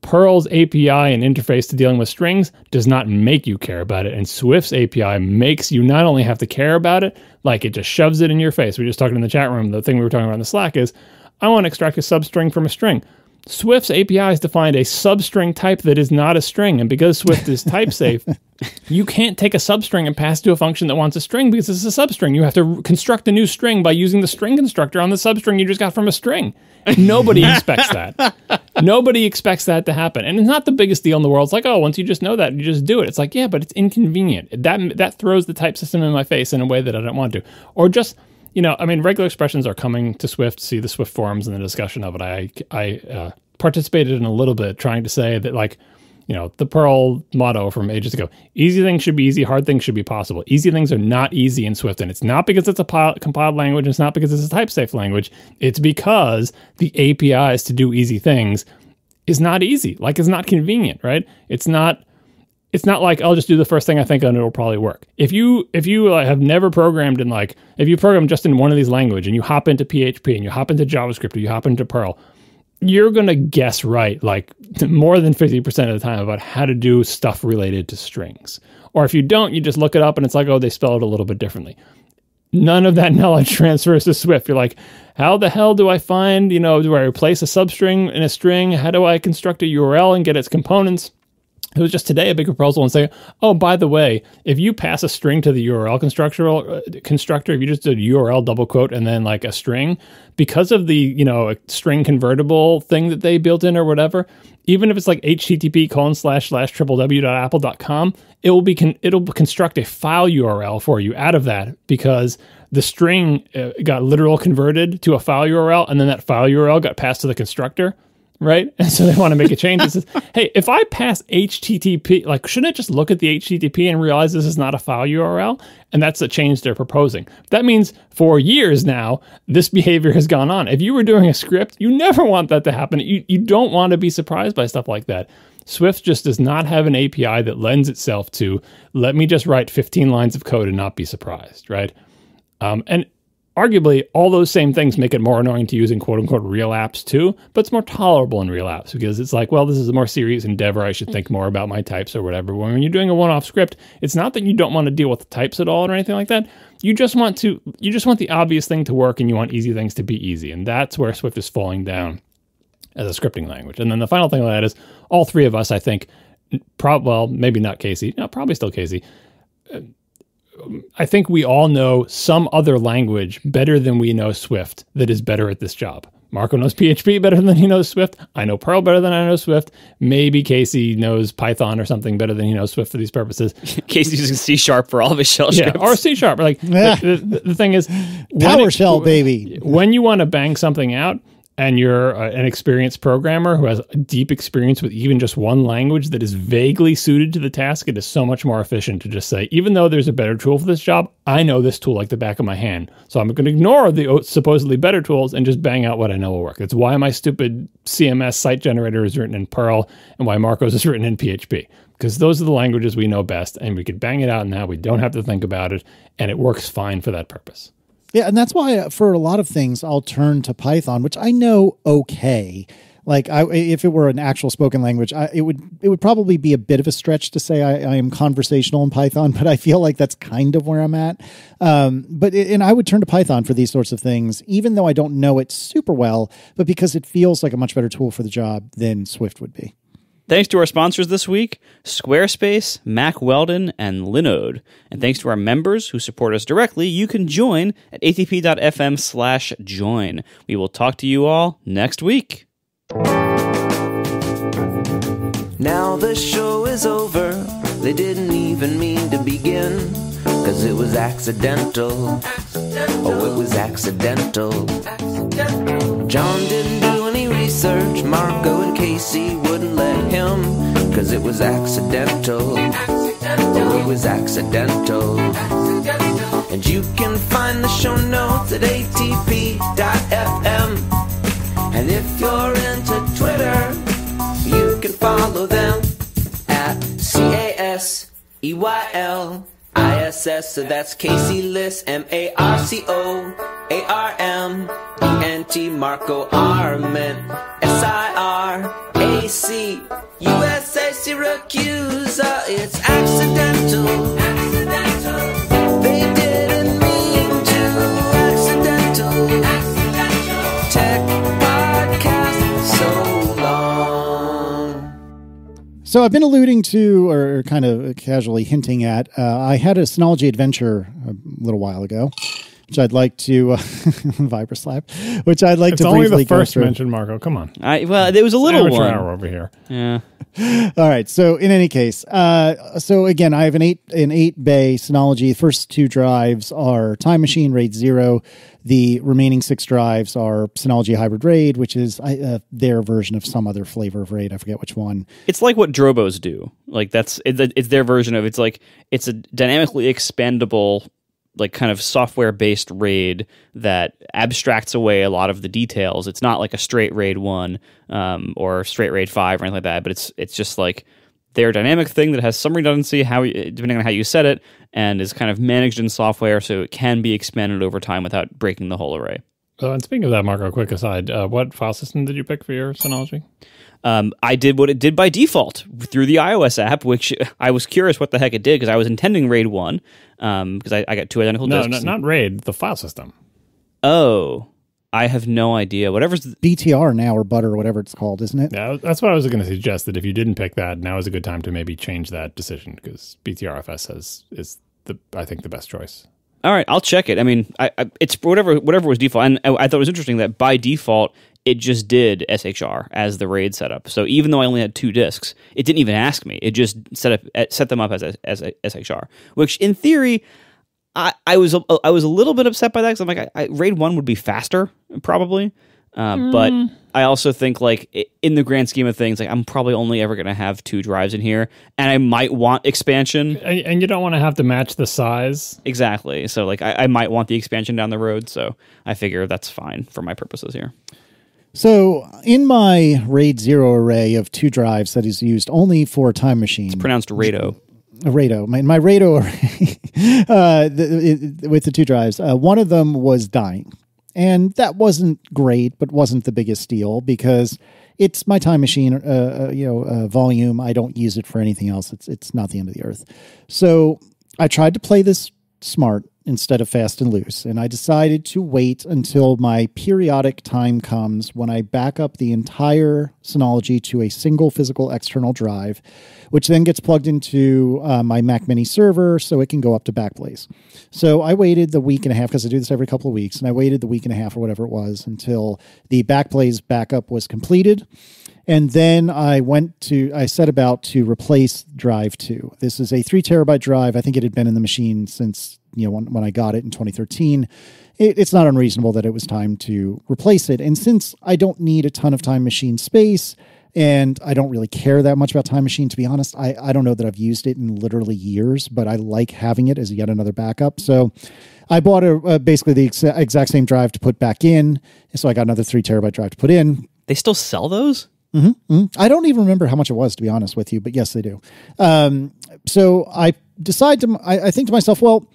Perl's API and interface to dealing with strings does not make you care about it. And Swift's API makes you not only have to care about it, like it just shoves it in your face. We just talked in the chat room. The thing we were talking about in the Slack is I want to extract a substring from a string. Swift's API has defined a substring type that is not a string. And because Swift is type *laughs* safe, you can't take a substring and pass it to a function that wants a string because it's a substring. You have to construct a new string by using the string constructor on the substring you just got from a string. Nobody *laughs* expects that. Nobody expects that to happen. And it's not the biggest deal in the world. It's like, oh, once you just know that, you just do it. It's like, yeah, but it's inconvenient. That that throws the type system in my face in a way that I don't want to. Or just you know, I mean, regular expressions are coming to Swift. See the Swift forums and the discussion of it. I I uh, participated in a little bit, trying to say that like, you know, the Perl motto from ages ago: easy things should be easy, hard things should be possible. Easy things are not easy in Swift, and it's not because it's a compiled language. It's not because it's a type safe language. It's because the APIs to do easy things is not easy. Like it's not convenient, right? It's not it's not like I'll just do the first thing I think and it'll probably work. If you if you have never programmed in like if you program just in one of these languages and you hop into PHP and you hop into JavaScript or you hop into Perl, you're going to guess right like *laughs* more than 50% of the time about how to do stuff related to strings Or if you don't, you just look it up and it's like, oh, they spell it a little bit differently. None of that *laughs* knowledge transfers to Swift. You're like, how the hell do I find, you know, do I replace a substring in a string? How do I construct a URL and get its components? It was just today a big proposal and say, oh, by the way, if you pass a string to the URL constructor, uh, constructor, if you just did URL double quote and then like a string, because of the you know a string convertible thing that they built in or whatever, even if it's like HTTP colon slash slash triple w.apple.com, it will be con- it'll construct a file URL for you out of that because the string uh, got literal converted to a file URL and then that file URL got passed to the constructor right? *laughs* And so they want to make a change. It says, *laughs* hey, if I pass HTTP, like, shouldn't it just look at the HTTP and realize this is not a file URL? And that's the change they're proposing. That means for years now, this behavior has gone on. If you were doing a script, you never want that to happen. You, you don't want to be surprised by stuff like that. Swift just does not have an API that lends itself to let me just write 15 lines of code and not be surprised, right? Um, and Arguably, all those same things make it more annoying to use in quote unquote real apps too, but it's more tolerable in real apps because it's like, well, this is a more serious endeavor. I should think more about my types or whatever. When you're doing a one off script, it's not that you don't want to deal with the types at all or anything like that. You just want to, you just want the obvious thing to work and you want easy things to be easy. And that's where Swift is falling down as a scripting language. And then the final thing on that is all three of us, I think, prob well, maybe not Casey, no, probably still Casey. Uh, I think we all know some other language better than we know Swift that is better at this job. Marco knows *laughs* PHP better than he knows Swift. I know Perl better than I know Swift. Maybe Casey knows Python or something better than he knows Swift for these purposes. *laughs* Casey's using C sharp for all of his shell yeah, scripts. or C sharp. Like *laughs* the, the, the, thing is, PowerShell, baby. When you want to bang something out, and you're uh, an experienced programmer who has deep experience with even just one language that is vaguely suited to the task, it is so much more efficient to just say, even though there's a better tool for this job, I know this tool like the back of my hand. So I'm going to ignore the supposedly better tools and just bang out what I know will work. That's why my stupid CMS site generator is written in Perl and why Marco's is *laughs* written in PHP. Because those are the languages we know best, and we could bang it out now. We don't have to think about it, and it works fine for that purpose. Yeah, and that's why uh, for a lot of things I'll turn to Python, which I know okay. Like I, if it were an actual spoken language, I, it would it would probably be a bit of a stretch to say I, I am conversational in Python, *laughs* but I feel like that's kind of where I'm at. Um, but it, and I would turn to Python for these sorts of things, even though I don't know it super well, but because it feels like a much better tool for the job than Swift would be. Thanks to our sponsors this week Squarespace, Mack Weldon, and Linode. And thanks to our members who support us directly, you can join at atp.fm slash join. We will talk to you all next week. Now the show is over. They didn't even mean to begin. Cause it was accidental. accidental. Oh, it was accidental. accidental. John didn't research. Marco and Casey wouldn't let him. Cause it was accidental. accidental. Oh, it was accidental. accidental. And you can find the show notes at atp.fm. And if you're into Twitter, you can follow them at C A S E Y L I S S. So that's Casey Liss, M A R C O A R M E N T, Marco Arment, S I R A C U S A, Syracuse. It's accidental. Accidental. They didn't mean to. Accidental. Accidental. Tech So I've been alluding to, or kind of casually hinting at, uh, I had a Synology adventure a little while ago, which I'd like to uh, *laughs* Viber slap, which I'd like It's to only briefly the first through. mention, Marco. Come on. I, well, it was a little Amateur one. hour over here. Yeah. All right. So in any case, uh, so again, I have an eight an eight bay Synology. The first two drives are Time Machine RAID zero. The remaining six drives are Synology Hybrid RAID, which is uh, their version of some other flavor of RAID. I forget which one. It's like what Drobos do. Like that's it's, it's their version of it's like it's a dynamically expandable like kind of software based raid that abstracts away a lot of the details. It's not like a straight raid one um, or straight raid five or anything like that, but it's it's just like their dynamic thing that has some redundancy how depending on how you set it and is kind of managed in software so it can be expanded over time without breaking the whole array. So, and speaking of that, Marco, quick aside, uh, what file system did you pick for your Synology? Um, I did what it did by default through the iOS app, which I was curious what the heck it did because I was intending RAID 1 because I, I got two identical No, disks. no, not RAID, the file system. Oh, I have no idea. Whatever's BTR now or Butter or whatever it's called, isn't it? Yeah, that's what I was going to suggest. That if you didn't pick that, now is a good time to maybe change that decision because BTRFS has is the I think the best choice. All right, I'll check it. I mean, I, I, it's whatever whatever was default, and I, I thought it was interesting that by default it just did SHR as the RAID setup. So even though I only had two disks, it didn't even ask me. It just set up eh, set them up as a, as a SHR, which in theory. I, I was a, I was a little bit upset by that because I'm like I, I, RAID one would be faster probably, uh, but I also think like in the grand scheme of things like I'm probably only ever gonna have two drives in here, and I might want expansion And, and you don't want to have to match the size. Exactly. So like I, I might want the expansion down the road. So I figure that's fine for my purposes here. So in my RAID zero array of two drives that is used only for Time Machine, it's Pronounced Rado. a Rado. My, my Rado array *laughs* uh, the, it, with the two drives, uh, one of them was dying. And that wasn't great, but wasn't the biggest deal because it's my time machine, uh, uh, you know, uh, volume. I don't use it for anything else. It's it's not the end of the earth. So I tried to play this smart instead of fast and loose, and I decided to wait until my periodic time comes when I back up the entire Synology to a single physical external drive, which then gets plugged into uh, my Mac Mini server so it can go up to Backblaze. So I waited the week and a half because I do this every couple of weeks, and I waited the week and a half or whatever it was until the Backblaze backup was completed. And then I went to, I set about to replace drive two. This is a three terabyte drive. I think it had been in the machine since, you know, when, when I got it in 2013. It, it's not unreasonable that it was time to replace it. And since I don't need a ton of time machine space, and I don't really care that much about Time Machine, to be honest. I, I don't know that I've used it in literally years, but I like having it as yet another backup. So I bought a, uh, basically the exa- exact same drive to put back in. So I got another three terabyte drive to put in. They still sell those? I don't even remember how much it was, to be honest with you, but yes, they do. Um, so I decide to, I, I think to myself, well,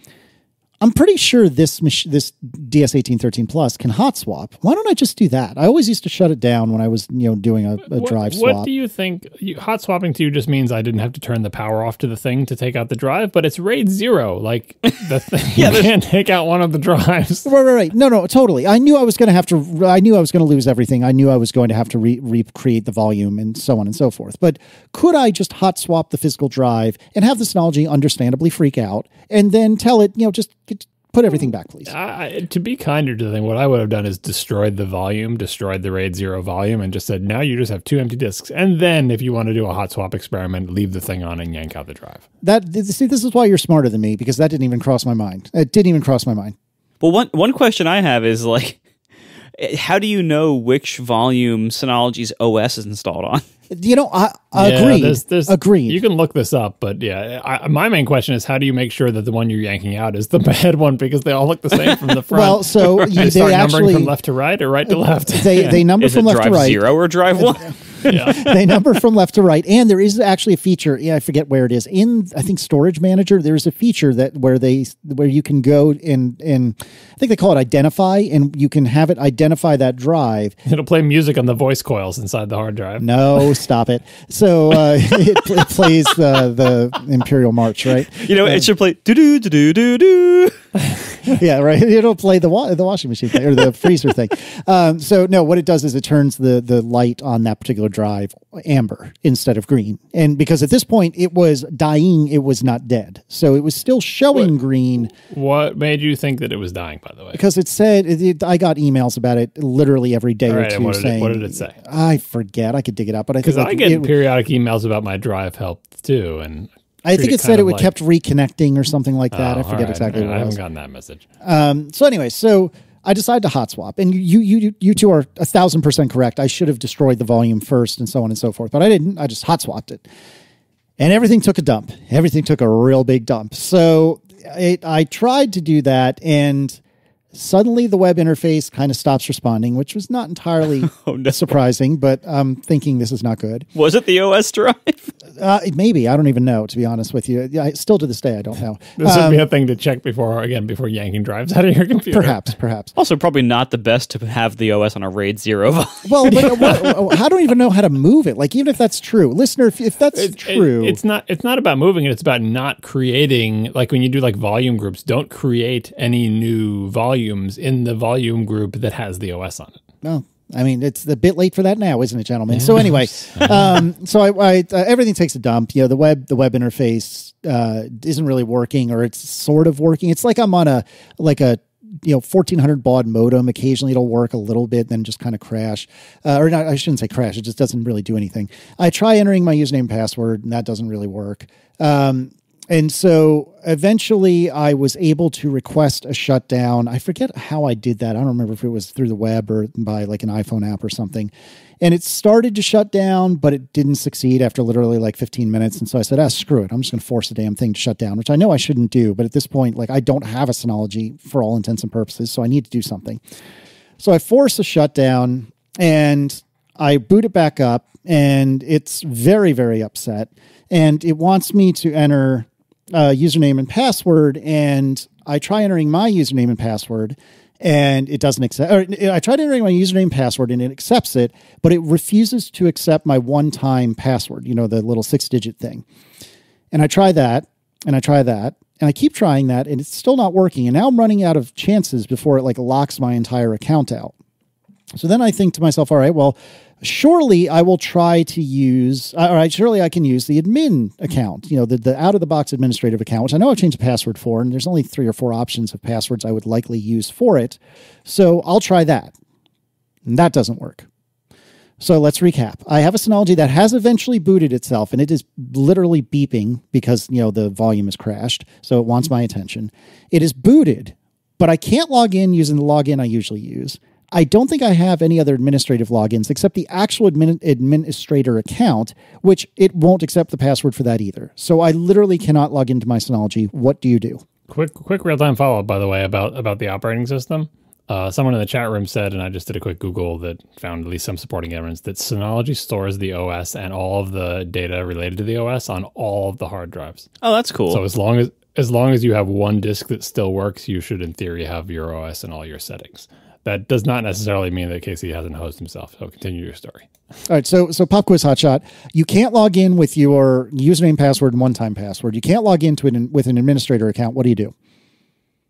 I'm pretty sure this mach- this DS1813 Plus can hot swap. Why don't I just do that? I always used to shut it down when I was, you know, doing a, a What, drive what swap. do you think? You, hot swapping to you just means I didn't have to turn the power off to the thing to take out the drive, but it's RAID zero. Like *laughs* the thing, you can't take out one of the drives. Right, right, right. No, no, totally. I knew I was going to have to. I knew I was going to lose everything. I knew I was going to have to re- recreate the volume and so on and so forth. But could I just hot swap the physical drive and have the Synology understandably freak out and then tell it, you know, just get, put everything back, please? I, I- to be kinder to the thing, what I would have done is destroyed the volume, destroyed the RAID zero volume, and just said, now you just have two empty disks. And then, if you want to do a hot swap experiment, leave the thing on and yank out the drive. That see, this is why you're smarter than me because that didn't even cross my mind. It didn't even cross my mind. Well, one one question I have is like, how do you know which volume Synology's OS is installed on? *laughs* You know, I, I Yeah, agreed. there's- there's- agreed. You can look this up, but yeah, I, my main question is how do you make sure that the one you're yanking out is the *laughs* bad one because they all look the same from the front? well, so *laughs* they, they, start numbering actually from left to right or right to left. they they number Is it from left drive to right. zero or drive one? *laughs* they number from left to right. And there is actually a feature yeah i forget where it is. In i think storage manager there's a feature that where they where you can go and and i think they call it identify and you can have it identify that drive. It'll play music on the voice coils inside the hard drive. no stop it. So uh, *laughs* it, it plays uh, the imperial march right? You know, it should play do do do do do do. *laughs* *laughs* yeah, right. *laughs* It'll play the wa- the washing machine thing or the *laughs* freezer thing. Um, so no, what it does is it turns the the light on that particular drive amber instead of green, and because at this point it was dying, it was not dead, so it was still showing green What made you think that it was dying, by the way? because it said it, it- I got emails about it literally every day All or two what did, it, saying. what did it say? I forget. I could dig it up, but I Because I like, get it- periodic emails about my drive help too, and I think it said it would like- kept reconnecting or something like that. Oh, I forget all right, exactly all right, what I it was. I haven't gotten that message. Um, so anyway, so I decided to hot swap, and you you you two are a thousand percent correct. I should have destroyed the volume first, and so on and so forth, but I didn't. I just hot swapped it, and everything took a dump. Everything took a real big dump. So it, I tried to do that, and Suddenly, the web interface kind of stops responding, which was not entirely *laughs* Oh, no. surprising, but I'm thinking this is not good. Was it the OS drive? *laughs* Uh, maybe I don't even know, to be honest with you. I, still to this day, I don't know. This Um, would be a thing to check before again before yanking drives out of your computer. perhaps, perhaps. also, probably not the best to have the OS on a RAID zero. *laughs* Well, but, uh, what, I don't even know how to move it. Like, even if that's true, listener, if, if that's It- true, it's not. It's not about moving it. It's about not creating like when you do like volume groups. Don't create any new volumes in the volume group that has the OS on it. Well, I mean, it's a bit late for that now, isn't it, gentlemen? So anyway, *laughs* um, so I, I uh, everything takes a dump. You know, the web the web interface uh, isn't really working, or it's sort of working. It's like I'm on a like a you know 1400 baud modem. Occasionally, it'll work a little bit, then just kind of crash, uh, or not. I shouldn't say crash. It just doesn't really do anything. I try entering my username and password, and that doesn't really work. Um, and so eventually I was able to request a shutdown. I forget how I did that. I don't remember if it was through the web or by like an iPhone app or something. And it started to shut down, but it didn't succeed after literally like 15 minutes. And so I said, ah, screw it. I'm just going to force the damn thing to shut down, which I know I shouldn't do. But at this point, like I don't have a Synology for all intents and purposes. So I need to do something. So I force a shutdown and I boot it back up and it's very, very upset. And it wants me to enter uh, username and password. And I try entering my username and password and it doesn't accept. Or I tried entering my username and password and it accepts it, but it refuses to accept my one time password, you know, the little six digit thing. And I try that and I try that and I keep trying that and it's still not working. And now I'm running out of chances before it like locks my entire account out. So then I think to myself, all right, well, surely I will try to use, uh, all right, surely I can use the admin account, you know, the, the out of the box administrative account, which I know I've changed the password for, and there's only three or four options of passwords I would likely use for it. So I'll try that. And that doesn't work. So let's recap. I have a Synology that has eventually booted itself and it is literally beeping because, you know, the volume has crashed. So it wants my attention. It is booted, but I can't log in using the login I usually use. I don't think I have any other administrative logins except the actual admin, administrator account, which it won't accept the password for that either. So I literally cannot log into my Synology. What do you do? Quick, quick real time follow up, by the way, about about the operating system. Uh, someone in the chat room said, and I just did a quick Google that found at least some supporting evidence that Synology stores the OS and all of the data related to the OS on all of the hard drives. Oh, that's cool. So as long as as long as you have one disk that still works, you should, in theory, have your OS and all your settings. That does not necessarily mean that Casey hasn't hosted himself. So continue your story. All right, so so pop quiz hotshot. You can't log in with your username, password, and one-time password. You can't log into it in, with an administrator account. What do you do?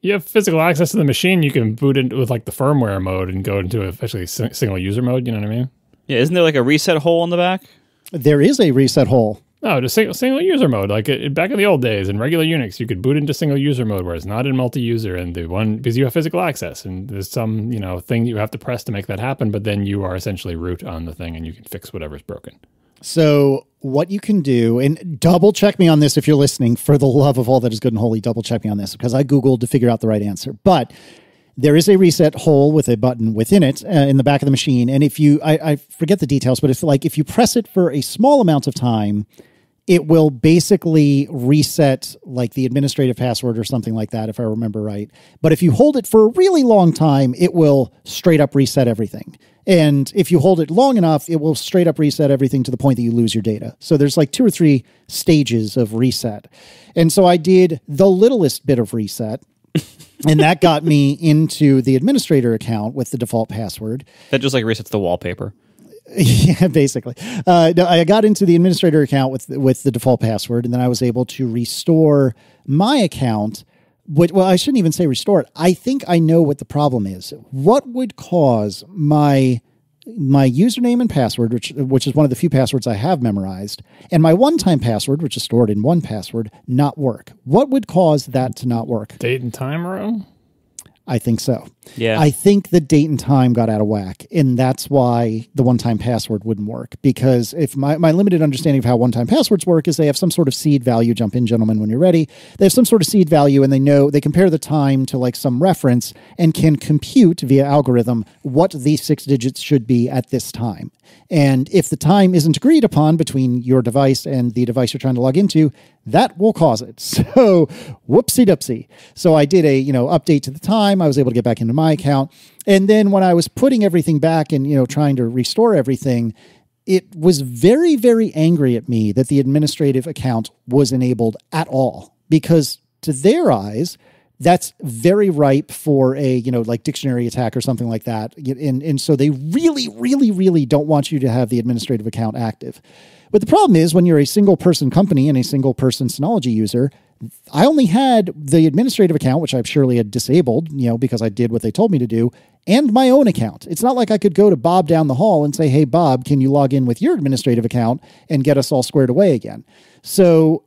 You have physical access to the machine. You can boot it with like the firmware mode and go into officially si- single user mode. You know what I mean? yeah, isn't there like a reset hole in the back? There is a reset hole. No, just single single user mode. Like it, back in the old days in regular Unix, you could boot into single user mode where it's not in multi user and the one because you have physical access and there's some you know thing you have to press to make that happen. But then you are essentially root on the thing and you can fix whatever's broken. So what you can do, and double check me on this if you're listening, for the love of all that is good and holy, double check me on this because I Googled to figure out the right answer. But there is a reset hole with a button within it uh, in the back of the machine. And if you, I, I forget the details, but if like if you press it for a small amount of time, it will basically reset like the administrative password or something like that, if I remember right. But if you hold it for a really long time, it will straight up reset everything. And if you hold it long enough, it will straight up reset everything to the point that you lose your data. So there's like two or three stages of reset. And so I did the littlest bit of reset. and that got me into the administrator account with the default password. That just like resets the wallpaper. *laughs* yeah, basically. Uh, I got into the administrator account with with the default password, and then I was able to restore my account. Which, well, I shouldn't even say restore it. I think I know what the problem is. What would cause my my username and password, which which is one of the few passwords I have memorized, and my one time password, which is stored in 1Password, not work? What would cause that to not work? Date and time row. I think so. Yeah. I think the date and time got out of whack, and that's why the one-time password wouldn't work. Because if my, my limited understanding of how one-time passwords work is they have some sort of seed value. Jump in, gentlemen, when you're ready. They have some sort of seed value, and they know they compare the time to like some reference and can compute via algorithm what these six digits should be at this time. And if the time isn't agreed upon between your device and the device you're trying to log into, that will cause it. *laughs* So whoopsie doopsie. So I did a, you know, update to the time. I was able to get back into my account. And then when I was putting everything back and, you know, trying to restore everything, it was very, very angry at me that the administrative account was enabled at all because to their eyes, that's very ripe for a you know like dictionary attack or something like that. And, and so they really really really don't want you to have the administrative account active. But the problem is when you're a single person company and a single person synology user i only had the administrative account which i surely had disabled you know because i did what they told me to do and my own account. It's not like i could go to bob down the hall and say hey bob can you log in with your administrative account and get us all squared away again? So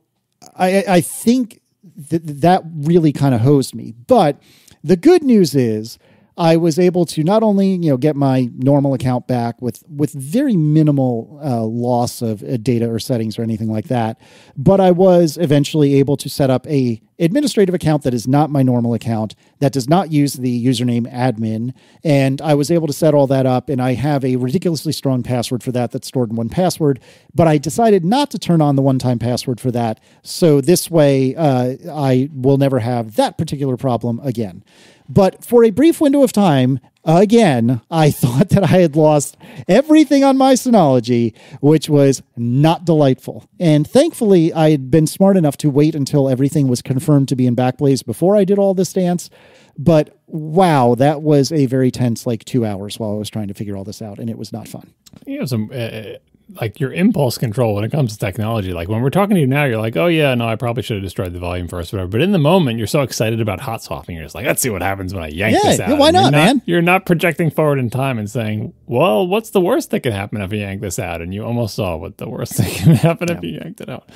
i, I think th- that really kind of hosed me. But the good news is I was able to not only you know get my normal account back with with very minimal uh, loss of uh, data or settings or anything like that, but I was eventually able to set up a administrative account that is not my normal account that does not use the username admin, and I was able to set all that up, and I have a ridiculously strong password for that that's stored in 1Password. But I decided not to turn on the one-time password for that, so this way uh, I will never have that particular problem again. But for a brief window of time, again, I *laughs* thought that I had lost everything on my Synology, which was not delightful. And thankfully, I had been smart enough to wait until everything was confirmed to be in Backblaze before I did all this dance. But wow, that was a very tense, like two hours while I was trying to figure all this out, and it was not fun. You some. Uh, like your impulse control when it comes to technology. Like when we're talking to you now, you're like, oh yeah, no, I probably should have destroyed the volume first, whatever. But in the moment, you're so excited about hot swapping. You're just like, let's see what happens when I yank Yeah, this out. yeah, why you're not, man? You're not projecting forward in time and saying, well, what's the worst that could happen if I yank this out? And you almost saw what the worst *laughs* thing can happen if you yanked it out.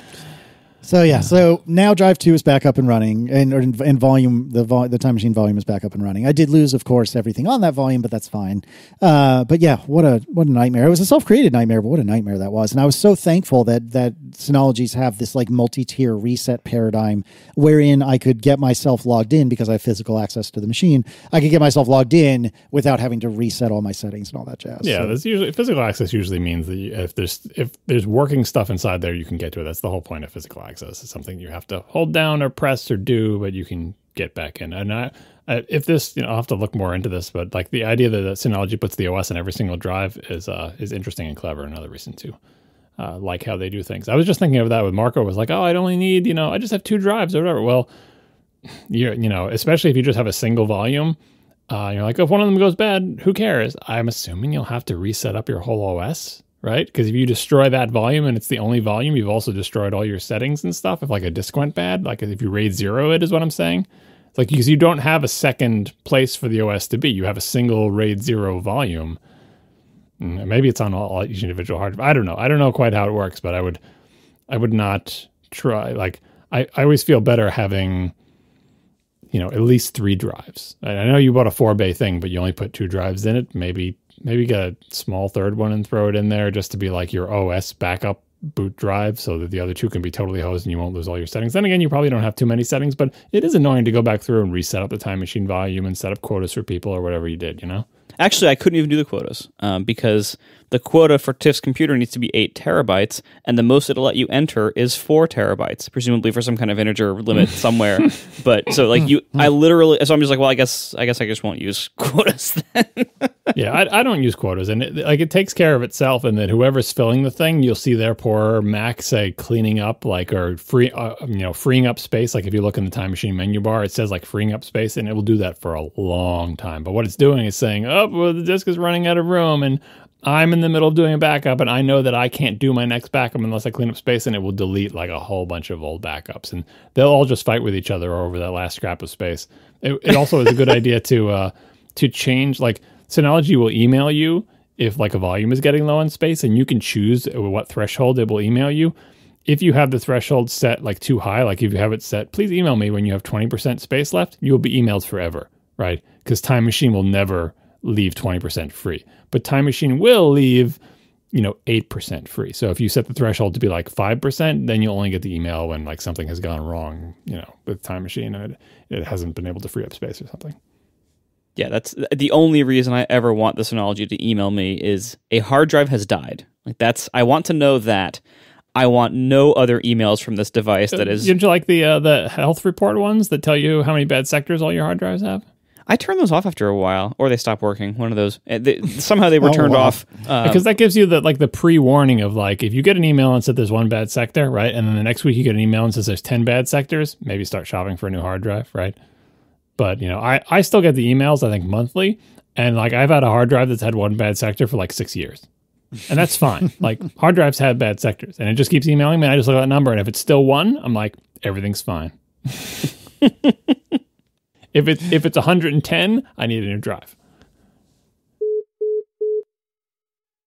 So yeah, so now Drive Two is back up and running, and in volume the vol- the time machine volume is back up and running. I did lose, of course, everything on that volume, but that's fine. Uh, but yeah, what a what a nightmare! It was a self created nightmare, but what a nightmare that was. And I was so thankful that that Synologies have this like multi tier reset paradigm, wherein I could get myself logged in because I have physical access to the machine. I could get myself logged in without having to reset all my settings and all that jazz. Yeah, So- that's usually physical access. Usually means that you, if there's if there's working stuff inside there, you can get to it. That's the whole point of physical access. It's something you have to hold down or press or do, but you can get back in. And I, I, if this, you know, I'll have to look more into this. But like the idea that, that Synology puts the OS in every single drive is uh, is interesting and clever. Another reason to uh, like how they do things. I was just thinking of that with Marco. Was like, oh, I only need, you know, I just have two drives or whatever. Well, you you know, especially if you just have a single volume. Uh, you're like, if one of them goes bad, who cares? I'm assuming you'll have to reset up your whole OS, right? Because if you destroy that volume and it's the only volume, you've also destroyed all your settings and stuff. If like a disk went bad, like if you RAID zero it, is what I'm saying. It's like because you don't have a second place for the OS to be, you have a single RAID zero volume. Mm, Maybe it's on all, each individual hard. drive. I don't know. I don't know quite how it works, but I would, I would not try. Like I, I always feel better having you know, at least three drives. I know you bought a four bay thing, but you only put two drives in it. Maybe maybe get a small third one and throw it in there just to be like your OS backup boot drive so that the other two can be totally hosed and you won't lose all your settings. Then again, you probably don't have too many settings, but it is annoying to go back through and reset up the time machine volume and set up quotas for people or whatever you did, you know? Actually, I couldn't even do the quotas um, because the quota for Tiff's computer needs to be eight terabytes, and the most it'll let you enter is four terabytes, presumably for some kind of integer limit *laughs* somewhere. But so, like you, I literally, so I'm just like, well, I guess, I guess I just won't use *laughs* quotas then. yeah, I, I don't use quotas, and it, like it takes care of itself. And then whoever's filling the thing, you'll see their poor Mac say cleaning up, like or free, uh, you know, freeing up space. Like if you look in the time machine menu bar, it says like freeing up space, and it will do that for a long time. But what it's doing is saying, oh, well, the disk is running out of room, and I'm in the middle of doing a backup, and I know that I can't do my next backup unless I clean up space, and it will delete like a whole bunch of old backups, and they'll all just fight with each other over that last scrap of space. It, it also is a good idea to uh, to change like Synology will email you if like a volume is getting low on space, and you can choose what threshold it will email you. If you have the threshold set like too high, like if you have it set, please email me when you have 20% space left, you will be emailed forever, right? Because Time Machine will never leave 20% free. But Time Machine will leave, you know, 8% free. So if you set the threshold to be like 5%, then you'll only get the email when like something has gone wrong, you know, with Time Machine and it, it hasn't been able to free up space or something. yeah, that's the only reason I ever want the Synology to email me is a hard drive has died. Like that's, I want to know that. I want no other emails from this device that is. Didn't you like the uh, the health report ones that tell you how many bad sectors all your hard drives have? I turn those off after a while, or they stop working. One of those. Uh, they, somehow they were *laughs* Oh, turned wow. off. Uh, because that gives you the like the pre warning of like if you get an email and said there's one bad sector, right, and then the next week you get an email and says there's ten bad sectors, maybe start shopping for a new hard drive, right? But you know, I I still get the emails I think monthly, and like I've had a hard drive that's had one bad sector for like six years, and that's fine. *laughs* like hard drives have bad sectors, and it just keeps emailing me. And I just look at that number, and if it's still one, I'm like everything's fine. *laughs* if it's if it's 110, I need a new drive.